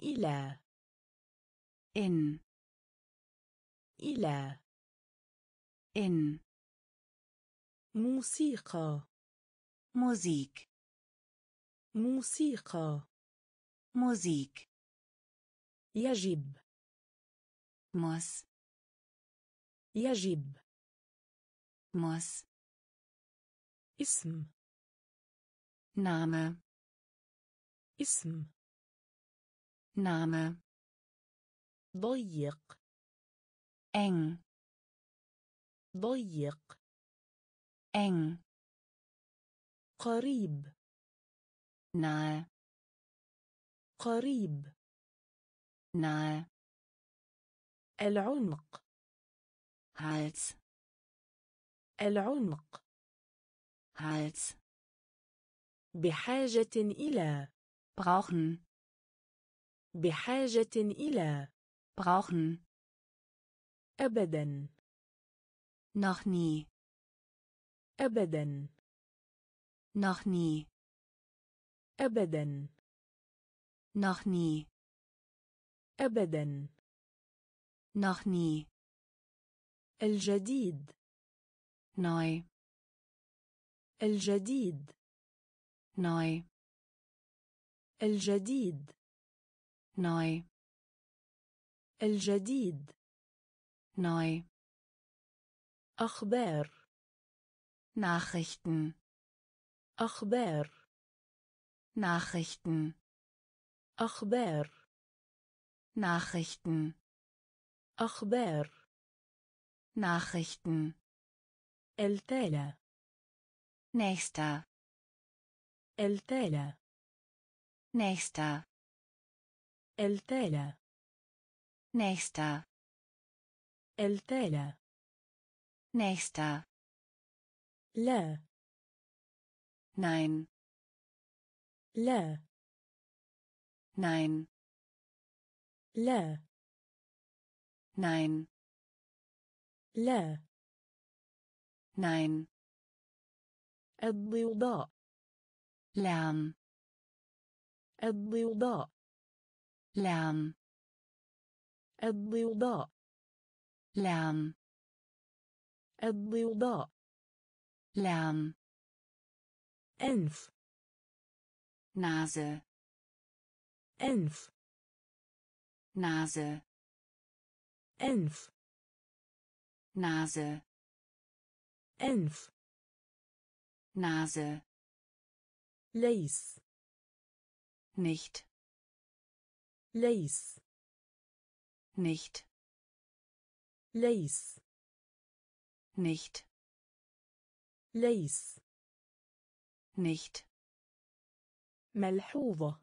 إلى in إلى in موسيقى Musik موسيقى Musik يجب muss يجب muss اسم Name اسم Name ضيق eng. ضيق. Eng. قريب. Nah قريب. Nah العنق. Hals. العنق. Hals. بحاجة إلى. Brauchen. بحاجة إلى. Brauchen. أبدا. Noch nie. أبدا. Noch nie. أبدا. Noch nie. أبدا. Noch nie. الجديد. Neu الجديد. Neu الجديد. Neu الجديد. neu أخبار Nachrichten أخبار Nachrichten أخبار Nachrichten أخبار Nachrichten التالى nächster التالى nächster التالى nächster التالى nächster لا. Nein. لا. Nein. لا. Nein. لا. Nein. الضوضاء. Lärm. الضوضاء. Lärm. الضوضاء. لام الضوضاء لام أنف نازه أنف نازه أنف نازه أنف نازه ليس nicht ليس nicht ليس nicht ليس nicht ملحوظة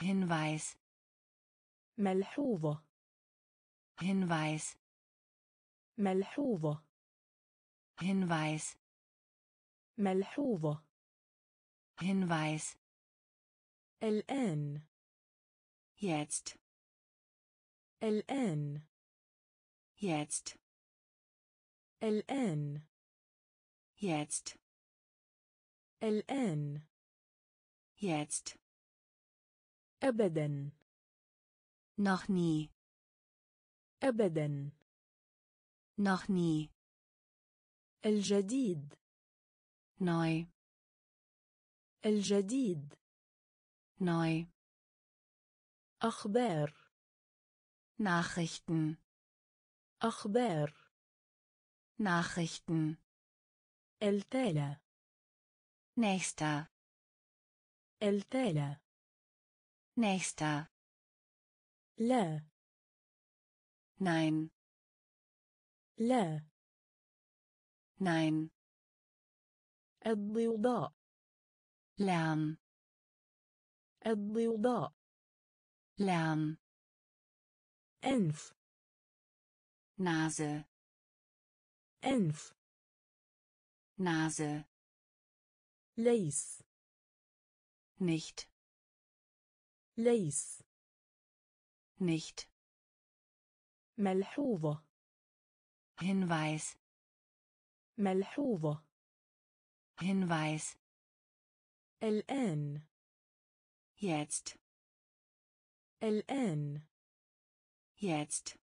Hinweis ملحوظة Hinweis ملحوظة Hinweis ملحوظة Hinweis الآن jetzt الآن jetzt الآن jetzt الآن jetzt أبدا noch nie أبدا noch nie الجديد neu الجديد neu أخبار Nachrichten أخبار Nachrichten التالى nächster التالى nächster لا nein لا nein الضوضاء Lärm الضوضاء Lärm أنف Nase أنف Nase ليس nicht ليس nicht ملحوظة Hinweis ملحوظة Hinweis الآن jetzt الآن jetzt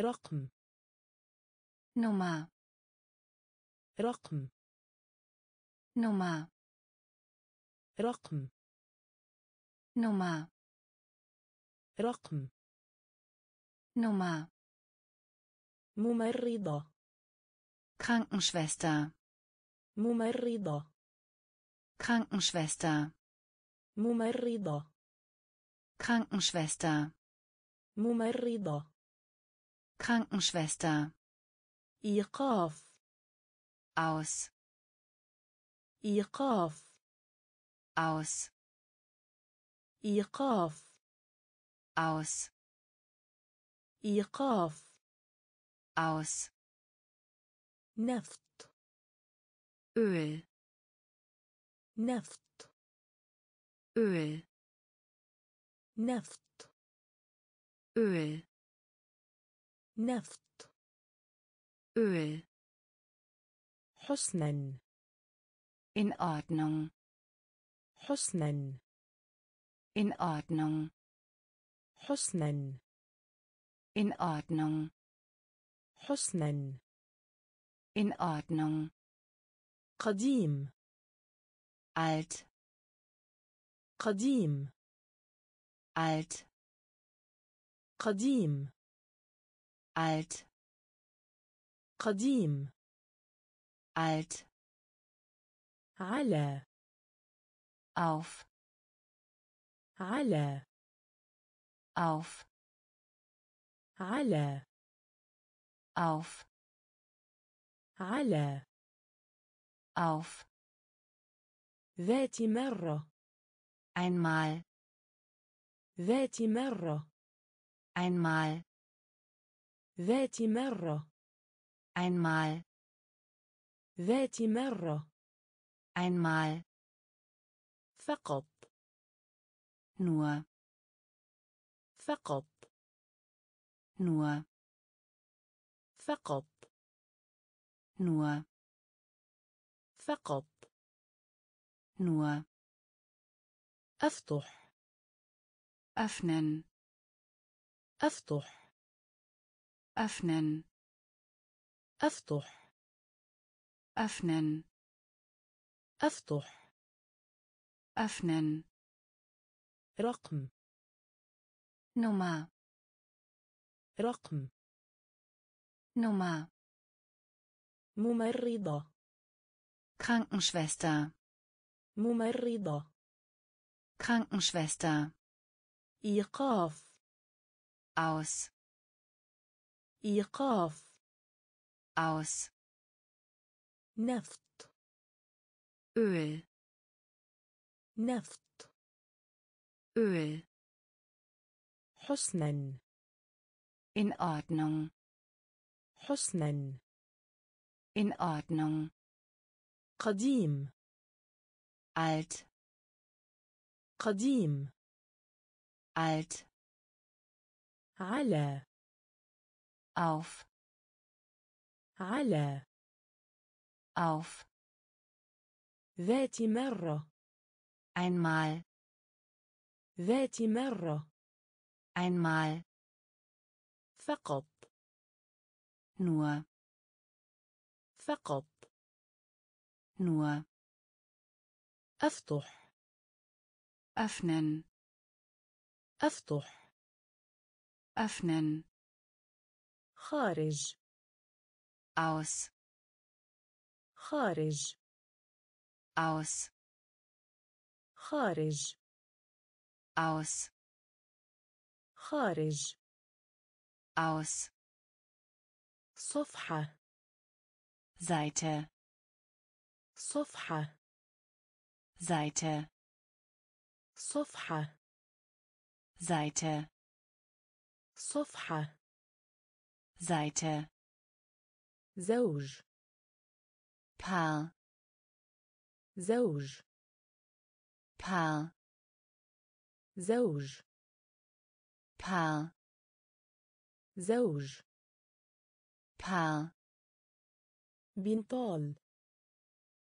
رقم Nummer رقم Nummer رقم Nummer رقم Nummer ممرضة Krankenschwester ممرضة Krankenschwester ممرضة Krankenschwester ممرضة Krankenschwester إيقاف aus إيقاف aus إيقاف aus إيقاف aus نفط Öl نفط Öl نفط Öl نفط Öl حسنا in Ordnung حسنا in Ordnung حسنا in Ordnung حسنا in Ordnung قديم alt قديم alt قديم alt قديم alt على auf على auf على auf على auf ذات مرة einmal ذات مرة einmal ذات مرة. Einmal. ذات مرة. Einmal. فقط. Nur. فقط. Nur. فقط. Nur. فقط. Nur. أفتح. Öffnen. أفتح. öffnen أفتح öffnen أفتح öffnen رقم Nummer رقم Nummer ممرضة Krankenschwester ممرضة Krankenschwester إيقاف aus إيقاف aus نفط Öl نفط Öl حسنا in Ordnung حسنا in Ordnung قديم alt قديم alt على auf على auf ذات مرة einmal ذات مرة einmal فقط nur فقط nur أفتح öffnen أفتح öffnen خارج. aus خارج. aus خارج. aus خارج. aus صفحة. Seite صفحة. Seite صفحة. Seite صفحة. Seite زوج Paar زوج Paar زوج Paar زوج Paar بنطال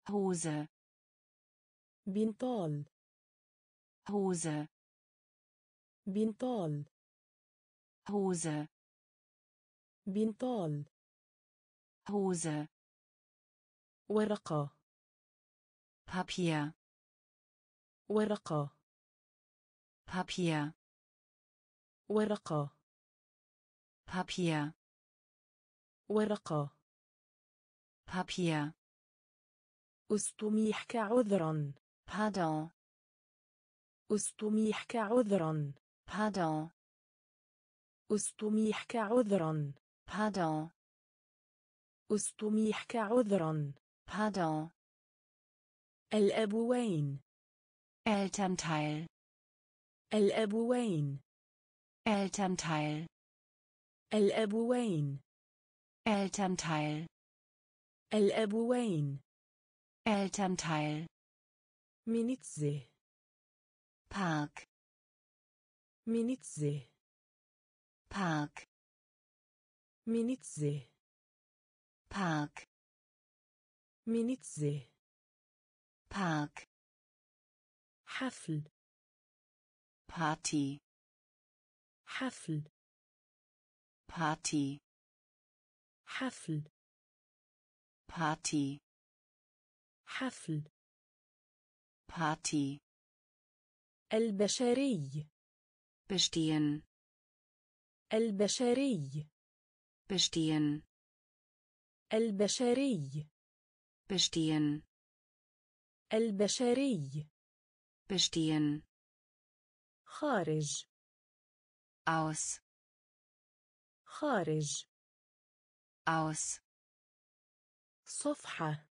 Hose بنطال Hose بنطال Hose بنطال Hose ورقة Papier ورقة Papier ورقة Papier ورقة. Papier أستميحك عذرا. Pardon. أستميحك عذرا. Pardon. أستميحك عذرا. Pardon أستميحك عذرا Pardon الأبوين Elternteil الأبوين Elternteil الأبوين Elternteil الأبوين Elternteil منتزه Park منتزه Park منتزه Park منتزه Park حفل Party حفل Party حفل Party حفل Party البشري bestehen البشري bestehen البشري bestehen البشري bestehen خارج aus خارج aus صفحة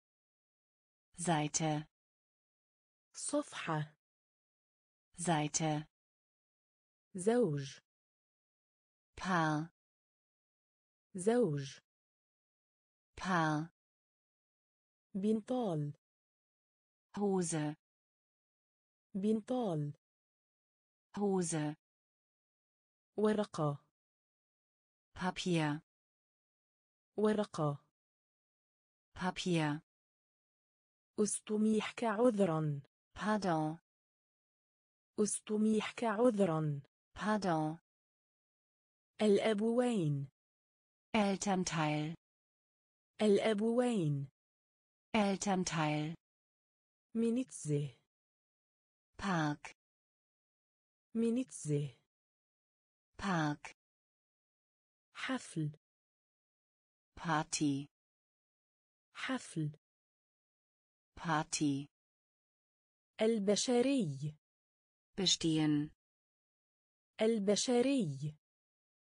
Seite صفحة Seite زوج Paar زوج. Paar بنطال. Hose بنطال. Hose ورقة. Papier ورقة. Papier أستميحك عذرا Pardon. أستميحك عذرا Pardon. الأبوين. Elternteil الأبوين Elternteil منتزه Park منتزه Park حفل Party حفل Party البشري bestehen البشري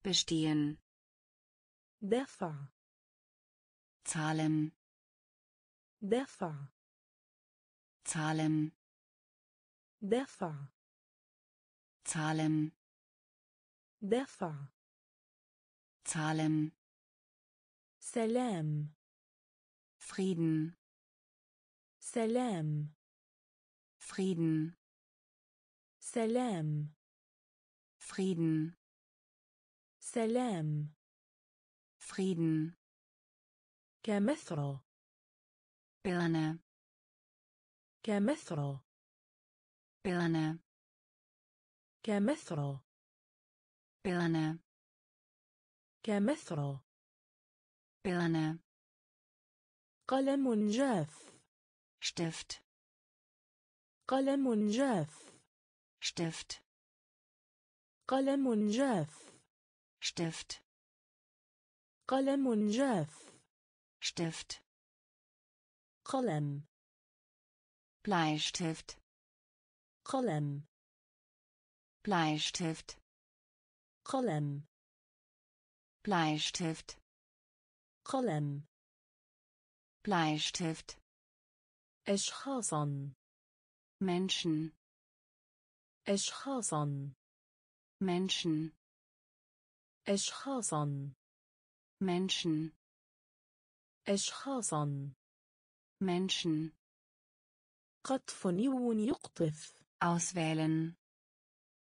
bestehen دفع zahlen دفع zahlen دفع zahlen دفع zahlen سلام Frieden سلام Frieden سلام Frieden سلام Frieden كمثرى Birne كمثرى Birne كمثرى Birne كمثرى Birne قلم جاف Stift قلم جاف Stift قلم جاف Stift قلم جاف Stift قلم Bleistift قلم Bleistift قلم Bleistift قلم Bleistift أشخاصا Menschen أشخاصا Menschen أشخاصا Menschen أشخاصا Menschen قطف نيو يقطف auswählen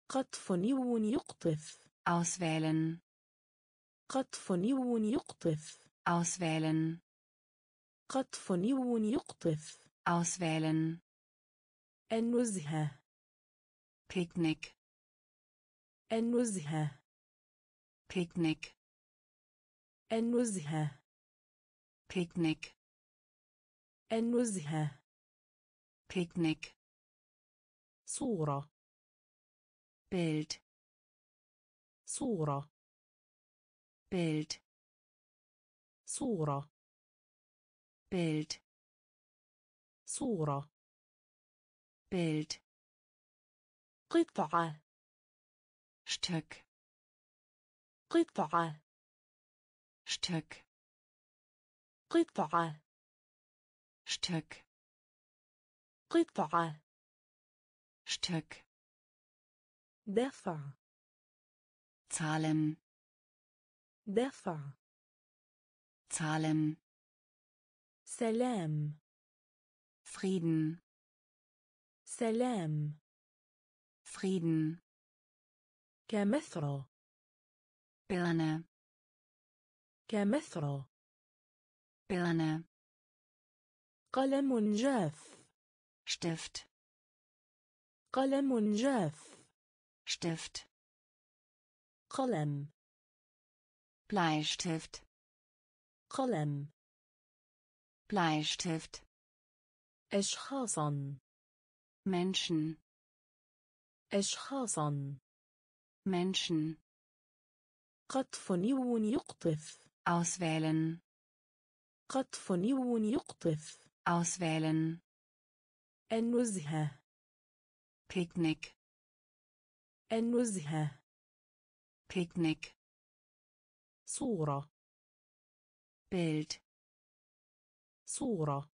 قطف نيو يقطف auswählen قطف نيو يقطف auswählen قطف نيو يقطف auswählen النزهة Picknick النزهة Picknick النزهة Picknick النزهة Picknick صورة Bild صورة Bild صورة Bild صورة Bild قطعة Stück قطعة Stück قطعة Stück قطعة Stück دفع zahlen دفع zahlen سلام Frieden سلام Frieden كمثرى Birne كمثرى Birne قلم جاف Stift قلم جاف Stift قلم Bleistift قلم Bleistift أشخاصا Menschen أشخاصا Menschen قطف يقطف auswählen قطف نيو يقطف auswählen النزهة Picknick النزهة Picknick صورة Bild صورة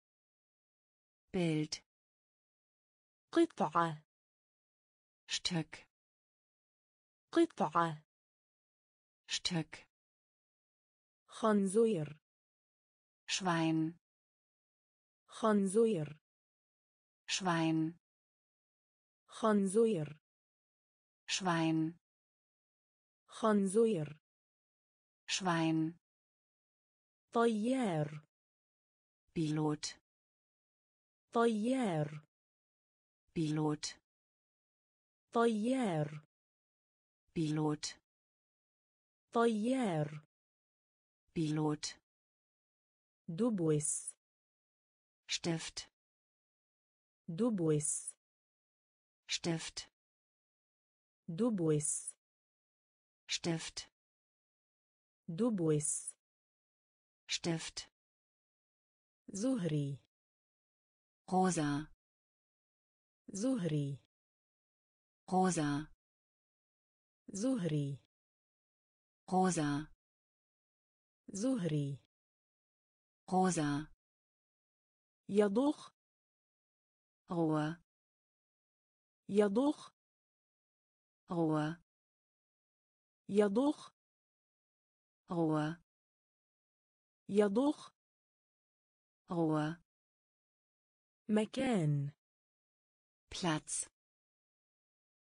Bild قطعة Stück قطعة Stück خنزير Schwein خنزير Schwein خنزير Schwein خنزير Schwein طيار Pilot طيار Pilot طيار Pilot طيار Pilot دبوس Stift دبوس Stift دبوس Stift دبوس Stift زهري rosa زهري rosa زهري rosa زهري. روزا يضخ. روى يضخ. روى يضخ. روى يضخ. روى مكان. بلاتس.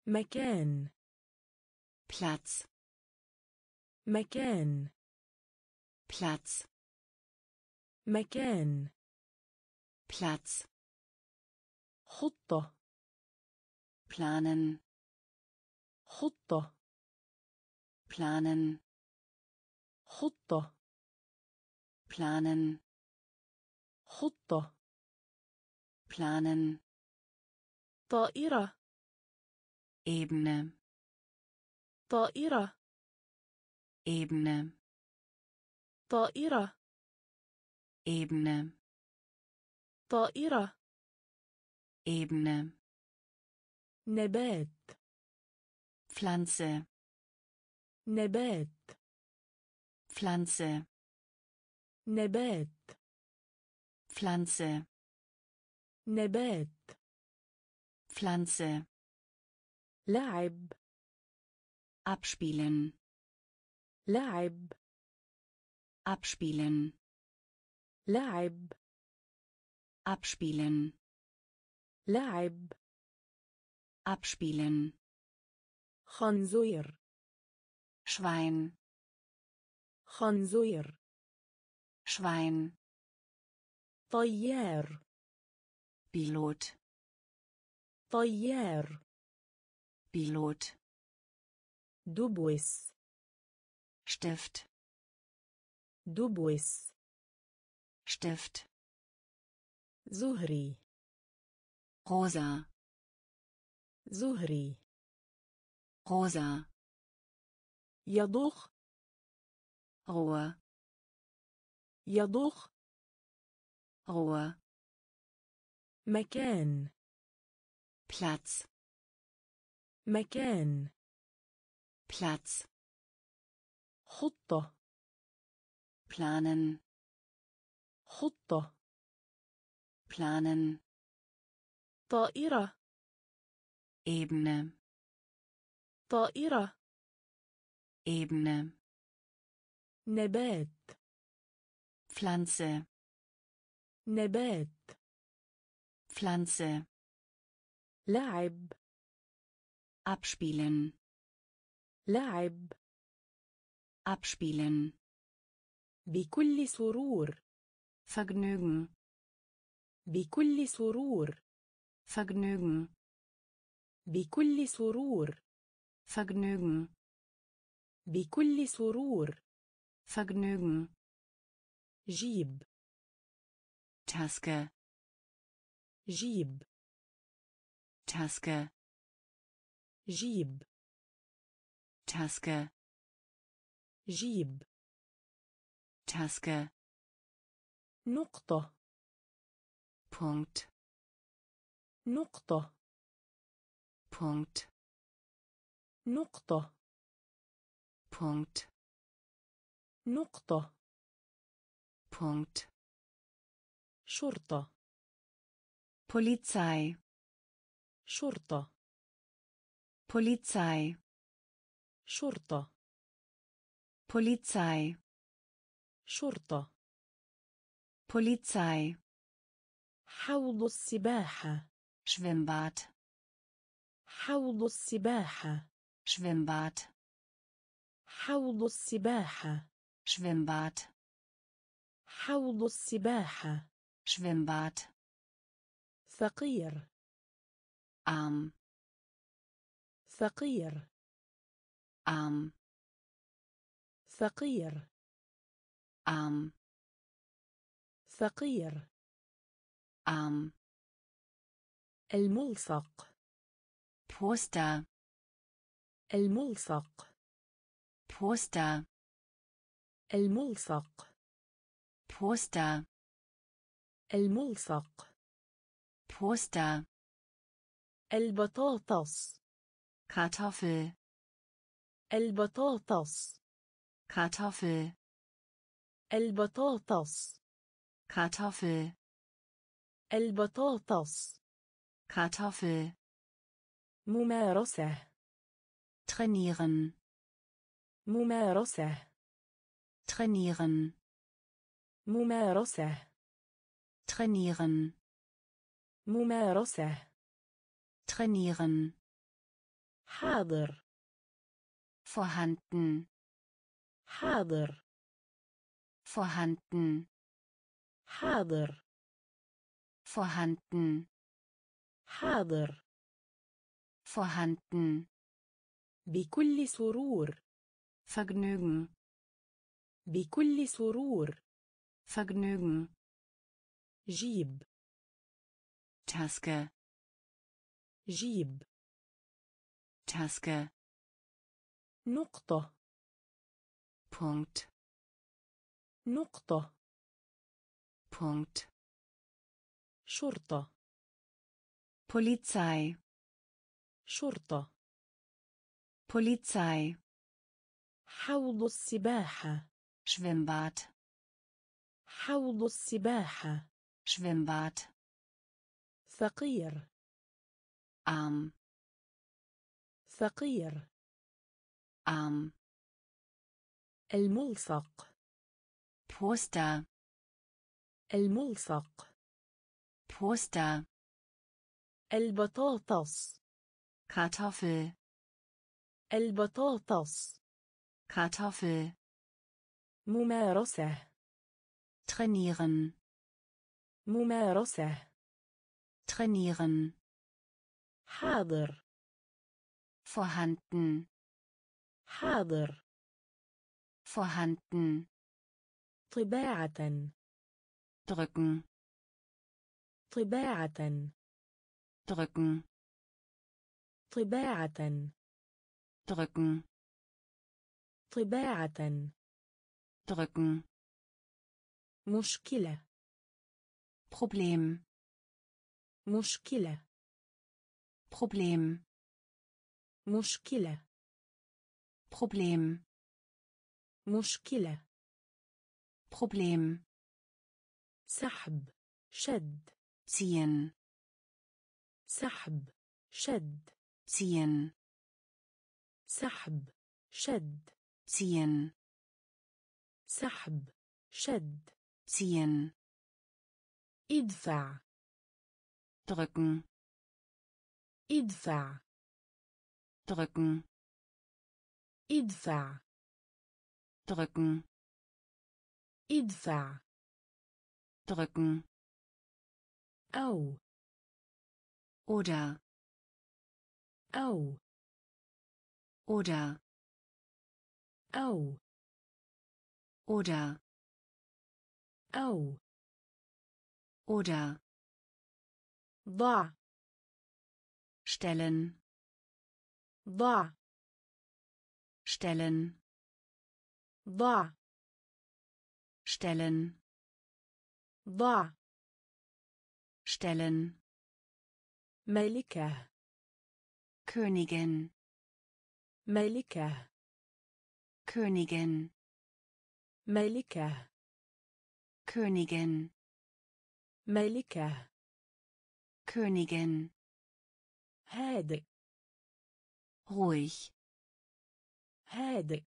مكان. بلاتس. مكان. Platz مكان Platz خطة planen خطة planen خطة planen خطة planen طائرة Ebene طائرة Ebene طائرة Ebene طائرة Ebene نبات Pflanze نبات Pflanze نبات Pflanze نبات Pflanze لعب abspielen لعب abspielen لعب abspielen لعب abspielen خنزير Schwein خنزير Schwein طيار Pilot طيار Pilot دبوس Stift دوبويس شتفت زهري روزا زهري روزا يضخ روى يضخ روى مكان بلاتس مكان بلاتس خطه planen خطة planen طائرة Ebene طائرة Ebene نبات Pflanze نبات Pflanze لعب abspielen لعب abspielen بكل سرور. فغنوغن بكل سرور. فغنوغن بكل سرور. فغنوغن بكل سرور. فغنوغن جيب. تاسكا جيب. تاسكا جيب. تاسكا جيب. Taske نقطة Punkt نقطة Punkt نقطة Punkt نقطة Punkt شرطة Polizei شرطة Polizei شرطة Polizei شرطة. Polizei. حوض السباحة. Schwimmbad. حوض السباحة. Schwimmbad. حوض السباحة. Schwimmbad. حوض السباحة. Schwimmbad. ثقير Arm. ثقير Arm. ثقير أم فقير. أم. الملصق. بوستا الملصق. بوستا الملصق. بوستا الملصق. بوستا البطاطس. كارتوفل البطاطس. كارتوفل البطاطس. كارتوفل البطاطس. كارتوفل ممارسة. Trainieren. ممارسة. Trainieren. ممارسة. Trainieren. ممارسة. Trainieren. حاضر. Vorhanden. حاضر. Vorhanden حاضر vorhanden حاضر vorhanden بكل سرور Vergnügen بكل سرور Vergnügen جيب Taske جيب Taske نقطة Punkt نقطة. Punkt. شرطة. Polizei. شرطة. Polizei. حوض السباحة. Schwimmbad. حوض السباحة. Schwimmbad. ثقير Arm. ثقير Arm. الملصق. Poster الملصق Poster البطاطس Kartoffel البطاطس Kartoffel ممارسة trainieren ممارسة trainieren حاضر vorhanden حاضر vorhanden طباعة drücken طباعة drücken طباعة drücken طباعة drücken مشكلة Problem مشكلة Problem مشكلة Problem مشكلة Problem سحب شد ziehen سحب شد ziehen سحب شد ziehen سحب شد ziehen ادفع drücken ادفع drücken ادفع drücken ادفع drücken أو oder أو oder أو oder أو oder ضع stellen ضع stellen ضع stellen ضع stellen ملكة Königin ملكة Königin ملكة Königin ملكة Königin هادئ ruhig هادئ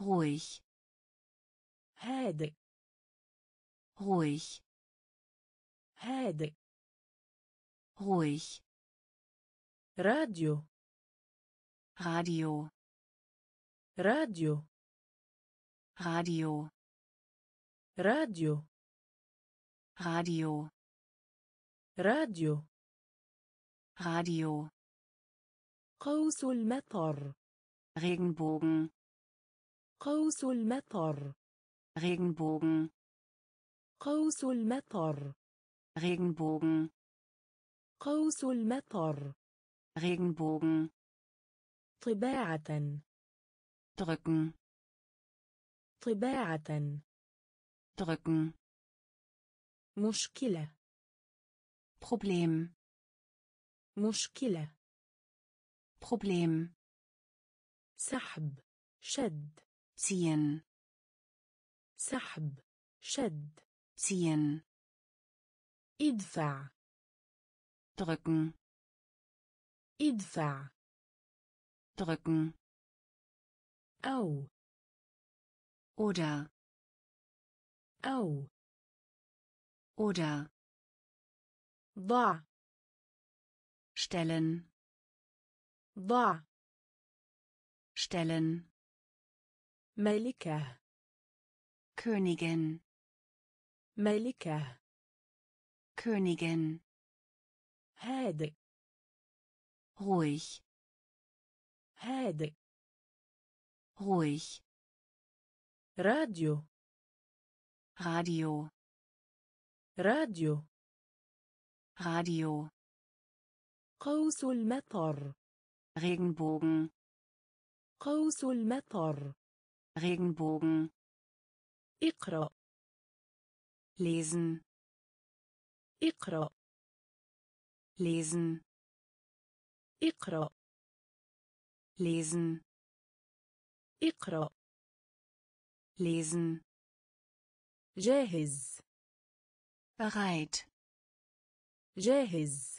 ruhig هادئ ruhig هادئ ruhig راديو. Radio راديو. Radio راديو. Radio راديو. Radio قوس المطر. Regenbogen قوس المطر. Regenbogen قوس المطر Regenbogen قوس المطر Regenbogen طباعة drücken طباعة drücken مشكلة Problem مشكلة Problem سحب شد ziehen سحب شد ziehen ادفع drücken ادفع drücken أو oder أو oder ضع stellen ضع stellen ملكة Königin ملكة Königin هادئ ruhig هادئ ruhig راديو Radio راديو Radio قوس المطر Regenbogen قوس المطر Regenbogen اقرأ lesen اقرأ lesen اقرأ lesen اقرأ lesen جاهز bereit جاهز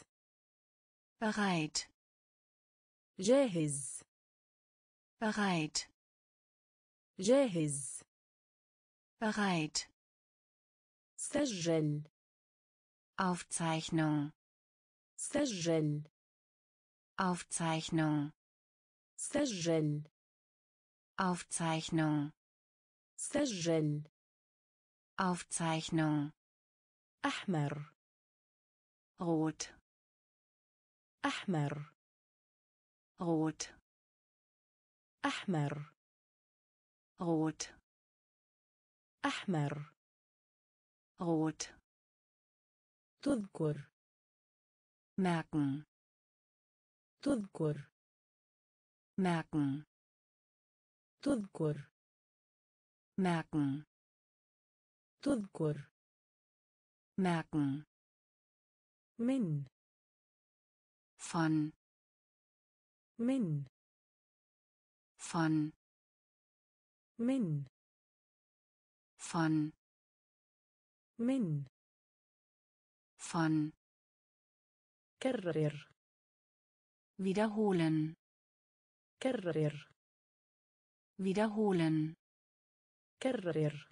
bereit جاهز bereit جاهز bereit سجل Aufzeichnung سجل Aufzeichnung سجل Aufzeichnung سجل Aufzeichnung أحمر rot أحمر rot أحمر rot أحمر rot تذكر merken تذكر merken تذكر merken تذكر merken من von من von من von من von كرر wiederholen كرر wiederholen كرر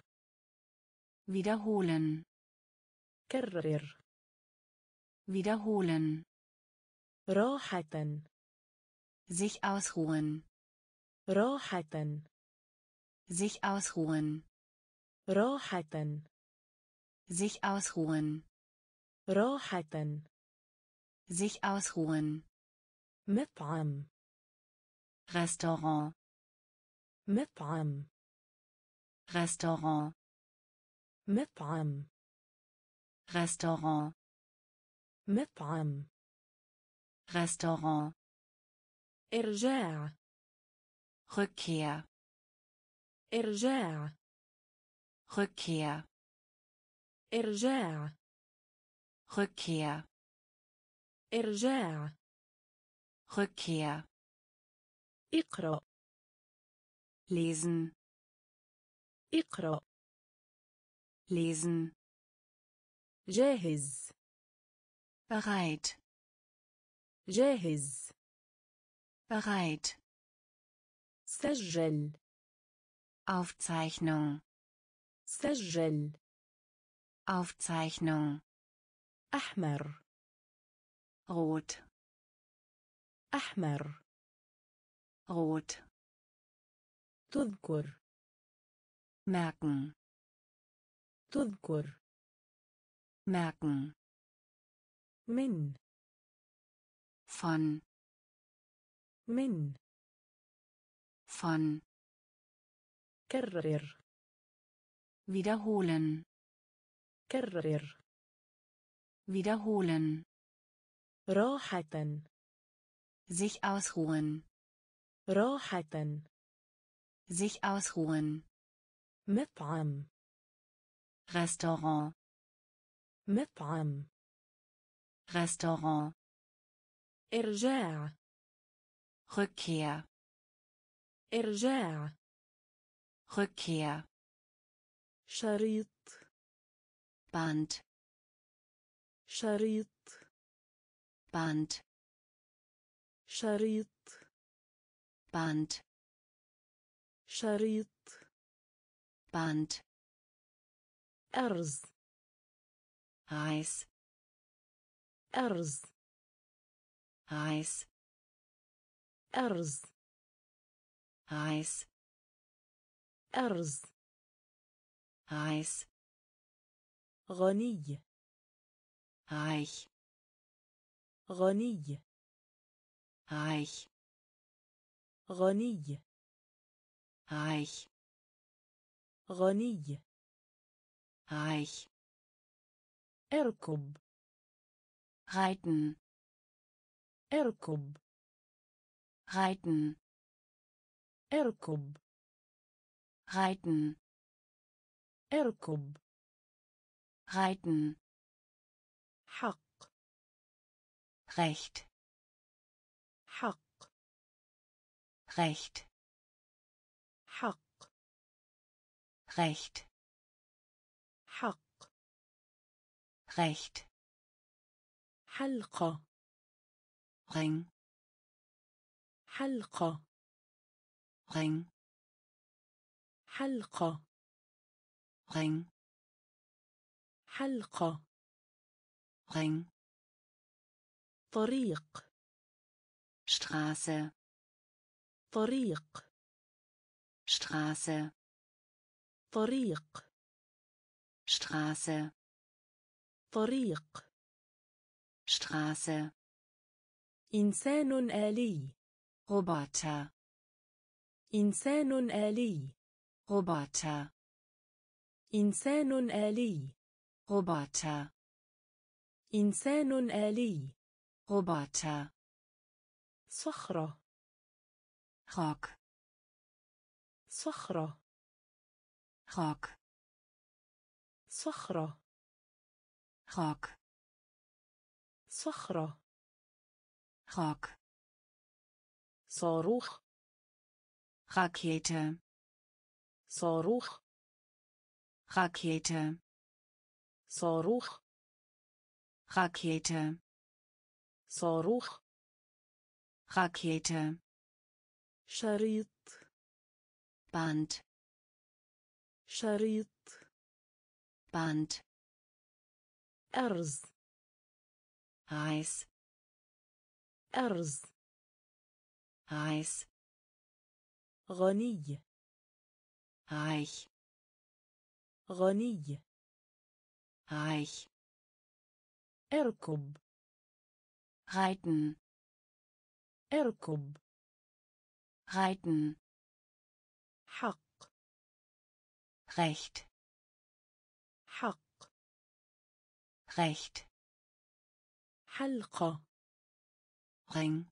wiederholen كرر wiederholen راحة sich ausruhen راحة sich ausruhen راحة sich ausruhen راحة sich ausruhen مطعم Restaurant مطعم Restaurant مطعم Restaurant مطعم Restaurant إرجاع Rückkehr إرجاع Rückkehr إرجاع Rückkehr إرجاع Rückkehr اقرأ lesen اقرأ lesen جاهز bereit جاهز bereit سجل Aufzeichnung سجل Aufzeichnung أحمر rot أحمر rot تذكر merken تذكر merken من von من von كرر wiederholen كرر wiederholen راحة sich ausruhen راحة sich ausruhen مطعم Restaurant مطعم Restaurant إرجاع Rückkehr إرجاع Rückkehr شريط. Band شريط. Band شريط. Band شريط. Band أرز. Reis أرز. Reis أرز. Reis أرز. Reis غني reich غني reich غني reich غني reich اركب reiten اركب reiten اركب reiten اركب reiten حق recht حق recht حق recht حق recht حلقة ring حلقة ring حلقة ring حلقة ring طريق Straße طريق Straße طريق Straße طريق Straße إنسان آلي Roboter إنسان آلي Roboter إنسان آلي. Roboter. إنسان آلي. Roboter. صخرة. Rock. صخرة. Rock. صخرة. Rock. صخرة. Rock. صاروخ. Rakete صاروخ. Rakete صاروخ Rakete صاروخ Rakete شريط Band شريط Band أرز Reis أرز Reis غني reich غني reich اركب reiten اركب reiten حق recht حق recht حلقة ring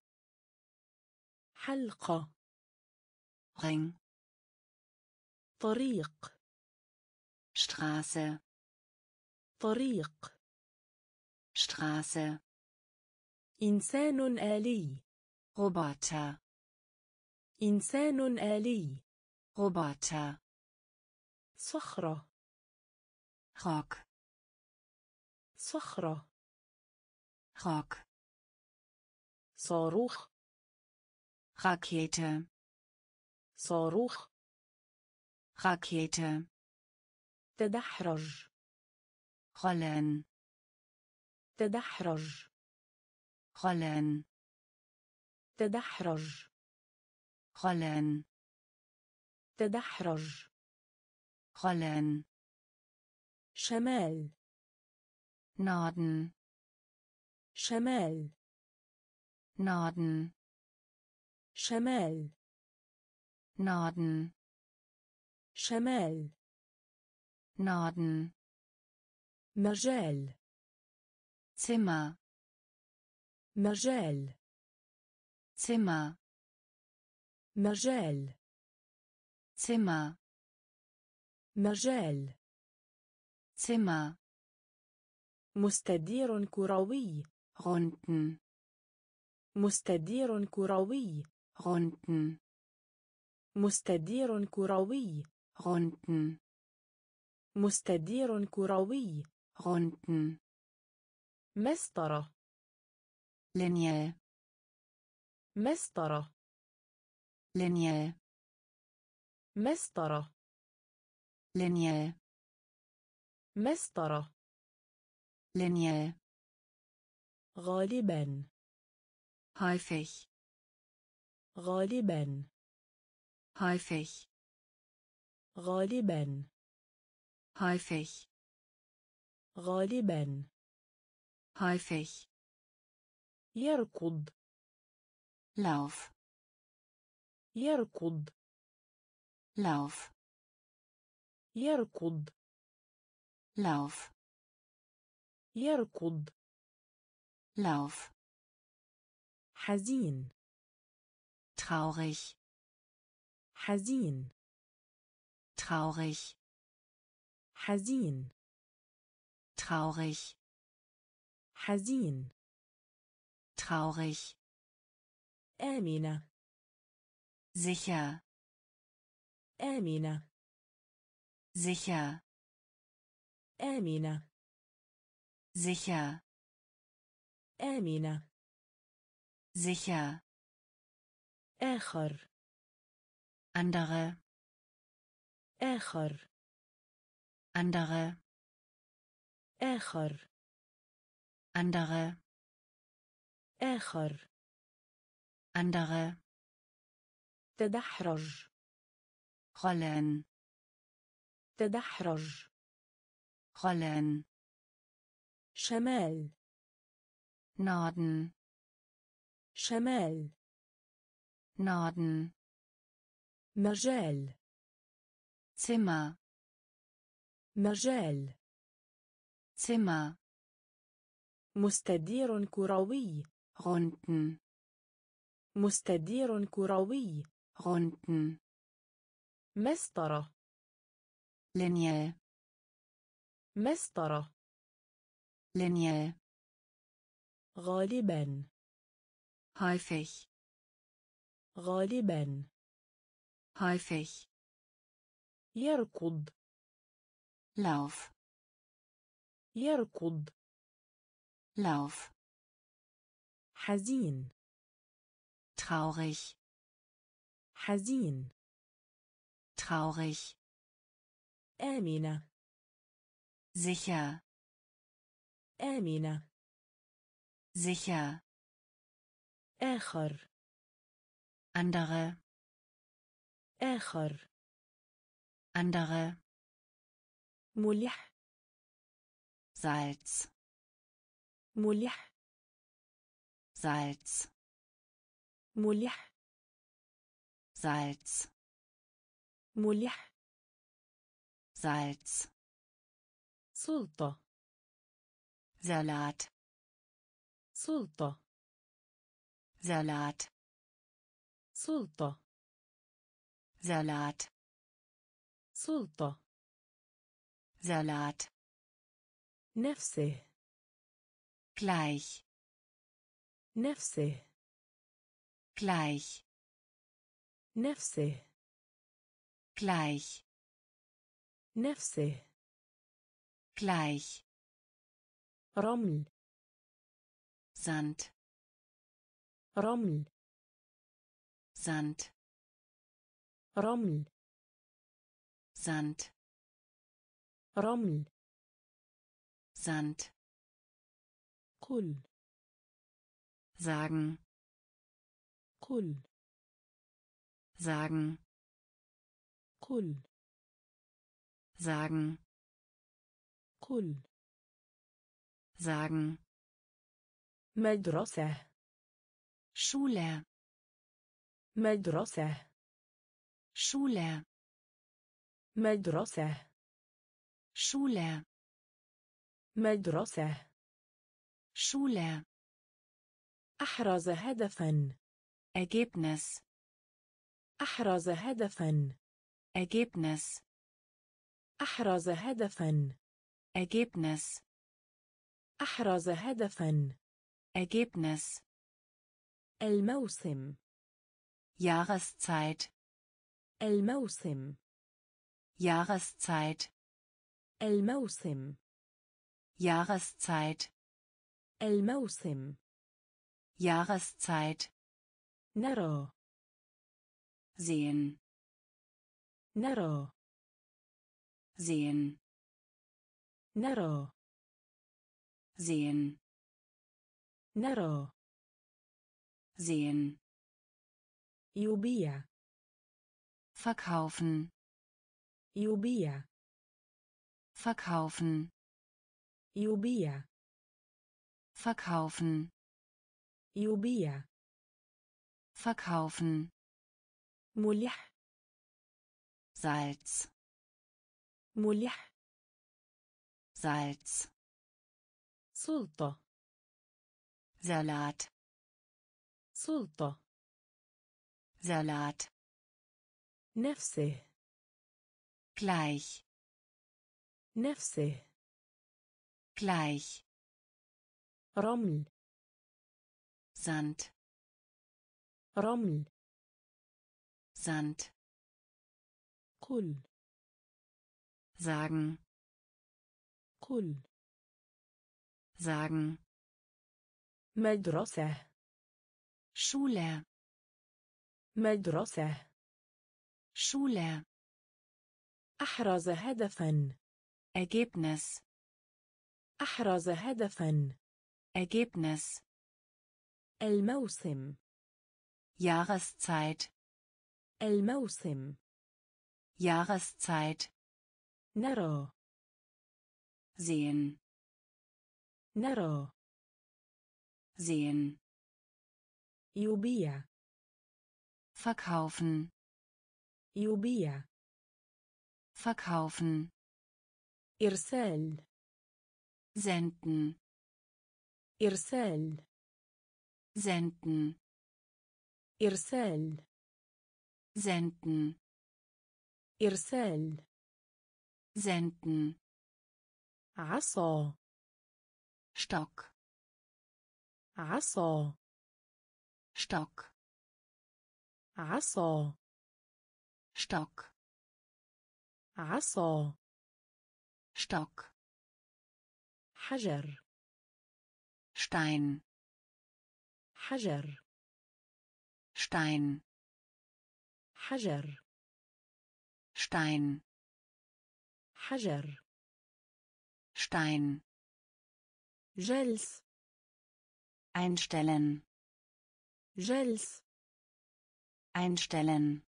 حلقة ring طريق Straße طريق Straße إنسان آلي Roboter إنسان آلي Roboter صخرة Rock صخرة Rock صاروخ Rakete صاروخ Rakete تدحرج. خلان. تدحرج. خلان. تدحرج. خلان. تدحرج. خلان. شمال. نادن شمال. نادن شمال. نادن شمال. Norden مجال Zimmer مجال Zimmer مجال Zimmer مجال Zimmer مستدير كروي Runden مستدير كروي Runden مستدير كروي Runden مستدير كروي. Runden. مسطرة. Lineal مسطرة. Lineal مسطرة. Lineal مسطرة. Lineal غالبا. Häufig. غالبا. Häufig. غالبا. Häufig غالبا häufig يركض lauf يركض lauf يركض lauf يركض lauf حزين traurig حزين traurig حزين traurig حزين traurig آمنة sicher آمنة sicher آمنة sicher آمنة sicher آخر andere آخر andere آخر. andere آخر. andere تدحرج. خلان. تدحرج. خلان. شمال. نادن. شمال. نادن. مجال. زمّا مجال. Zimmer. مستدير كروي. Runden. مستدير كروي. Runden. مسطرة. Lineal مسطرة. Lineal غالبا. Häufig. غالبا. Häufig. يركض. Lauf يركض lauf حزين traurig حزين traurig آمنة sicher آمنة sicher آخر andere آخر andere ملح. Salz. ملح. Salz. ملح. Salz. ملح. Salz. سلطة. سلطة سلطة. سلطة سلطة. سلطة سلطة. Salat نفسه gleich نفسه gleich نفسه gleich نفسه gleich رمل Sand رمل Sand رمل Sand رمل Sand قل sagen قل sagen قل sagen قل sagen مدرسة Schule مدرسة Schule مدرسة Schule مدرسة Schule أحرز هدفا Ergebnis أحرز هدفا Ergebnis أحرز هدفا Ergebnis أحرز هدفا Ergebnis الموسم Jahreszeit الموسم Jahreszeit الموسم Jahreszeit الموسم Jahreszeit نرى sehen نرى sehen نرى sehen نرى sehen يبيع verkaufen يبيع verkaufen يبيع verkaufen يبيع verkaufen ملح Salz ملح Salz سلطة Salat سلطة Salat نفسه gleich نفسه gleich رمل Sand رمل Sand قل sagen قل sagen مدرسة Schule مدرسة Schule أحرز هدفا Ergebnis أحرز هدفا Ergebnis الموسم Jahreszeit الموسم Jahreszeit نرى sehen نرى sehen يبيع verkaufen يبيع verkaufen إرسال senden إرسال senden إرسال senden إرسال senden عصا Stock عصا Stock عصا Stock عصا Stock حجر Stein حجر Stein حجر Stein حجر Stein جلس einstellen جلس einstellen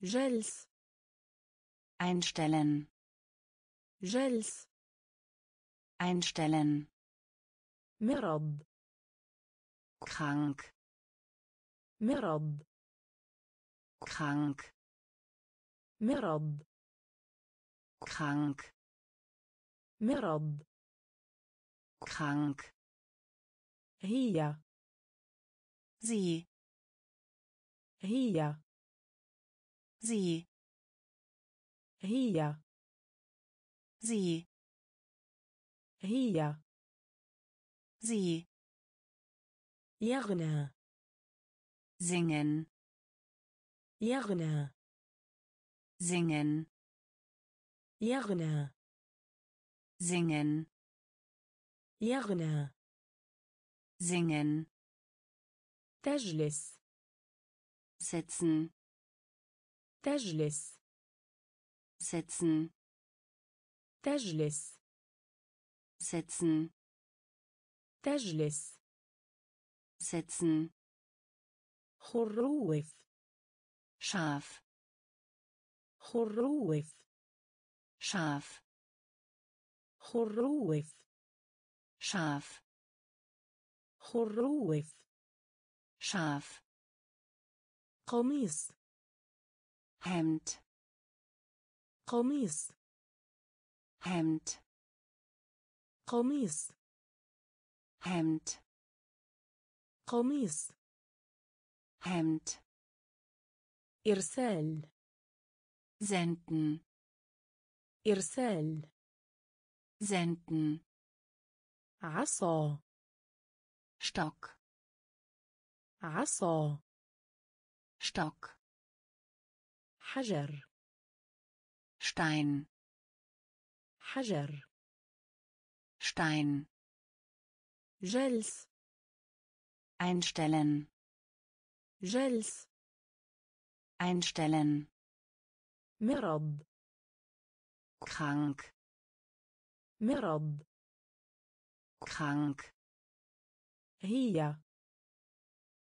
جلس einstellen جلس einstellen مرض krank مرض krank مرض krank مرض krank هي sie هي sie هي sie هي sie يغنى singen يغنى singen يغنى singen يغنى singen تجلس sitzen تجلس sitzen تجلس sitzen تجلس sitzen خروف scharf خروف scharf خروف scharf خروف scharf قميص Hemd قميص Hemd قميص Hemd قميص Hemd إرسال senden إرسال senden عصا Stock عصا Stock حجر Stein حجر Stein. جلس Einstellen. جلس Einstellen. مرض Krank. مرض Krank. هي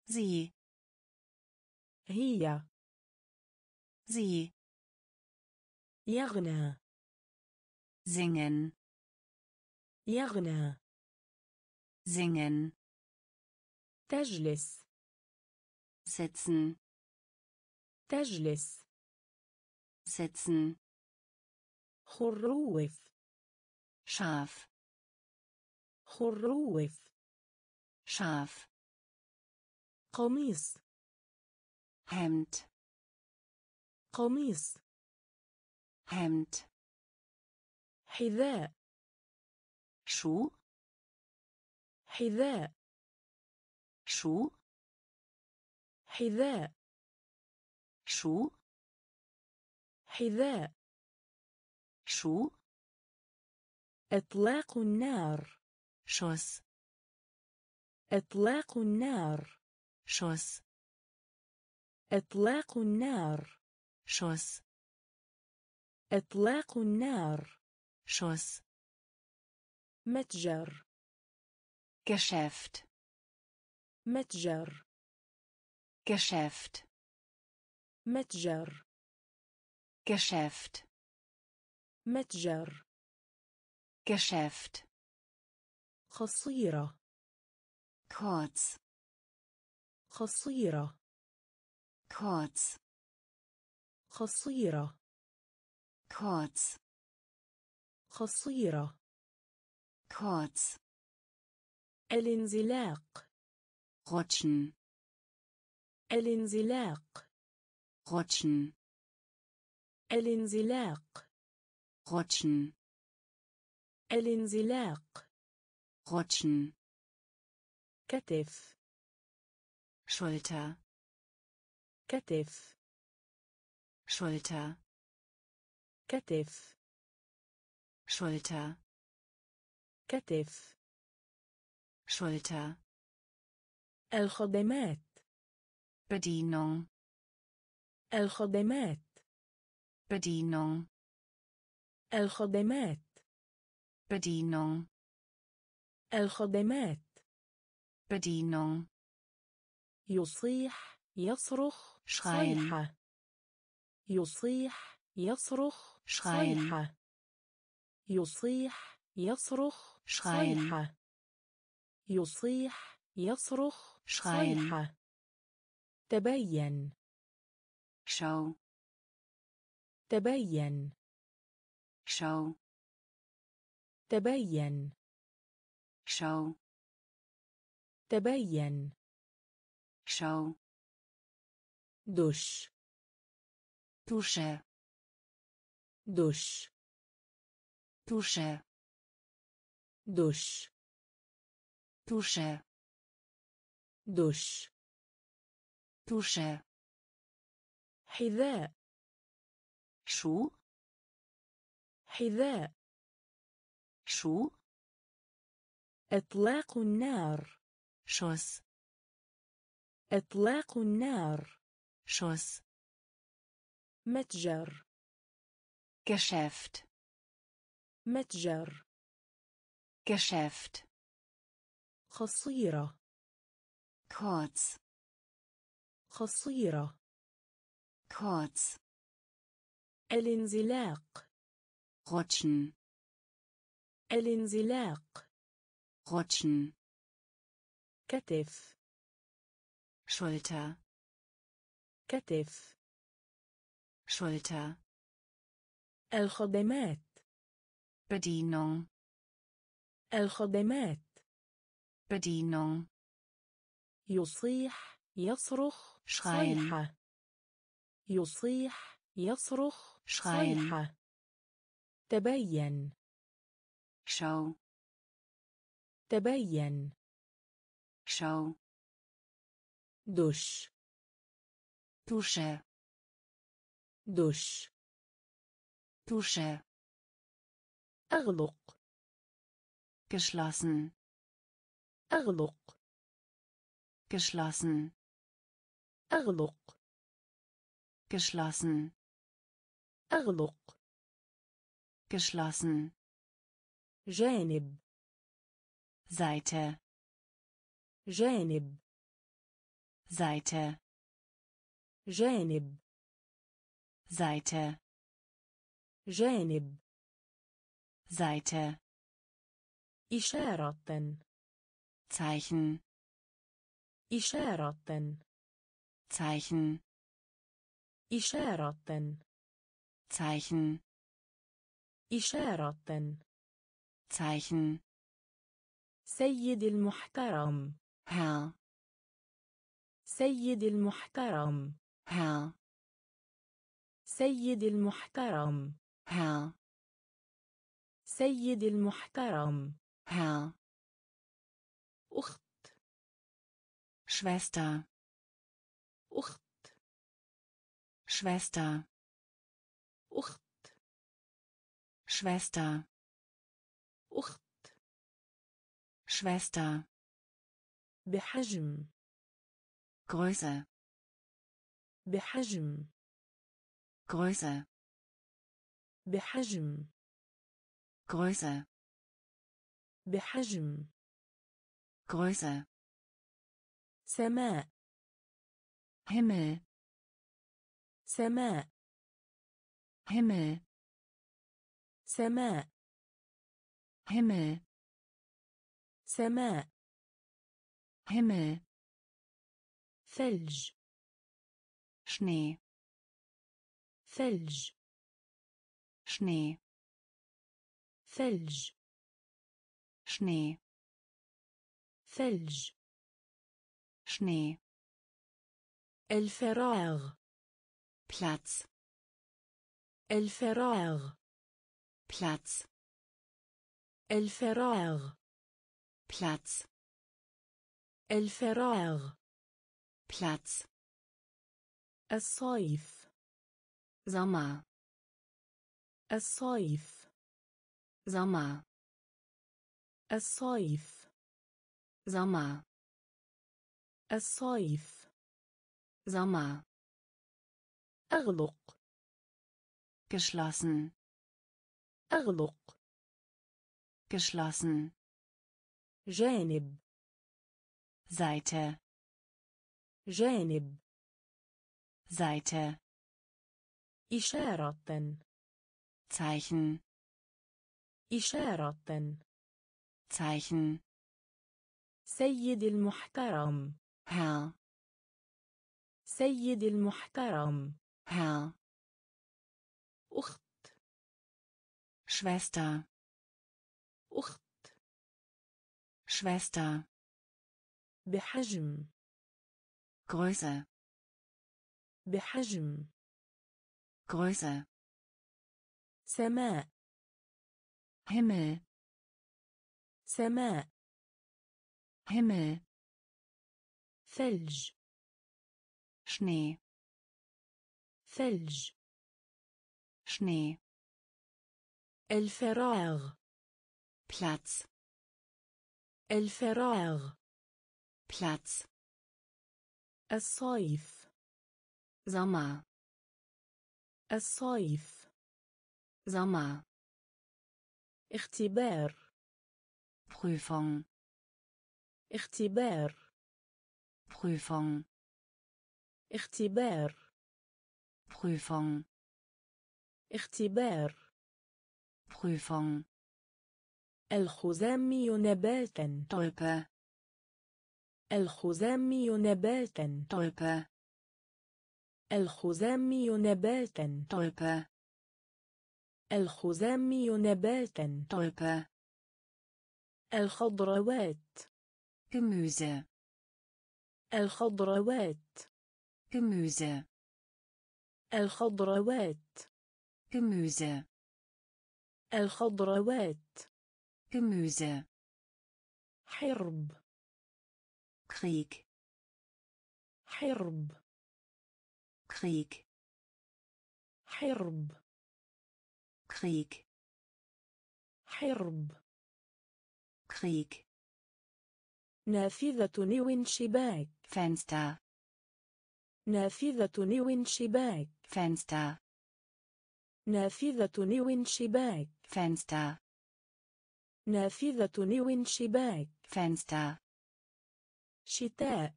Sie. هي Sie. يغنى Singen. يغنى Singen. تجلس Sitzen. تجلس Sitzen. خروف Schaf. خروف Schaf. قميص Hemd. قميص Hemd. حذاء Schuh. حذاء Schuh. حذاء Schuh. حذاء Schuh. إطلاق النار Schuss. إطلاق النار Schuss. إطلاق النار Schuss. إطلاق النار Schuss. متجر Geschäft. متجر Geschäft. متجر Geschäft. متجر Geschäft. قصيرة Kurz. قصيرة Kurz. قصيرة Kurz. قصيرة. Kurz. الانزلاق. Rutschen الانزلاق. Rutschen الانزلاق. Rutschen الانزلاق. Rutschen كتف. Schulter. كتف. Schulter. كتف. Schulter. كتف Schulter. الخدمات Bedienung. الخدمات Bedienung. الخدمات Bedienung. الخدمات Bedienung. يصيح يصرخ Schreien. صيحة يصيح يصرخ Schreien. صيحة يصيح يصرخ Schreien. صيحة يصيح يصرخ Schreien. صيحة تبين Schau. تبين Schau. تبين Schau. تبين Schau. دش Dusche. دش Dusche. دش Dusche. دش Dusche. حذاء Schuh. حذاء Schuh. إطلاق النار Schuss. إطلاق النار Schuss. متجر Geschäft. متجر Geschäft. قصيرة Kurz. قصيرة Kurz. الانزلاق Rutschen. الانزلاق Rutschen. كتف Schulter. كتف Schulter. الخدمات Bedienung. الخدمات Bedienung. يصيح يصرخ Schreien. صيحة يصيح يصرخ Schreien. صيحة تبين Schau. تبين Schau. دش Dusche. دش Dusche. أغلق geschlossen أغلق geschlossen أغلق geschlossen أغلق geschlossen جانب Seite جانب Seite جانب Seite جانب Seite. إشارة Zeichen. إشارة Zeichen. إشارة Zeichen. إشارة Zeichen. سيد المحترم Herr. سيد المحترم Herr. سيد المحترم Herr. سيد المحترم Herr أخت Schwester أخت Schwester أخت Schwester أخت Schwester بحجم Größe بحجم Größe بحجم Größe بحجم Größe سماء Himmel سماء Himmel سماء Himmel سماء Himmel ثلج Schnee ثلج Schnee ثلج. Schnee ثلج. Schnee الفراغ. Platz الفراغ. Platz الفراغ. Platz الفراغ. Platz الصيف. Sommer الصيف. Sommer الصيف Sommer الصيف Sommer أغلق geschlossen أغلق geschlossen جانب Seite جانب Seite إشارة Zeichen إشارة. Zeichen. سيد المحترم. Herr. سيد المحترم. Herr. أخت. Schwester. أخت. Schwester. بحجم. Größe. بحجم. Größe. سماء. هما سماء هما ثلج Schnee ثلج Schnee الفراغ Platz الفراغ Platz الصيف Sommer الصيف Sommer اختبار. Prüfung. اختبار. Prüfung. اختبار. Prüfung. اختبار. Prüfung. الخزامي نباتا. Tulpe. الخزامي نباتا. Tulpe. الخزامي نباتا. Tulpe. الخزامي نباتا. Tulpe الخضروات. Gemüse الخضروات. Gemüse الخضروات. Gemüse الخضروات. Gemüse حرب. Krieg حرب. Krieg حرب. Krieg. حرب. Krieg. نافذة نيو شباك Fenster. نافذة نيو شباك Fenster. نافذة نيو شباك Fenster. نافذة نيو شباك Fenster. شتاء.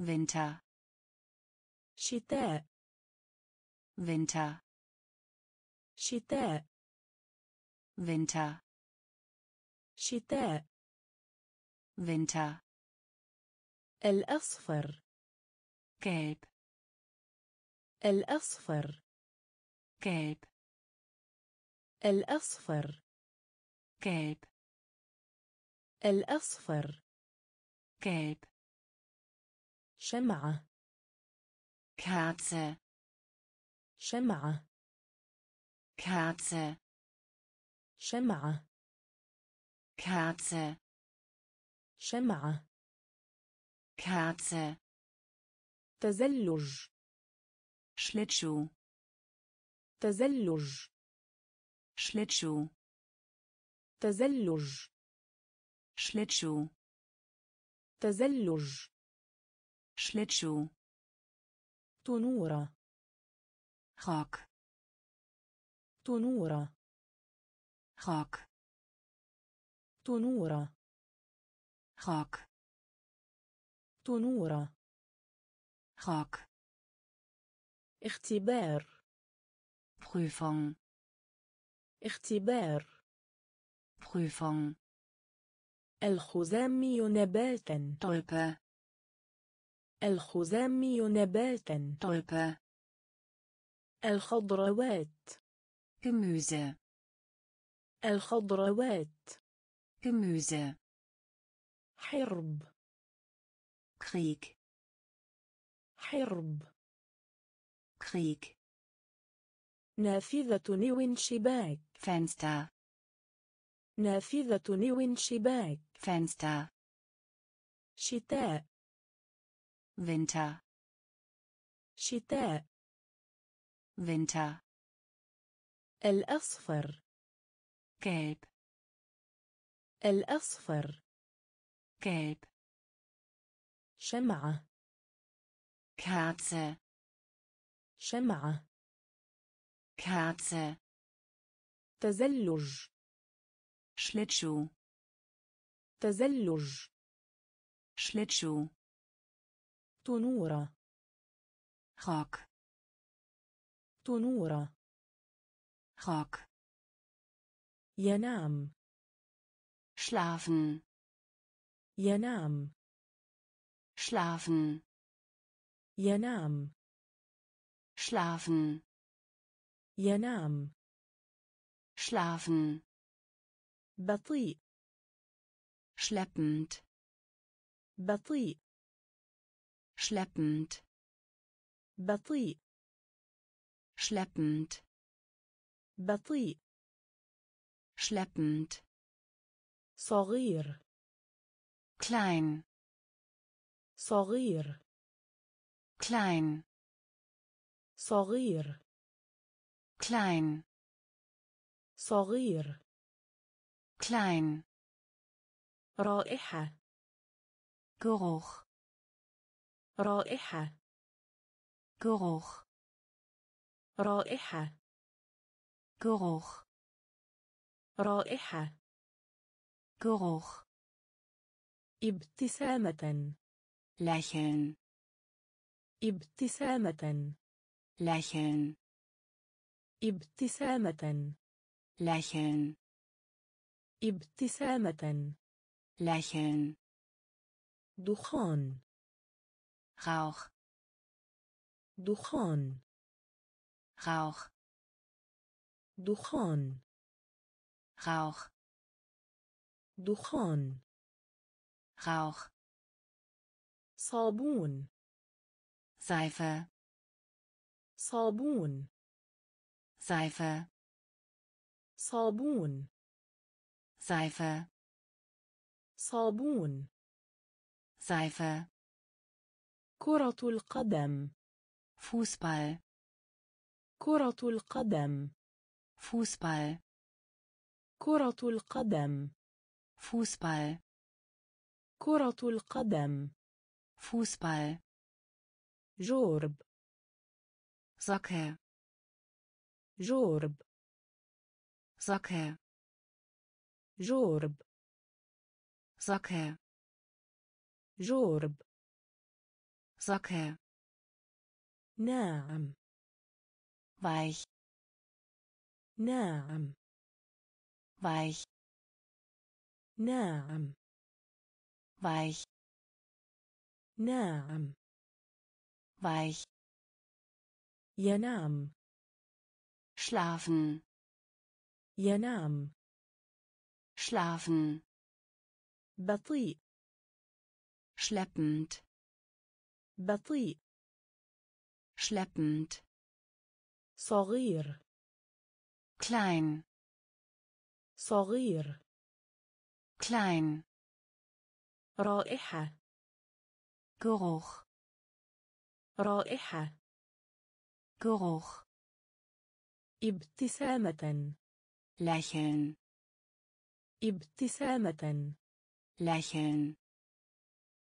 Winter. شتاء. Winter. شتاء. Winter شتاء. Winter الأصفر. Gelb الأصفر. Gelb الأصفر. Gelb الأصفر. Gelb شمعة. Kerze. شمعة. Kerze شمعة Kerze شمعة Kerze تزلج Schlittschuh تزلج Schlittschuh تزلج Schlittschuh تزلج Schlittschuh تنورة Rock تنورة. Rock تنورة. Rock تنورة. Rock اختبار. Prüfung. اختبار. Prüfung. الخزامي نباتا. Tulpe. الخزامي نباتا. Tulpe. الخضروات. Gemüse الخضروات Gemüse حرب Krieg حرب Krieg نافذة نيو شباك Fenster نافذة نيو شباك Fenster شتاء Winter شتاء Winter الأصفر. كيب الأصفر. كيب شمعة. كاتزة شمعة. كاتزة تزلج. شلتشو. تزلج. شلتشو. تنورة. خاك. تنورة. Rock ينام Schlafen ينام Schlafen ينام Schlafen ينام Schlafen بطيء Schleppend بطيء Schleppend بطيء Schleppend بطيء Schleppend صغير Klein صغير Klein صغير Klein صغير Klein رائحة Geruch رائحة Geruch رائحة Geruch رائحة Geruch ابتسامة Lächeln ابتسامة Lächeln ابتسامة Lächeln ابتسامة Lächeln دخان Rauch دخان Rauch دخان. Rauch دخان. Rauch صابون. Seife صابون. Seife صابون. Seife صابون. Seife كرة القدم. Fußball كرة القدم. Fußball كرة القدم Fußball كرة القدم Fußball جورب Socke جورب Socke جورب Socke جورب Socke ناعم weich ناعم weich ناعم weich ناعم weich ينام schlafen ينام schlafen بطيء schleppend بطيء schleppend صغير klein صغير klein رائحة Geruch رائحة Geruch ابتسامة lächeln ابتسامة lächeln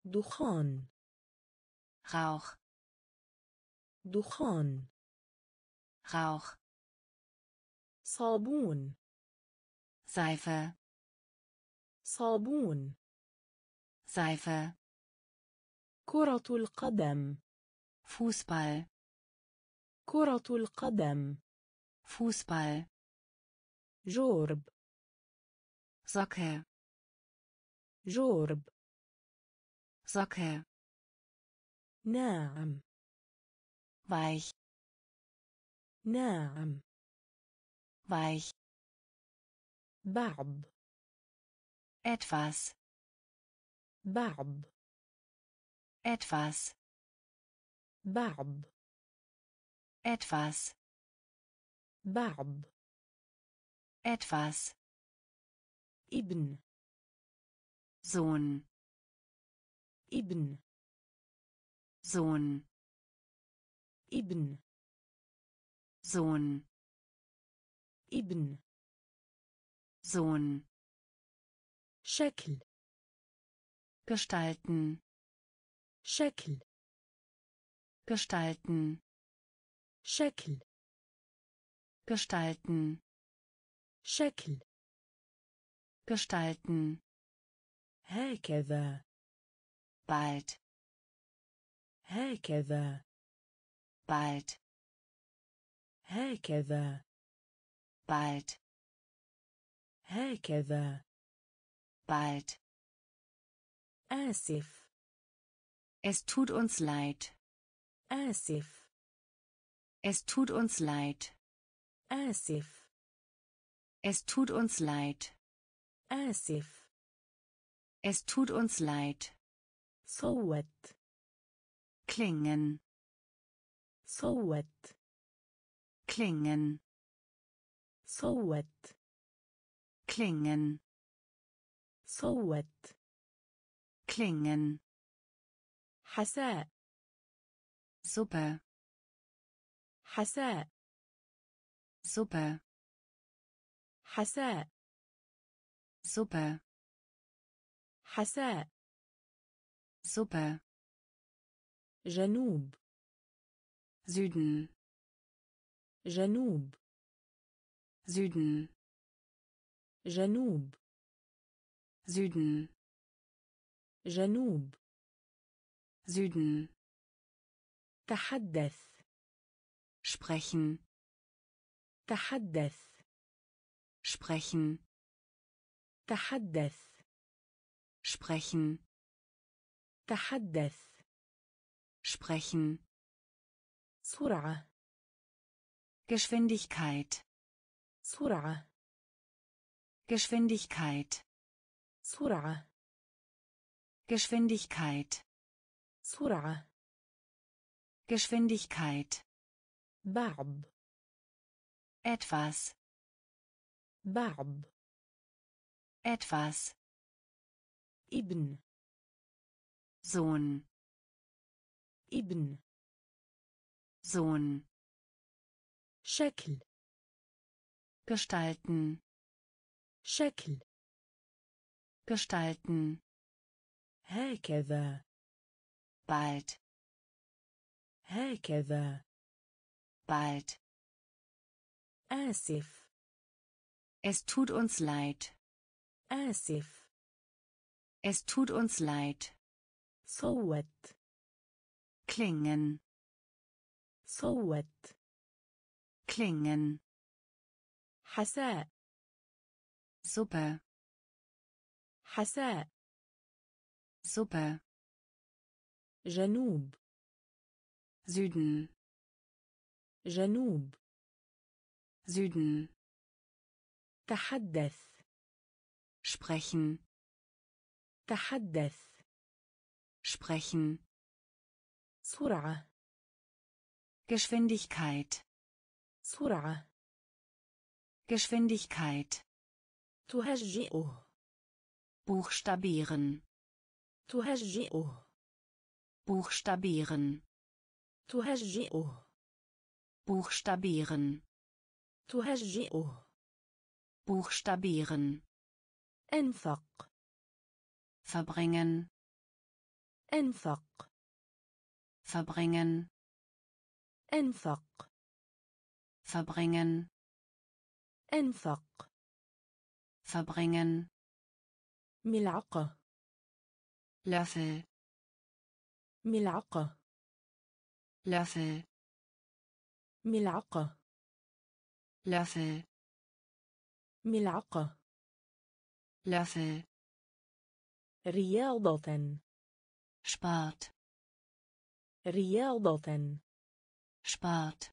دخان Rauch دخان Rauch صابون. Seife صابون. Seife كرة القدم. Fußball كرة القدم. Fußball جورب. Socke جورب. Socke ناعم weich ناعم weich بعض etwas بعض etwas بعض etwas بعض etwas ابن Sohn ابن Sohn ابن Sohn ابن Sohn شكل gestalten شكل gestalten شكل gestalten شكل gestalten هكذا bald هكذا bald هكذا bald هكذا bald آسف es tut uns leid آسف es tut uns leid آسف es tut uns leid آسف es tut uns leid صوت klingen صوت klingen صوت klingen صوت klingen حساء Suppe حساء Suppe حساء Suppe حساء Suppe جنوب Süden جنوب Süden جنوب Süden جنوب Süden تحدث sprechen تحدث sprechen تحدث sprechen تحدث sprechen سرعة Geschwindigkeit سرعة Geschwindigkeit سرعة Geschwindigkeit سرعة Geschwindigkeit بعض etwas بعض etwas ابن Sohn ابن Sohn شكل gestalten شكل gestalten هكذا bald هكذا bald آسف es tut uns leid آسف es tut uns leid صوت klingen صوت klingen حساء Suppe حساء Suppe جنوب Süden جنوب Süden تحدث sprechen تحدث sprechen سرعة Geschwindigkeit سرعة Geschwindigkeit تهجئه buchstabieren تهجئه buchstabieren تهجئه buchstabieren تهجئه buchstabieren انفق verbringen انفق verbringen انفق verbringen انفق verbringen ملعقة Löffel ملعقة Löffel ملعقة Löffel ملعقة Löffel رياضة Sport رياضة Sport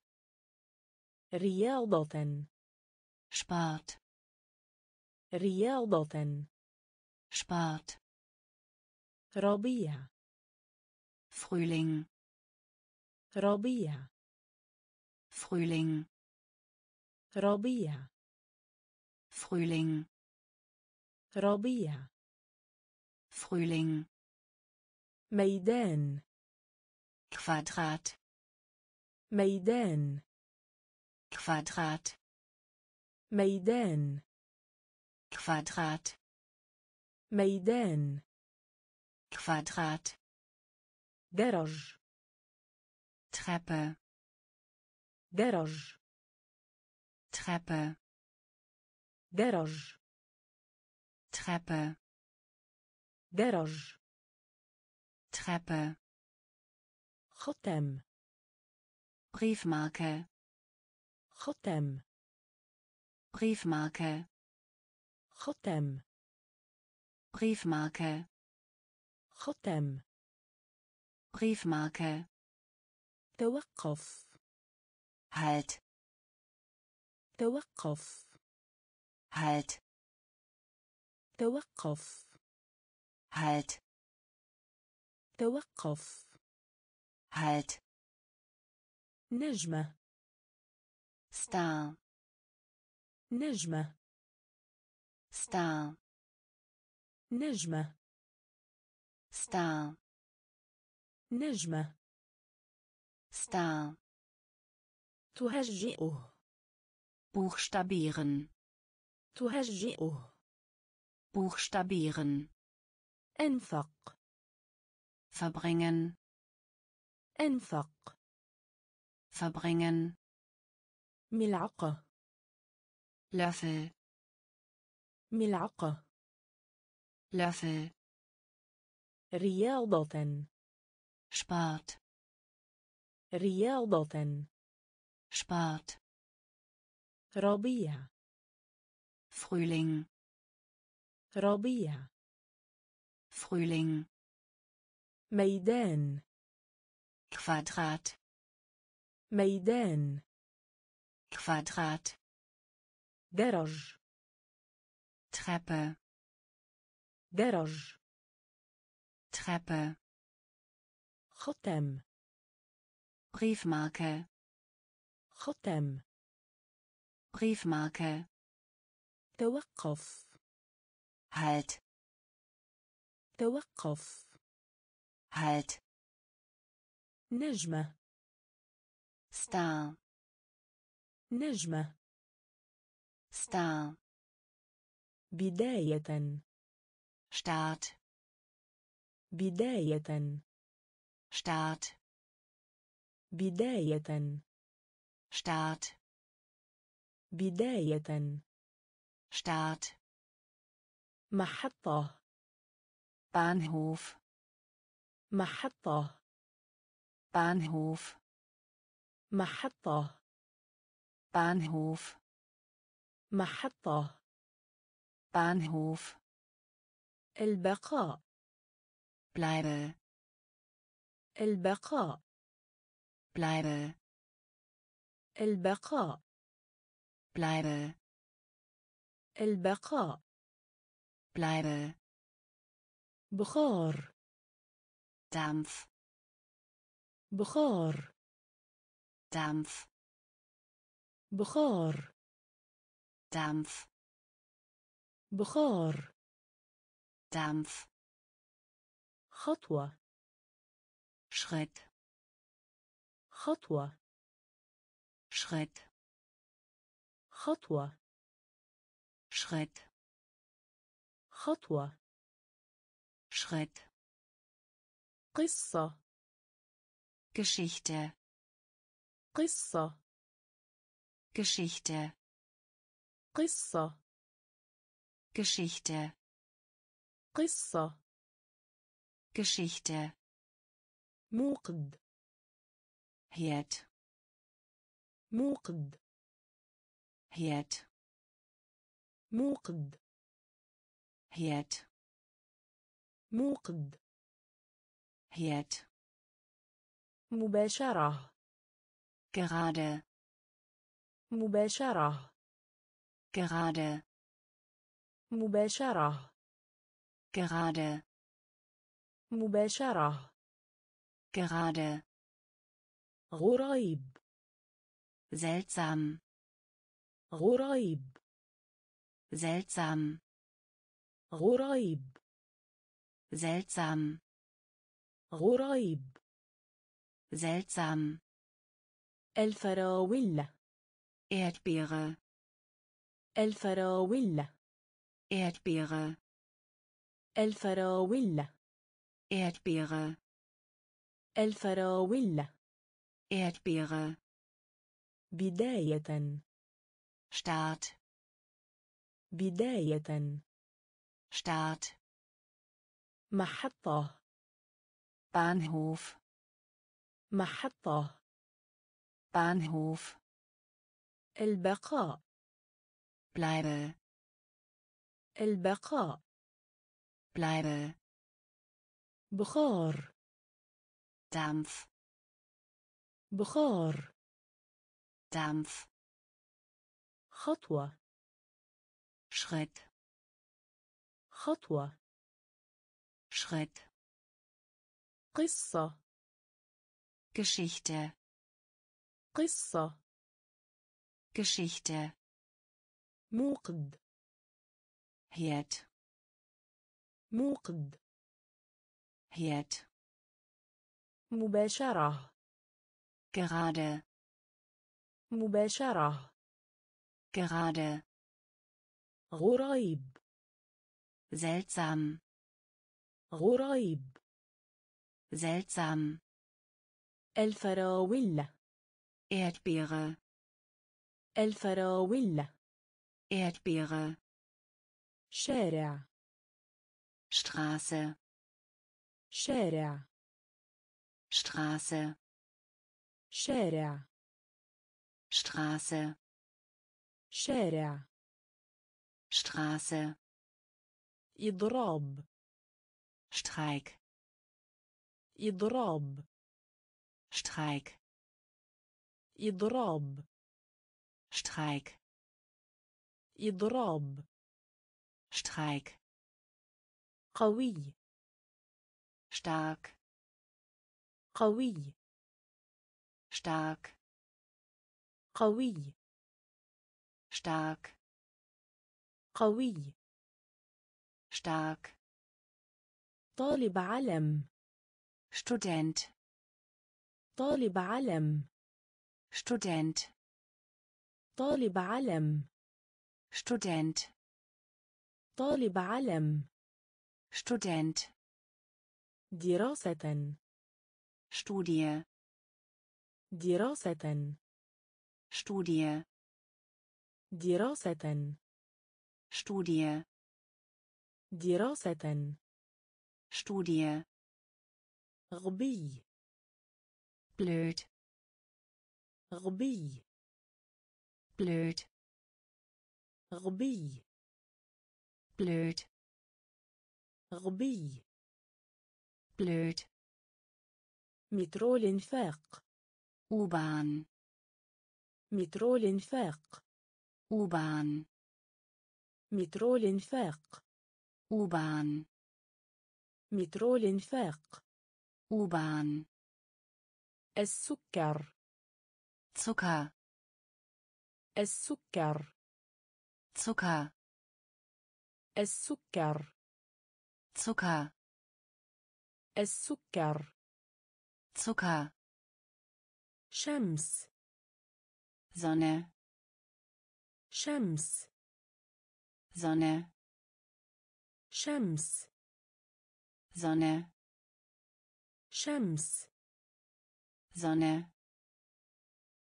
رياضة Sport رياضة Sport ربيع Frühling ربيع Frühling ربيع Frühling ربيع Frühling ميدان Quadrat ميدان Quadrat ميدان Quadrat ميدان Quadrat درج Treppe درج Treppe درج Treppe درج Treppe ختم Briefmarke ختم Briefmarke ختم Briefmarke ختم Briefmarke توقف Halt توقف Halt توقف Halt توقف Halt نجمة Star نجمة. Star نجمة. Star نجمة. Star تهجئه. Buchstabieren تهجئه. Buchstabieren انفق. Verbringen انفق. Verbringen ملعقة. لافه ملعقة. لافه رياضة. شبات رياضة. شبات ربيع. فرولين ربيع. فرولين ميدان. كفادرات ميدان. كفادرات درج Treppe درج Treppe ختم Briefmarke ختم Briefmarke توقف Halt توقف Halt نجمة Star نجمة Star بداية Start بداية Start بداية Start بداية Start محطة Bahnhof محطة Bahnhof محطة Bahnhof محطة Bahnhof البقاء bleibe البقاء bleibe البقاء bleibe البقاء bleibe بخار Dampf بخار Dampf بخار Dampf بخار Dampf خطوة Schritt خطوة Schritt خطوة Schritt خطوة Schritt قصة Geschichte قصة Geschichte قصة. Geschichte. قصة. Geschichte. موقد. هيت موقد. هيت موقد. هيت موقد. هيت مباشرة. Gerade. مباشرة. gerade مباشرة gerade مباشرة gerade غريب seltsam غريب seltsam غريب seltsam غريب seltsam الفراولة Erdbeere الفراولة. Erdbeere الفراولة. Erdbeere الفراولة. Erdbeere بداية. Start. بداية. Start. محطة. Bahnhof. محطة. Bahnhof. البقاء. Bleibe البقاء bleibe بخار Dampf بخار Dampf خطوة Schritt خطوة Schritt قصة Geschichte قصة Geschichte موقد. Herd موقد. Herd مباشرة. gerade مباشرة. gerade غريب. seltsam غريب. seltsam الفراولة Erdbeere الفراولة Erdbeere شارع Straße شارع Straße شارع Straße شارع Straße إضراب Streik إضراب Streik إضراب Streik إضراب Streik قوي. Stark قوي. Stark قوي. Stark قوي. Stark طالب علم. Student. طالب علم. Student. طالب علم. Student طالب علم Student دراسة Studie دراسة Studie دراسة Studie دراسة Studie غبي blöd غبي blöd غبي. blöd غبي. blöd مترو الانفاق U-Bahn مترو الانفاق U-Bahn مترو الانفاق U-Bahn مترو الانفاق U-Bahn السكر. Zucker السكر. Zucker السكر Zucker السكر Zucker شمس Sonne شمس Sonne شمس Sonne شمس Sonne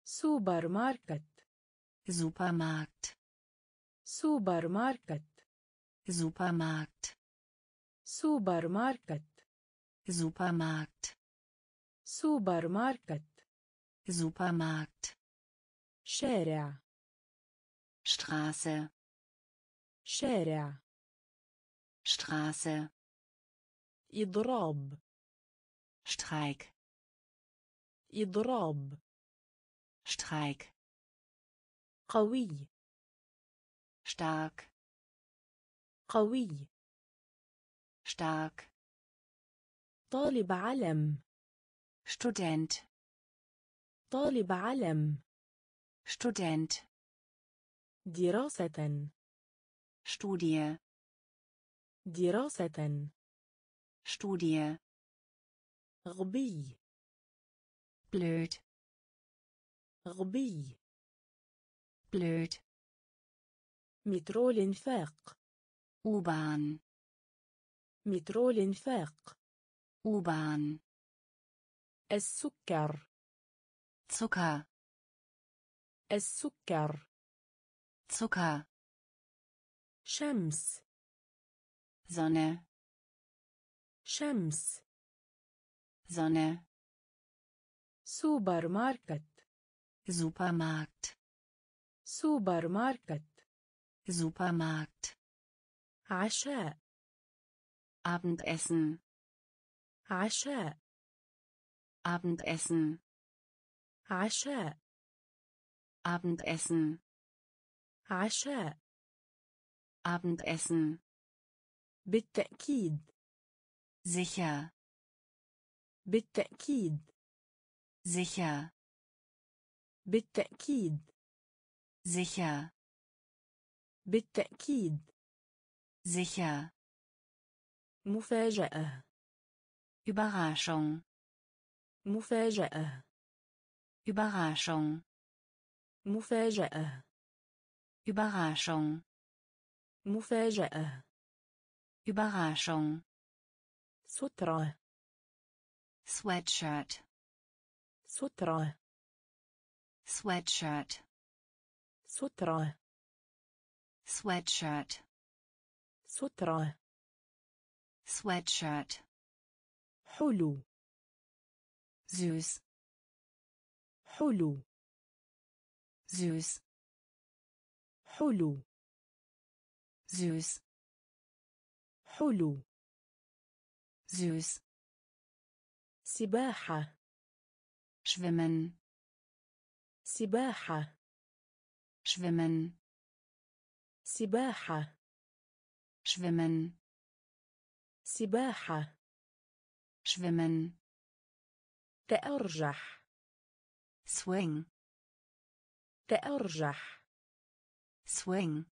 سوبر ماركت Supermarkt سوبر ماركت Supermarkt سوبر ماركت Supermarkt سوبر ماركت Supermarkt شارع Straße شارع Straße إضراب Streik إضراب Streik قوي stark قوي stark طالب علم Student طالب علم Student دراسة Studie دراسة Studie غبي blöd غبي blöd مترو الانفاق U-Bahn مترو الانفاق U-Bahn السكر. Zucker السكر. Zucker شمس. Sonne شمس. Sonne سوبر ماركت. Supermarkt سوبر ماركت. Supermarkt عشاء Abendessen عشاء Abendessen عشاء Abendessen عشاء Abendessen بالتأكيد sicher بالتأكيد sicher بالتأكيد sicher بالتأكيد sicher مفاجأة Überraschung مفاجأة Überraschung مفاجأة Überraschung مفاجأة Überraschung سترة Sweatshirt سترة Sweatshirt سترة Sweatshirt سترة Sweatshirt حلو süß حلو süß حلو süß حلو süß سباحة schwimmen سباحة schwimmen سباحة. schwimmen سباحة. schwimmen تأرجح. swing تأرجح. swing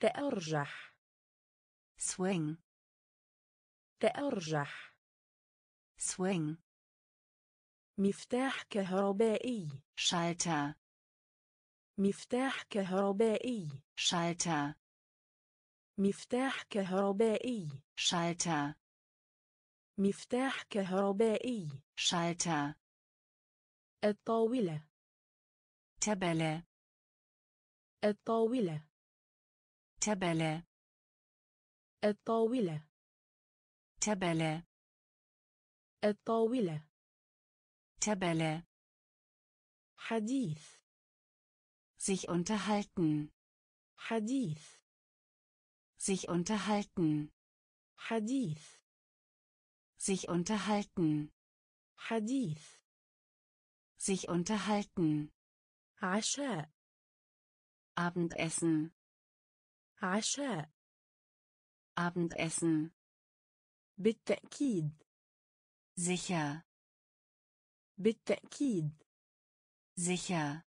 تأرجح. swing تأرجح. swing مفتاح كهربائي. Schalter مفتاح كهربائي. Schalter مفتاح كهربائي Schalter مفتاح كهربائي Schalter الطاولة Tabelle الطاولة Tabelle الطاولة Tabelle الطاولة Tabelle حديث sich unterhalten حديث sich unterhalten حديث sich unterhalten حديث sich unterhalten عشاء Abendessen عشاء Abendessen بالتأكيد sicher بالتأكيد sicher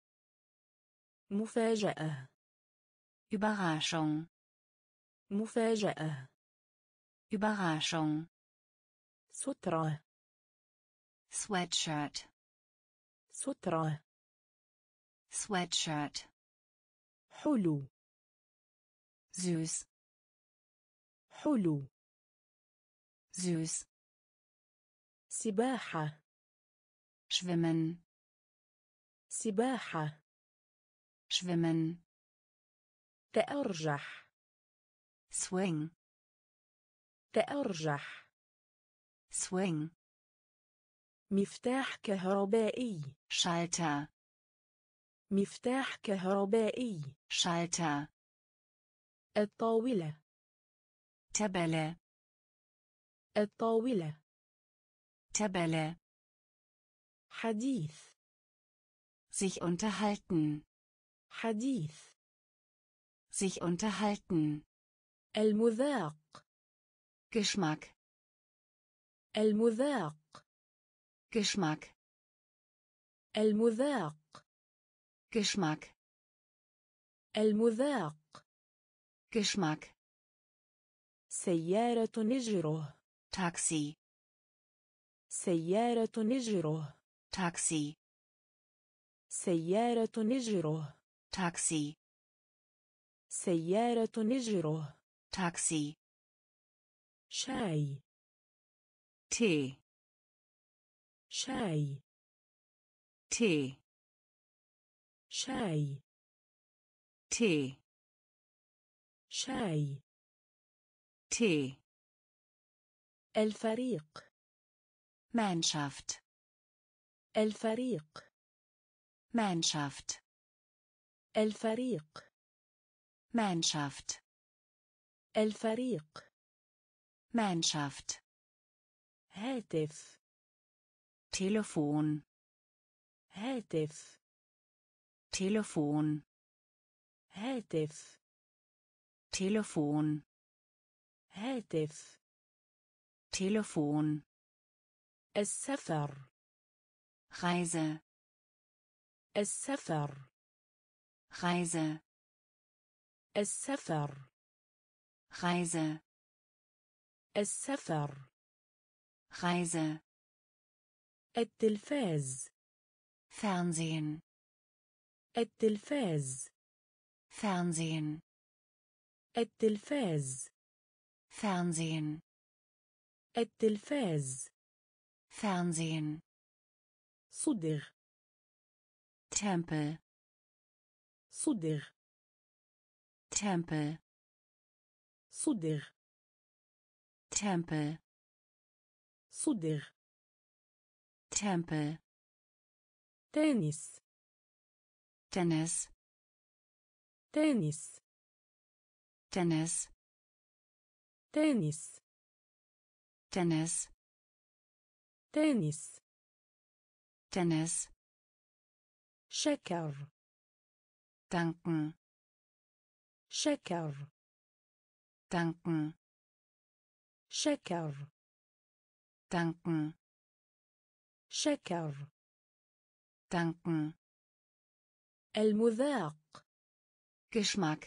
مفاجأة Überraschung مفاجأة Überraschung سترة Sweatshirt سترة Sweatshirt حلو süß حلو süß سباحة schwimmen سباحة schwimmen تأرجح. Swing. تأرجح. Swing. مفتاح كهربائي. Schalter. مفتاح كهربائي. Schalter. الطاولة. Tabelle. الطاولة. Tabelle. حديث. Sich unterhalten. حديث. sich unterhalten المذاق Geschmack المذاق Geschmack المذاق Geschmack المذاق Geschmack سيارة نجره Taxi سيارة نجره Taxi سيارة نجره Taxi سيارة نجره. Taxi شاي. Tee شاي. Tee شاي. Tee شاي. Tee الفريق. Mannschaft الفريق. Mannschaft الفريق. Mannschaft الفريق Mannschaft هاتف Telefon هاتف Telefon هاتف Telefon هاتف Telefon السفر Reise السفر Reise السفر. reise السفر. reise التلفاز. فانزين. التلفاز. fernsehen التلفاز. fernsehen التلفاز. fernsehen صدر تامبل صدر Tempel صدغ Tempel صدغ Tempel تنس Tennis تنس Tennis تنس Tennis تنس Tennis شكر danken شكر. Danken. شكر. Danken. شكر. Danken. المذاق. Geschmack.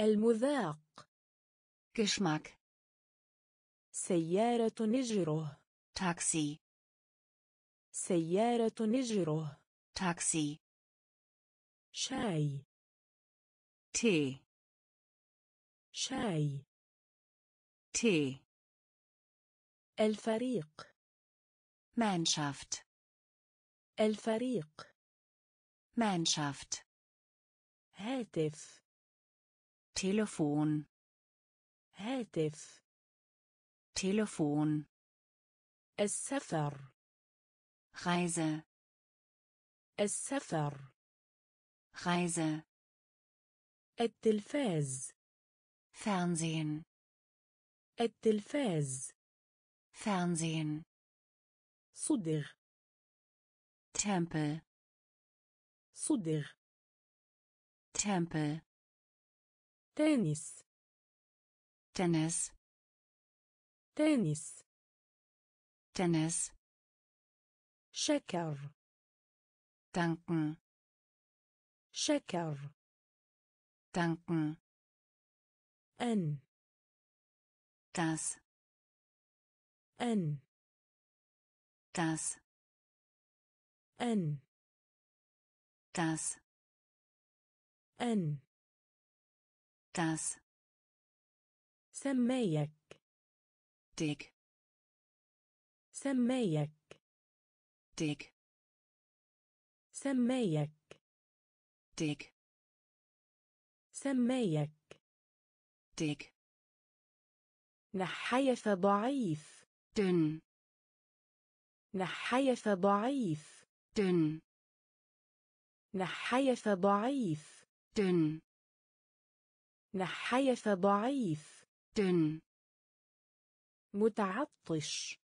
المذاق. Geschmack. سيارة نجرو تاكسي سيارة نجرو تاكسي شاي. Tee شاي. Tee الفريق. Mannschaft الفريق. Mannschaft هاتف. Telefon هاتف. Telefon السفر. Reise. السفر. Reise. التلفاز. Fernsehen التلفاز. Fernsehen صدر Tempel صدر Tempel تنس. تنس. تنس. تنس. شكر. danken شكر. Danken. أن Das. أن Das. أن Das. أن Das. سمايك Dick. سمايك Dick. سمايك Dick. سمايك Dick. نحيف ضعيف Dünn. نحيف ضعيف Dünn. نحيف ضعيف Dünn. نحيف ضعيف Dünn. متعطش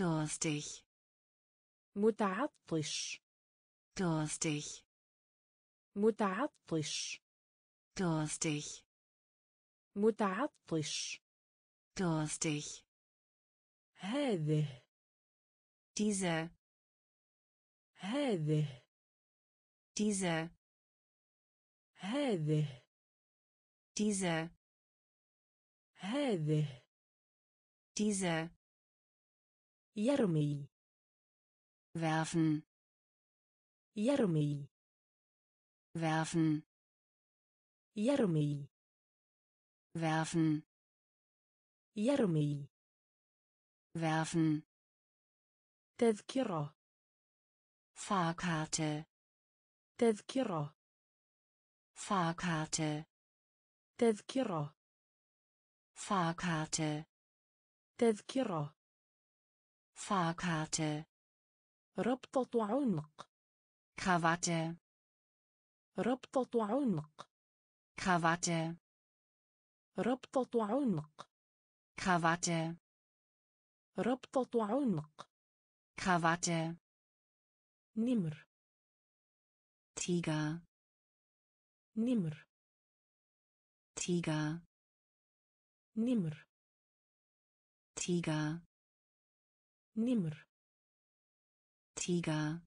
Durstig. متعطش Durstig. متعطش Durstig. متعطش Durstig. هذه Diese. هذه Diese. هذه Diese. هذه Diese. يرمي Werfen. يرمي Werfen. يرمي Werfen. يرمي Werfen. تذكرة Fahrkarte. تذكرة Fahrkarte. تذكرة Fahrkarte. تذكرة Fahrkarte. ربطة عنق Krawatte. ربطة عنق Krawatte. ربطة عنق Krawatte. ربطة عنق Krawatte. نمر Tiger. نمر Tiger. نمر Tiger. نمر Tiger.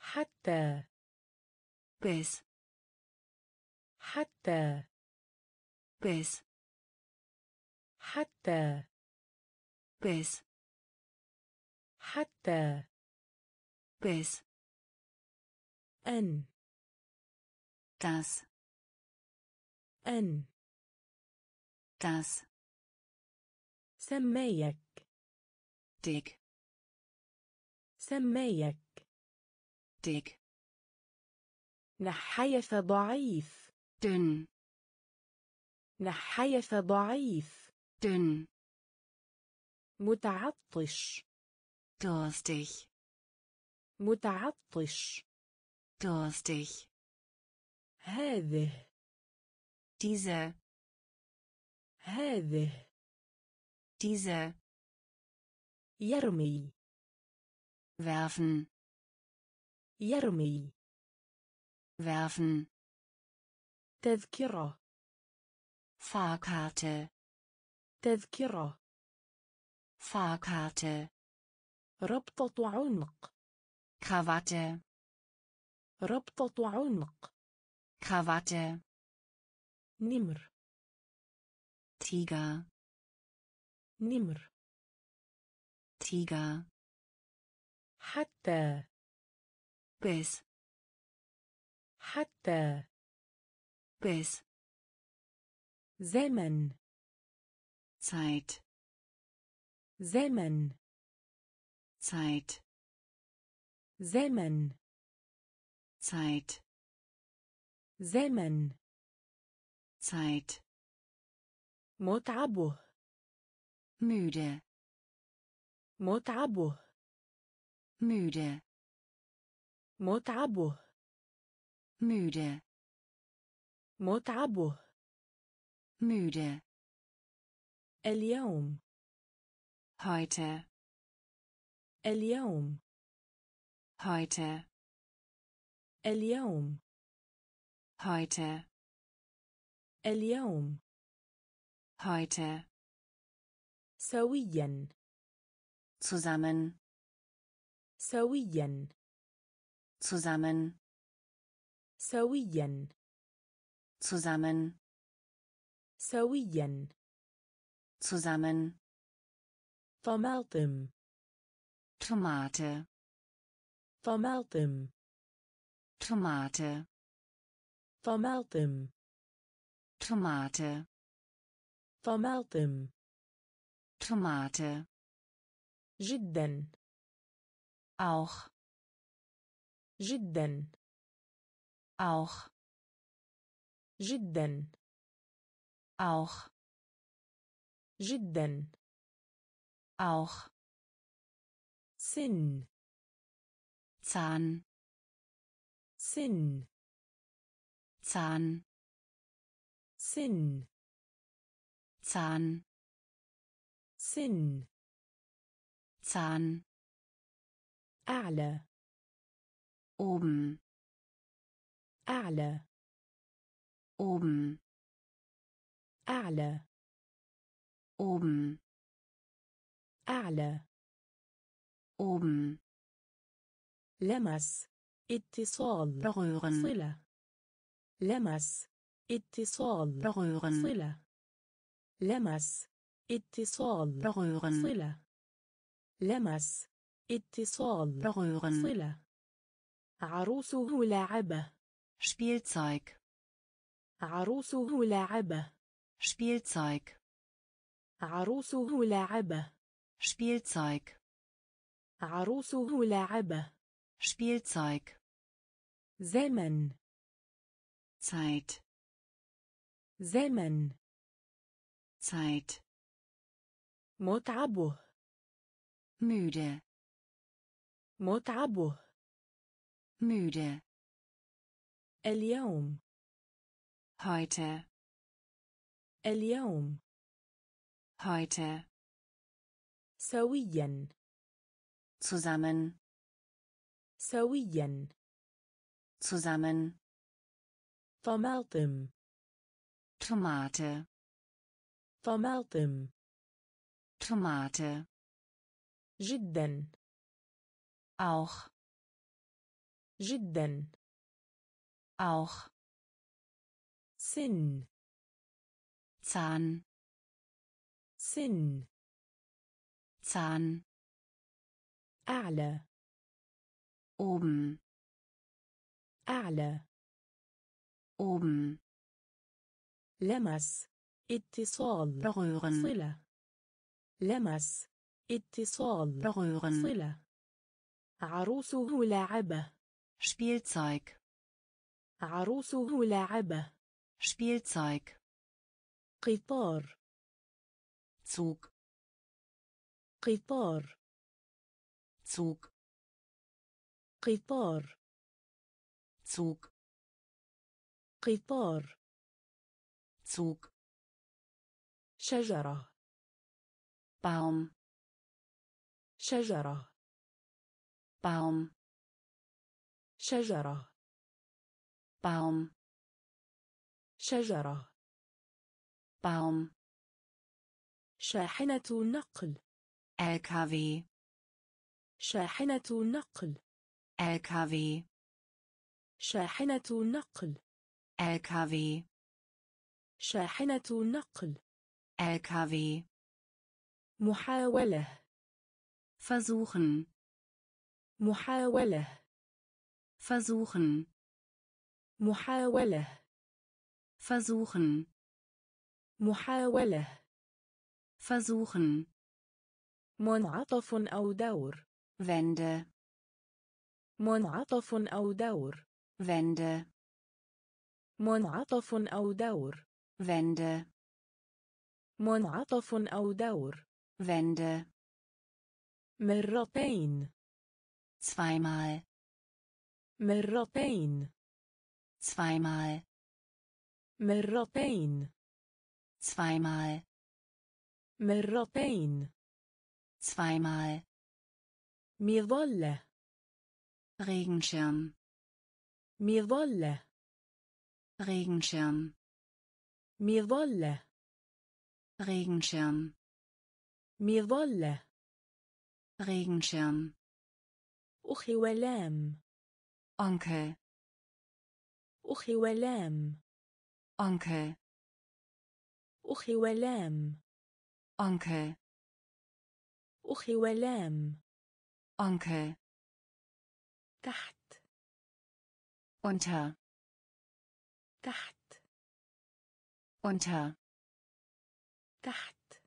حتى Bis. حتى Bis. حتى Bis. حتى Bis. أن Das. أن Das. سمايك Dick. سمايك Dick. نحيف ضعيف Dünn. نحيف ضعيف Dünn. متعطش Durstig. متعطش Durstig. هذه Diese. هذه Diese. يرمي Werfen. يرمي Werfen. تذكرة Fahrkarte. تذكرة Fahrkarte. ربطة عنق Krawatte. ربطة عنق Krawatte. نمر Tiger. نمر Tiger. حتى Bis. حتى Bis. زمن Zeit زمن Zeit زمن Zeit زمن Zeit متعبه müde متعبه müde متعبه müde متعبه müde اليوم heute اليوم heute اليوم heute اليوم heute سويا zusammen سويا zusammen سويا zusammen سويا zusammen طماطم Tomate طماطم Tomate طماطم Tomate طماطم Tomate جدا auch جدا auch جدا auch جدا auch سن Zahn سن Zahn سن Zahn سن Zahn أعلى oben أعلى oben أعلى. oben أعلى. oben لمس. اتصال. berühren صلة. لمس. اتصال. berühren صلة. لمس. اتصال. berühren صلة. لمس. اتصال. berühren صلة. عروسه لاعبة Spielzeug. عروسه لاعبة. Spielzeug. عروسه لاعبة. Spielzeug. عروسه لاعبة. Spielzeug. زمن. Zeit. زمن. Zeit. متعبه. Müde. متعبه. Müde. اليوم. heute اليوم heute سويا zusammen سويا zusammen طماطم Tomate طماطم Tomate جدا auch جدا auch سن Zahn. سن Zahn. أعلى oben. أعلى oben. لمس اتصال berühren. صلة لمس اتصال berühren. صلة. عروسه لاعبة Spielzeug. عروسه لاعبة Spielzeug قطار Zug قطار Zug قطار Zug قطار Zug شجرة Baum شجرة Baum شجرة Baum شجرة. Baum. شاحنة نقل LKW شاحنة نقل LKW شاحنة نقل LKW شاحنة نقل LKW محاولة. Versuchen. محاولة. Versuchen. محاولة. Versuchen. محاولة. Versuchen. منعطف أو دور. Wände منعطف أو دور. Wände منعطف أو دور. Wände منعطف أو دور. Wände مرتين. Zweimal. مرتين. Zweimal. مرتين zweimal مرتين zweimal مظلة Regenschirm مظلة Regenschirm مظلة Regenschirm مظلة Regenschirm أخي ولام Onkel أخي ولام Onkel أخي ولام Onkel أخي ولام Onkel تحت unter تحت unter تحت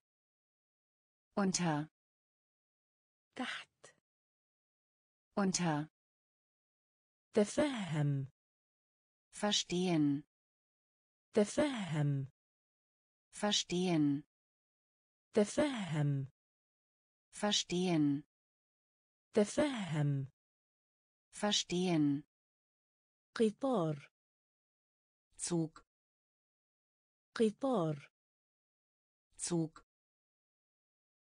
unter تحت unter تفهم verstehen تفهم verstehen تفهم verstehen تفهم verstehen قطار Zug قطار Zug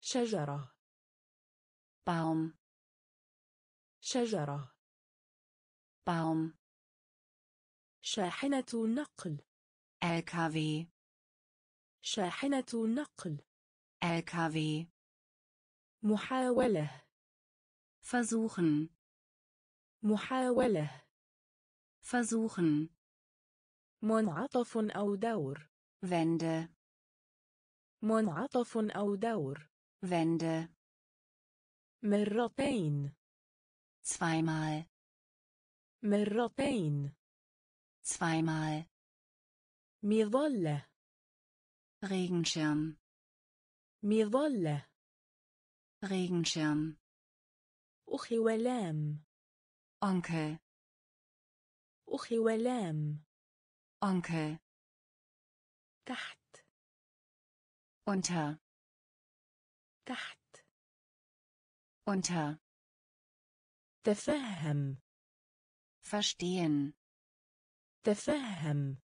شجرة Baum شجرة Baum شاحنة نقل LKW شاحنة نقل LKW محاولة. versuchen محاولة. versuchen منعطف أو دور. Wände منعطف أو دور. Wände مرتين. Zweimal. مرتين. Zweimal. مظلة Regenschirm مظلة Regenschirm أخي ولام Onkel أخي ولام Onkel تحت unter تحت unter تفهم verstehen تفهم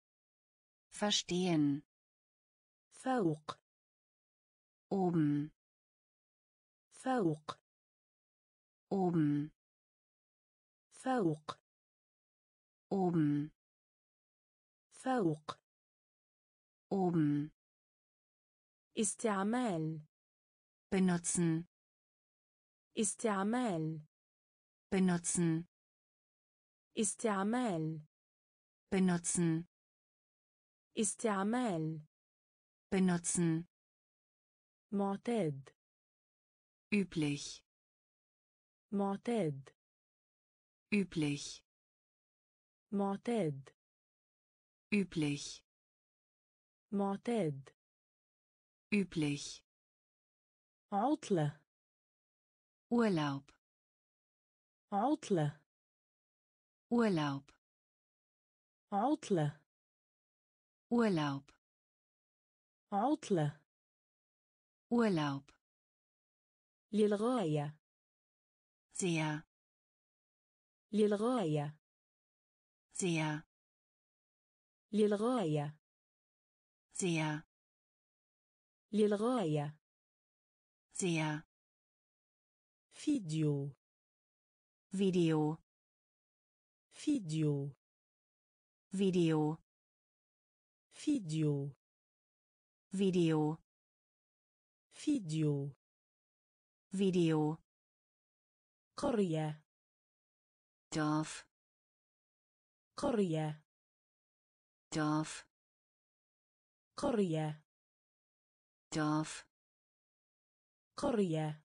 verstehen فوق oben فوق oben فوق oben فوق oben استعمال benutzen استعمال benutzen استعمال benutzen استعمال benutzen معتاد üblich معتاد üblich معتاد üblich معتاد üblich عطلة Urlaub عطلة Urlaub عطلة Urlaub. عطلة. Urlaub. للغاية. Sehr. للغاية. Sehr. للغاية. Sehr. للغاية. Sehr. فيديو. Video. فيديو. Video. فيديو Video فيديو Video قرية Dorf قرية Dorf قرية Dorf قرية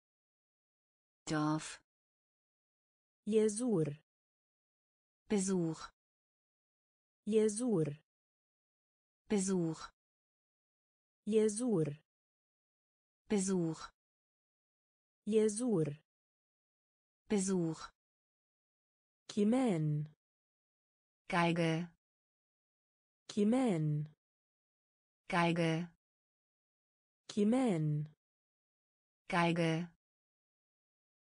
Dorf يزور Besuch يزور Besuch يزور Besuch يزور Besuch كمان Geige كمان Geige كمان Geige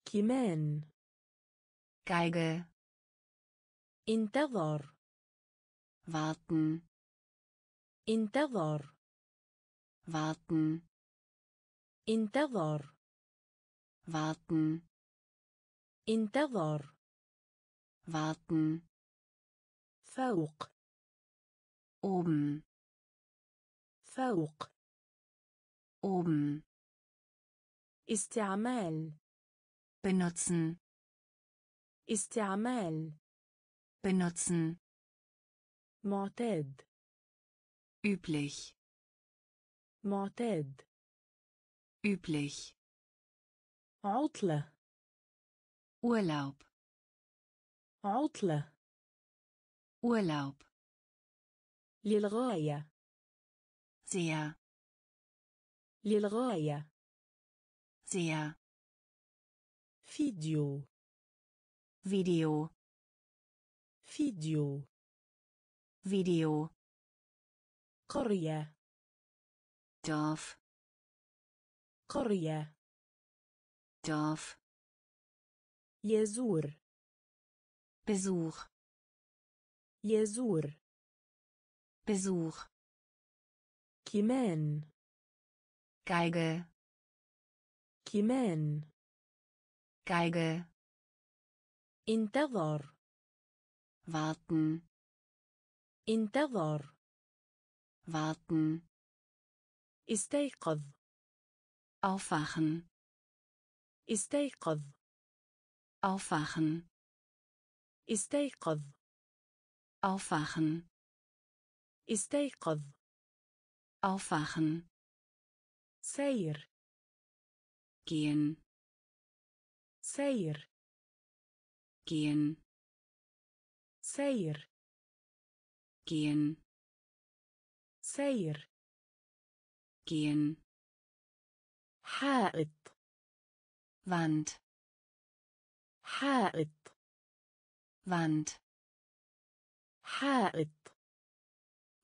كمان Geige انتظر warten انتظر warten انتظر warten انتظر warten فوق oben فوق oben استعمال benutzen استعمال benutzen معتاد Üblich معتاد üblich عطلة Urlaub عطلة Urlaub للغاية sehr للغاية sehr فيديو Video فيديو Video قرية. داف قرية. داف يزور. بزوغ يزور. بزوغ كمان. كايغة كمان. كايغة انتظر. Warten. انتظر. Warten استيقظ aufwachen استيقظ aufwachen استيقظ aufwachen استيقظ aufwachen سير gehen سير gehen سير gehen سير gehen حائط Wand حائط Wand حائط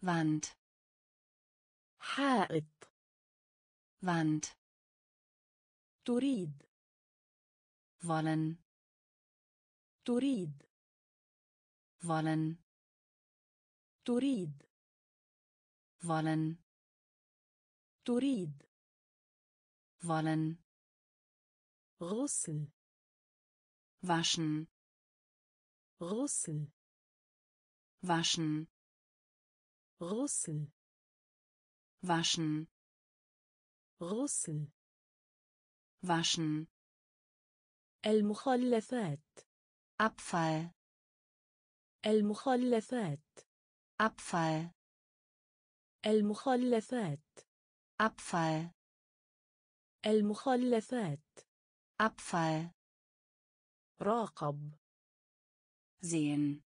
Wand حائط Wand تريد wollen تريد wollen تريد wollen تريد wollen غسل waschen غسل waschen غسل waschen غسل waschen المخلفات Abfall المخلفات Abfall المخلفات. Abfall المخلفات. Abfall راقب. sehen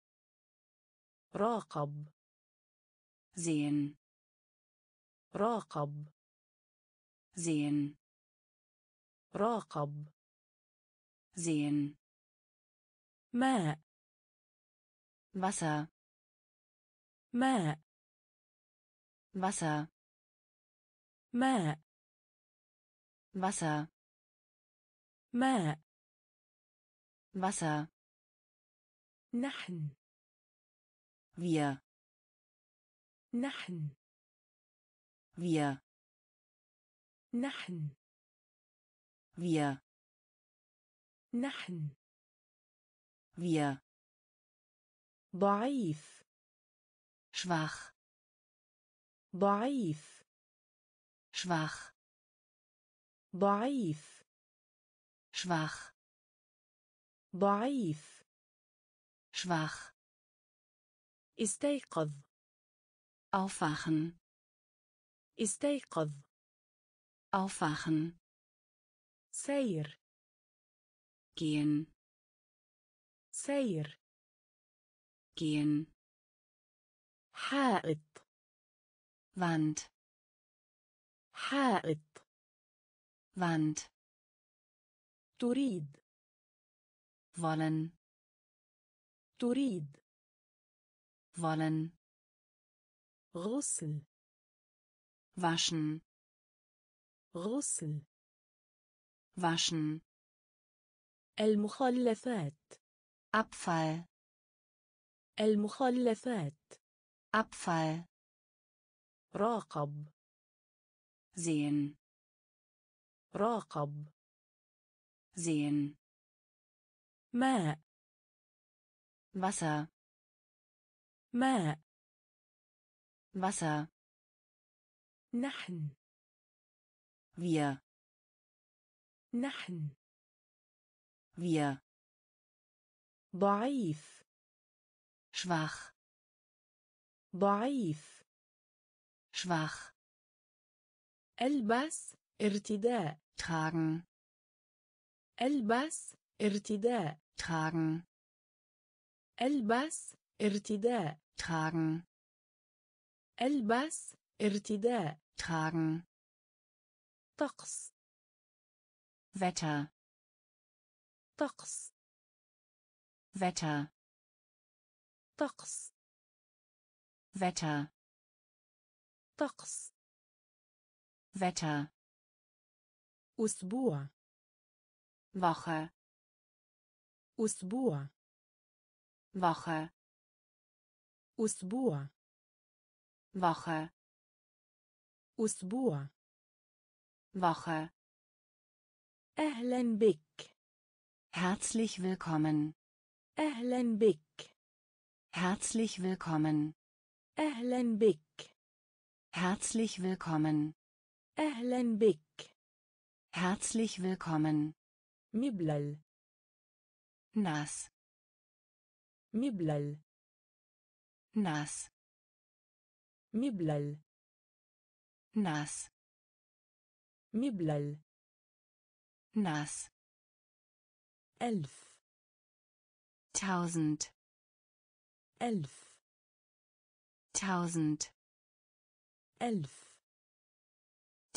راقب. sehen راقب. sehen راقب. sehen ماء. Wasser ماء. Wasser ماء Wasser ماء Wasser نحن wir نحن wir نحن wir نحن wir ضعيف schwach ضعيف schwach ضعيف schwach ضعيف schwach استيقظ aufwachen استيقظ aufwachen سير gehen سير gehen حائط Wand حائط Wand تريد wollen تريد wollen غسل waschen غسل waschen المخلفات Abfall المخلفات Abfall راقب. زين. راقب. زين. ماء. Wasser ماء. Wasser نحن. Wir. نحن. Wir. ضعيف. Schwach. ضعيف. schwach البس ارتداء tragen البس ارتداء tragen البس ارتداء tragen البس ارتداء tragen طقس Wetter طقس Wetter طقس Wetter طقس Wetter أسبوع Woche أسبوع Woche أسبوع Woche أسبوع Woche أهلا بك Herzlich willkommen أهلا بك Herzlich willkommen أهلا بك Herzlich willkommen أهلا بك Herzlich willkommen مبلل nass مبلل nass مبلل nass مبلل nass ألف tausend ألف tausend ألف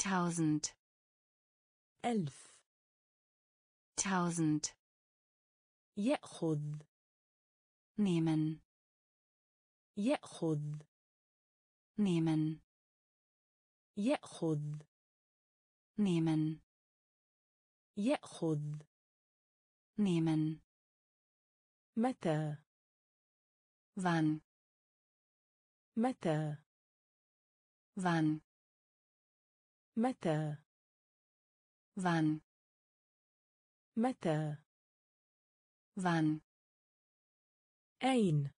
tausend ألف tausend يأخذ nehmen يأخذ nehmen يأخذ nehmen يأخذ nehmen متى wann متى wann متى wann متى wann أين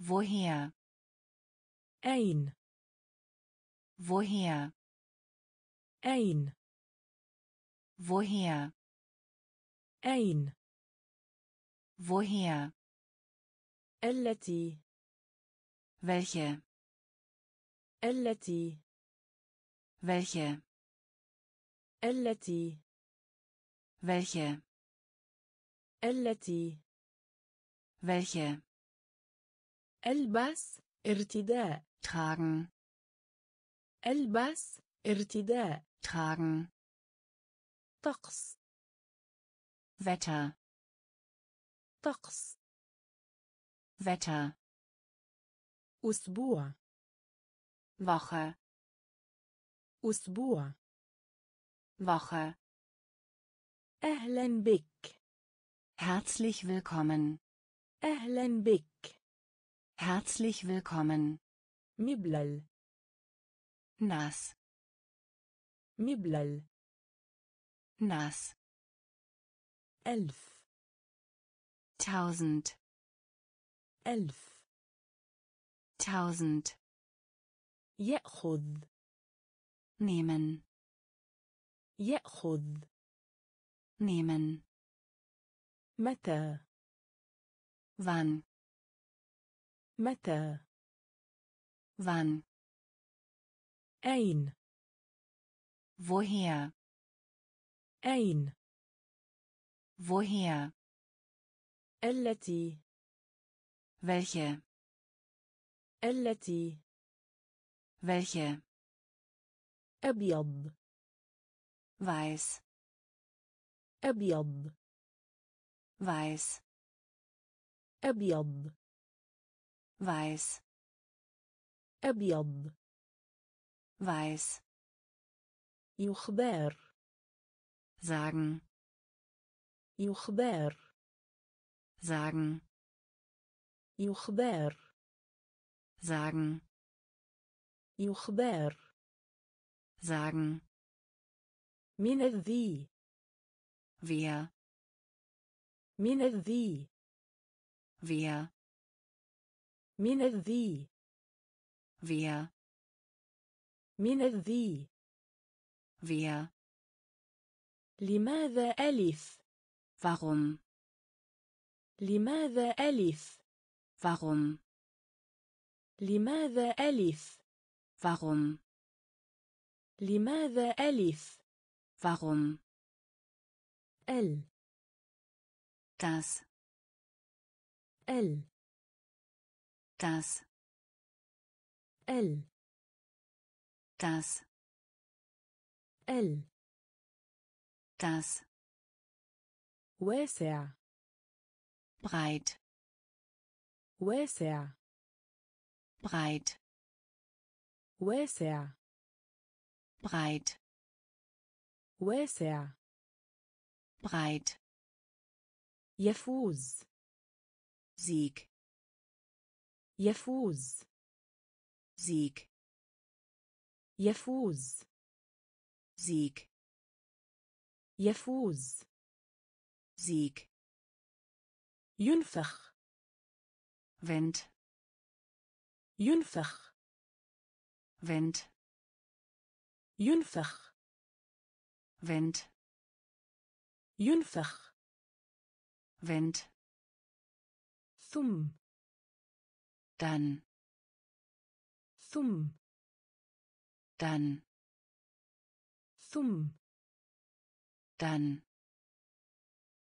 woher أين woher أين woher أين woher التي welche التي welche التي welche التي welche البس ارتداء tragen البس ارتداء tragen طقس Wetter طقس Wetter أسبوع Woche أسبوع Woche أهلا بك Herzlich willkommen أهلا بك Herzlich willkommen مبلل nass مبلل nass ألف tausend ألف tausend يأخذ. نيمن. يأخذ. نيمن. متى. وان متى. وان أين. Woher ein woher التي. Welche. التي. welche أبيض weiß أبيض weiß أبيض weiß أبيض weiß يخبر sagen يخبر sagen يخبر sagen يخبر. Sagen. من الذي. Wer من الذي. Wer من الذي. Wer من الذي. Wer لماذا ألف؟ Warum? لماذا ألف؟ Warum? لماذا ألف؟ warum لماذا ألف warum ال das ال das ال das ال das واسع breit واسع breit واسع. breit واسع. breit يفوز. Sieg يفوز. Sieg يفوز. Sieg يفوز. Sieg ينفخ. Wind. ينفخ. Wind ينفخ Wind ينفخ Wind ثم dann ثم dann ثم dann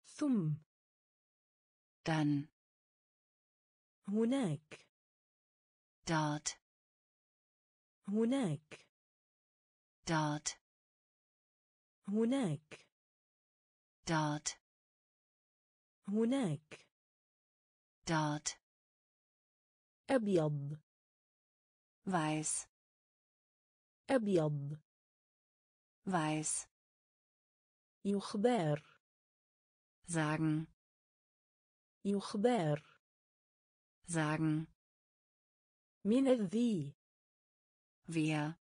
ثم dann هناك dort هناك. dort هناك. dort هناك. dort أبيض. Weiß. أبيض. Weiß. يخبر sagen. يخبر sagen. من الذي. Wer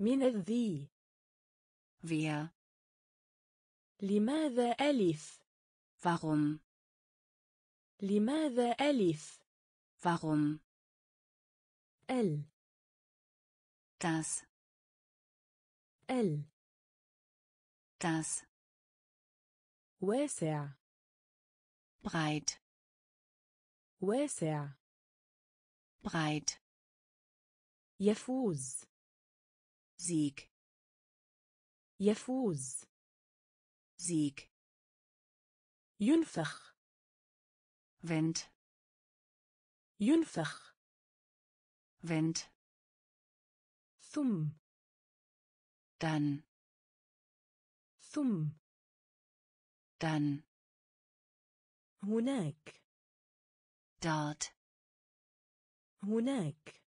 من الذي؟ Wer لماذا ألف؟ Warum? لماذا ألف؟ Warum? ال. Das. ال. Das. واسع. Breit. واسع. Breit. يفوز. Sieg يفوز. Sieg ينفخ. Wind ينفخ. Wind ثم. dann ثم. dann هناك. dort هناك.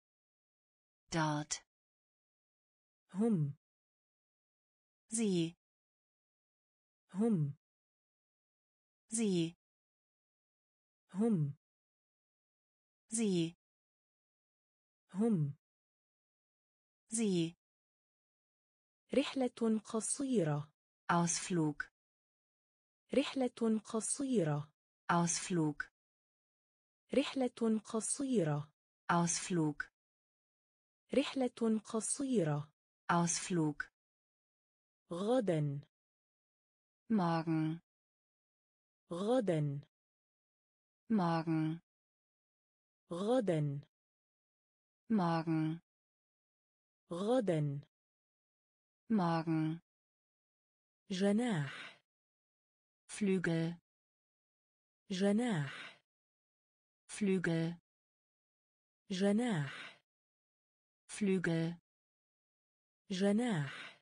Dort هم sie هم sie هم sie هم sie رحلة قصيرة Ausflug رحلة قصيرة Ausflug رحلة قصيرة Ausflug رحلة قصيرة Ausflug غدا morgen غدا morgen غدا morgen غدا morgen جناح Flügel جناح Flügel جناح Flügel جناح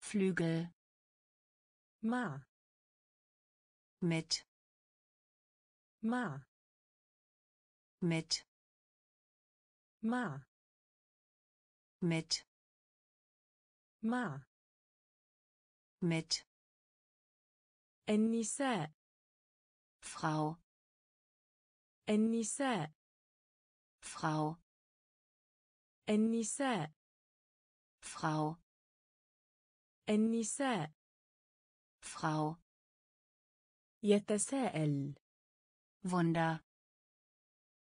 Flügel مع mit مع mit مع mit مع mit النساء Frau النساء Frau النساء. Frau. النساء. Frau. يتساءل. Wunder.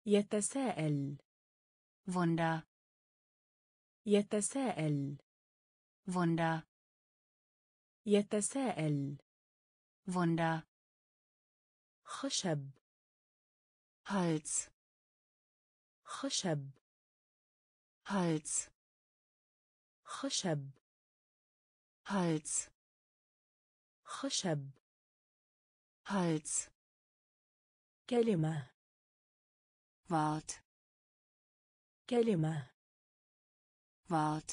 يتساءل. Wunder. يتساءل. Wunder. يتساءل. Wunder. خشب. Holz. خشب. Holz خشب Holz خشب Holz كلمة Wort كلمة Wort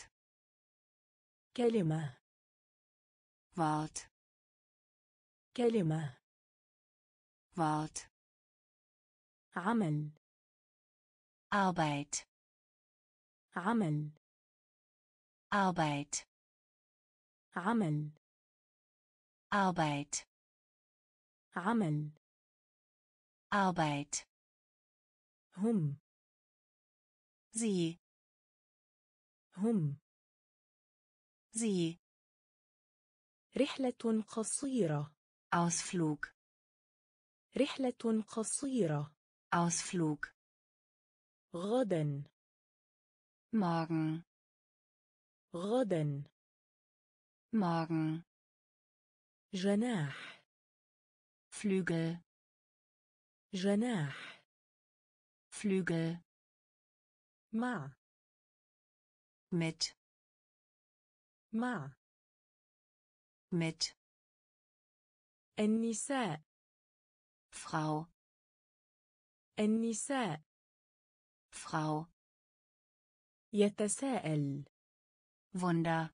كلمة Wort كلمة Wort عمل Arbeit عمل Arbeit عمل Arbeit عمل Arbeit هم Sie هم Sie رحلة قصيرة Ausflug رحلة قصيرة Ausflug غدا Morgen غدا Morgen جناح Flügel جناح Flügel مع mit مع mit النساء Frau النساء Frau يتساءل Wunder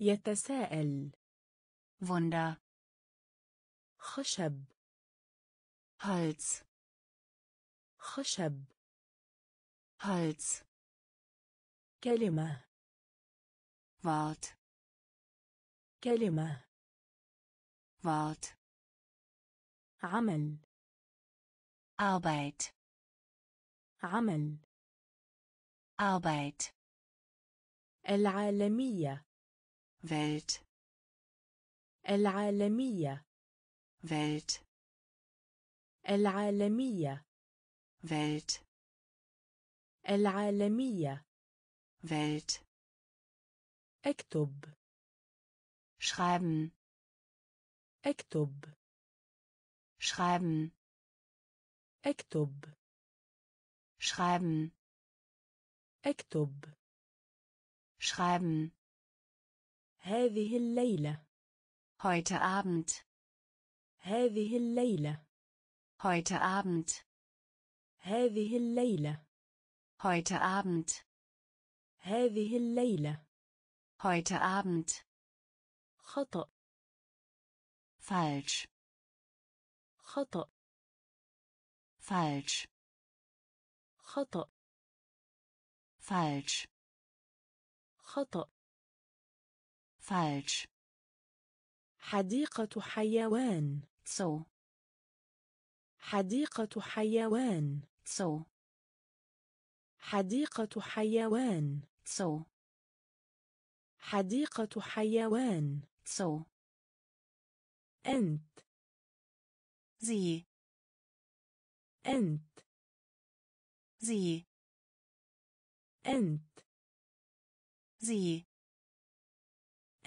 يتساءل Wunder خشب Holz خشب Holz كلمة Wort كلمة Wort عمل Arbeit عمل Arbeit العالمية Welt العالمية Welt العالمية Welt العالمية Welt اكتب schreiben اكتب schreiben اكتب schreiben اكتب schreiben هذه الليلة heute Abend هذه الليلة heute Abend هذه الليلة heute Abend هذه الليلة heute Abend خطأ falsch خطأ falsch خطأ Falsch. خطأ. Falsch. حديقة حيوان. Zoo. حديقة حيوان. Zoo. حديقة حيوان. Zoo. حديقة حيوان. Zoo. أنت. Sie أنت. Sie أنت. زي.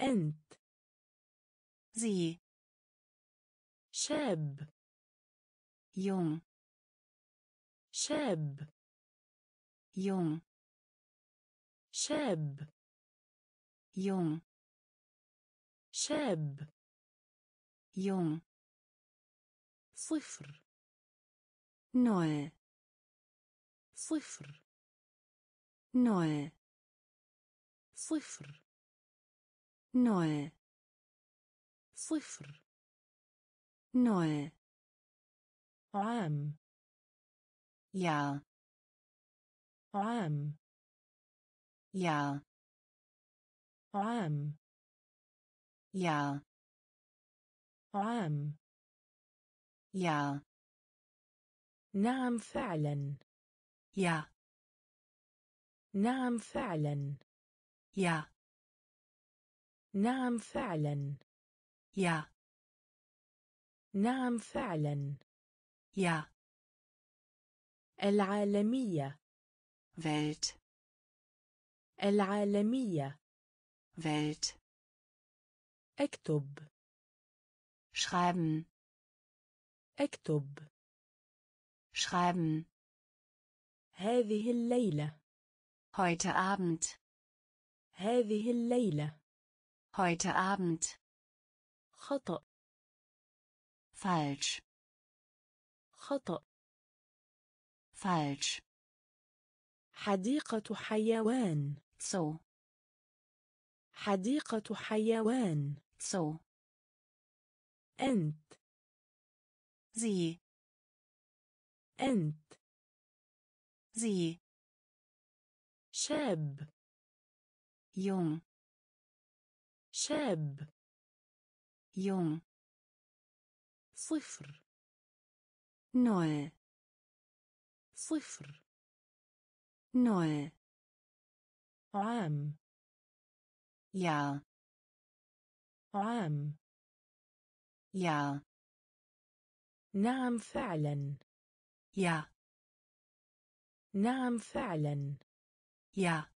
أنت. زي. شاب. يوم. شاب. يوم. شاب. يوم. شاب. يوم. صفر. نوع. صفر. Null صفر. null صفر. null عام. ja عام. ja عام. ja عام. ja نعم فعلا. ja نعم فعلا. ja نعم فعلا. ja نعم فعلا. ja العالمية. Welt. العالمية. Welt. اكتب. Schreiben. اكتب. Schreiben. هذه الليلة. Heute Abend هذه الليلة heute Abend خطأ falsch خطأ falsch حديقة حيوان Zoo حديقة حيوان Zoo أنت sie أنت sie شاب. jung شاب. jung صفر. null صفر. null عام. ja عام. ja نعم فعلا. ja نعم فعلا. Yeah.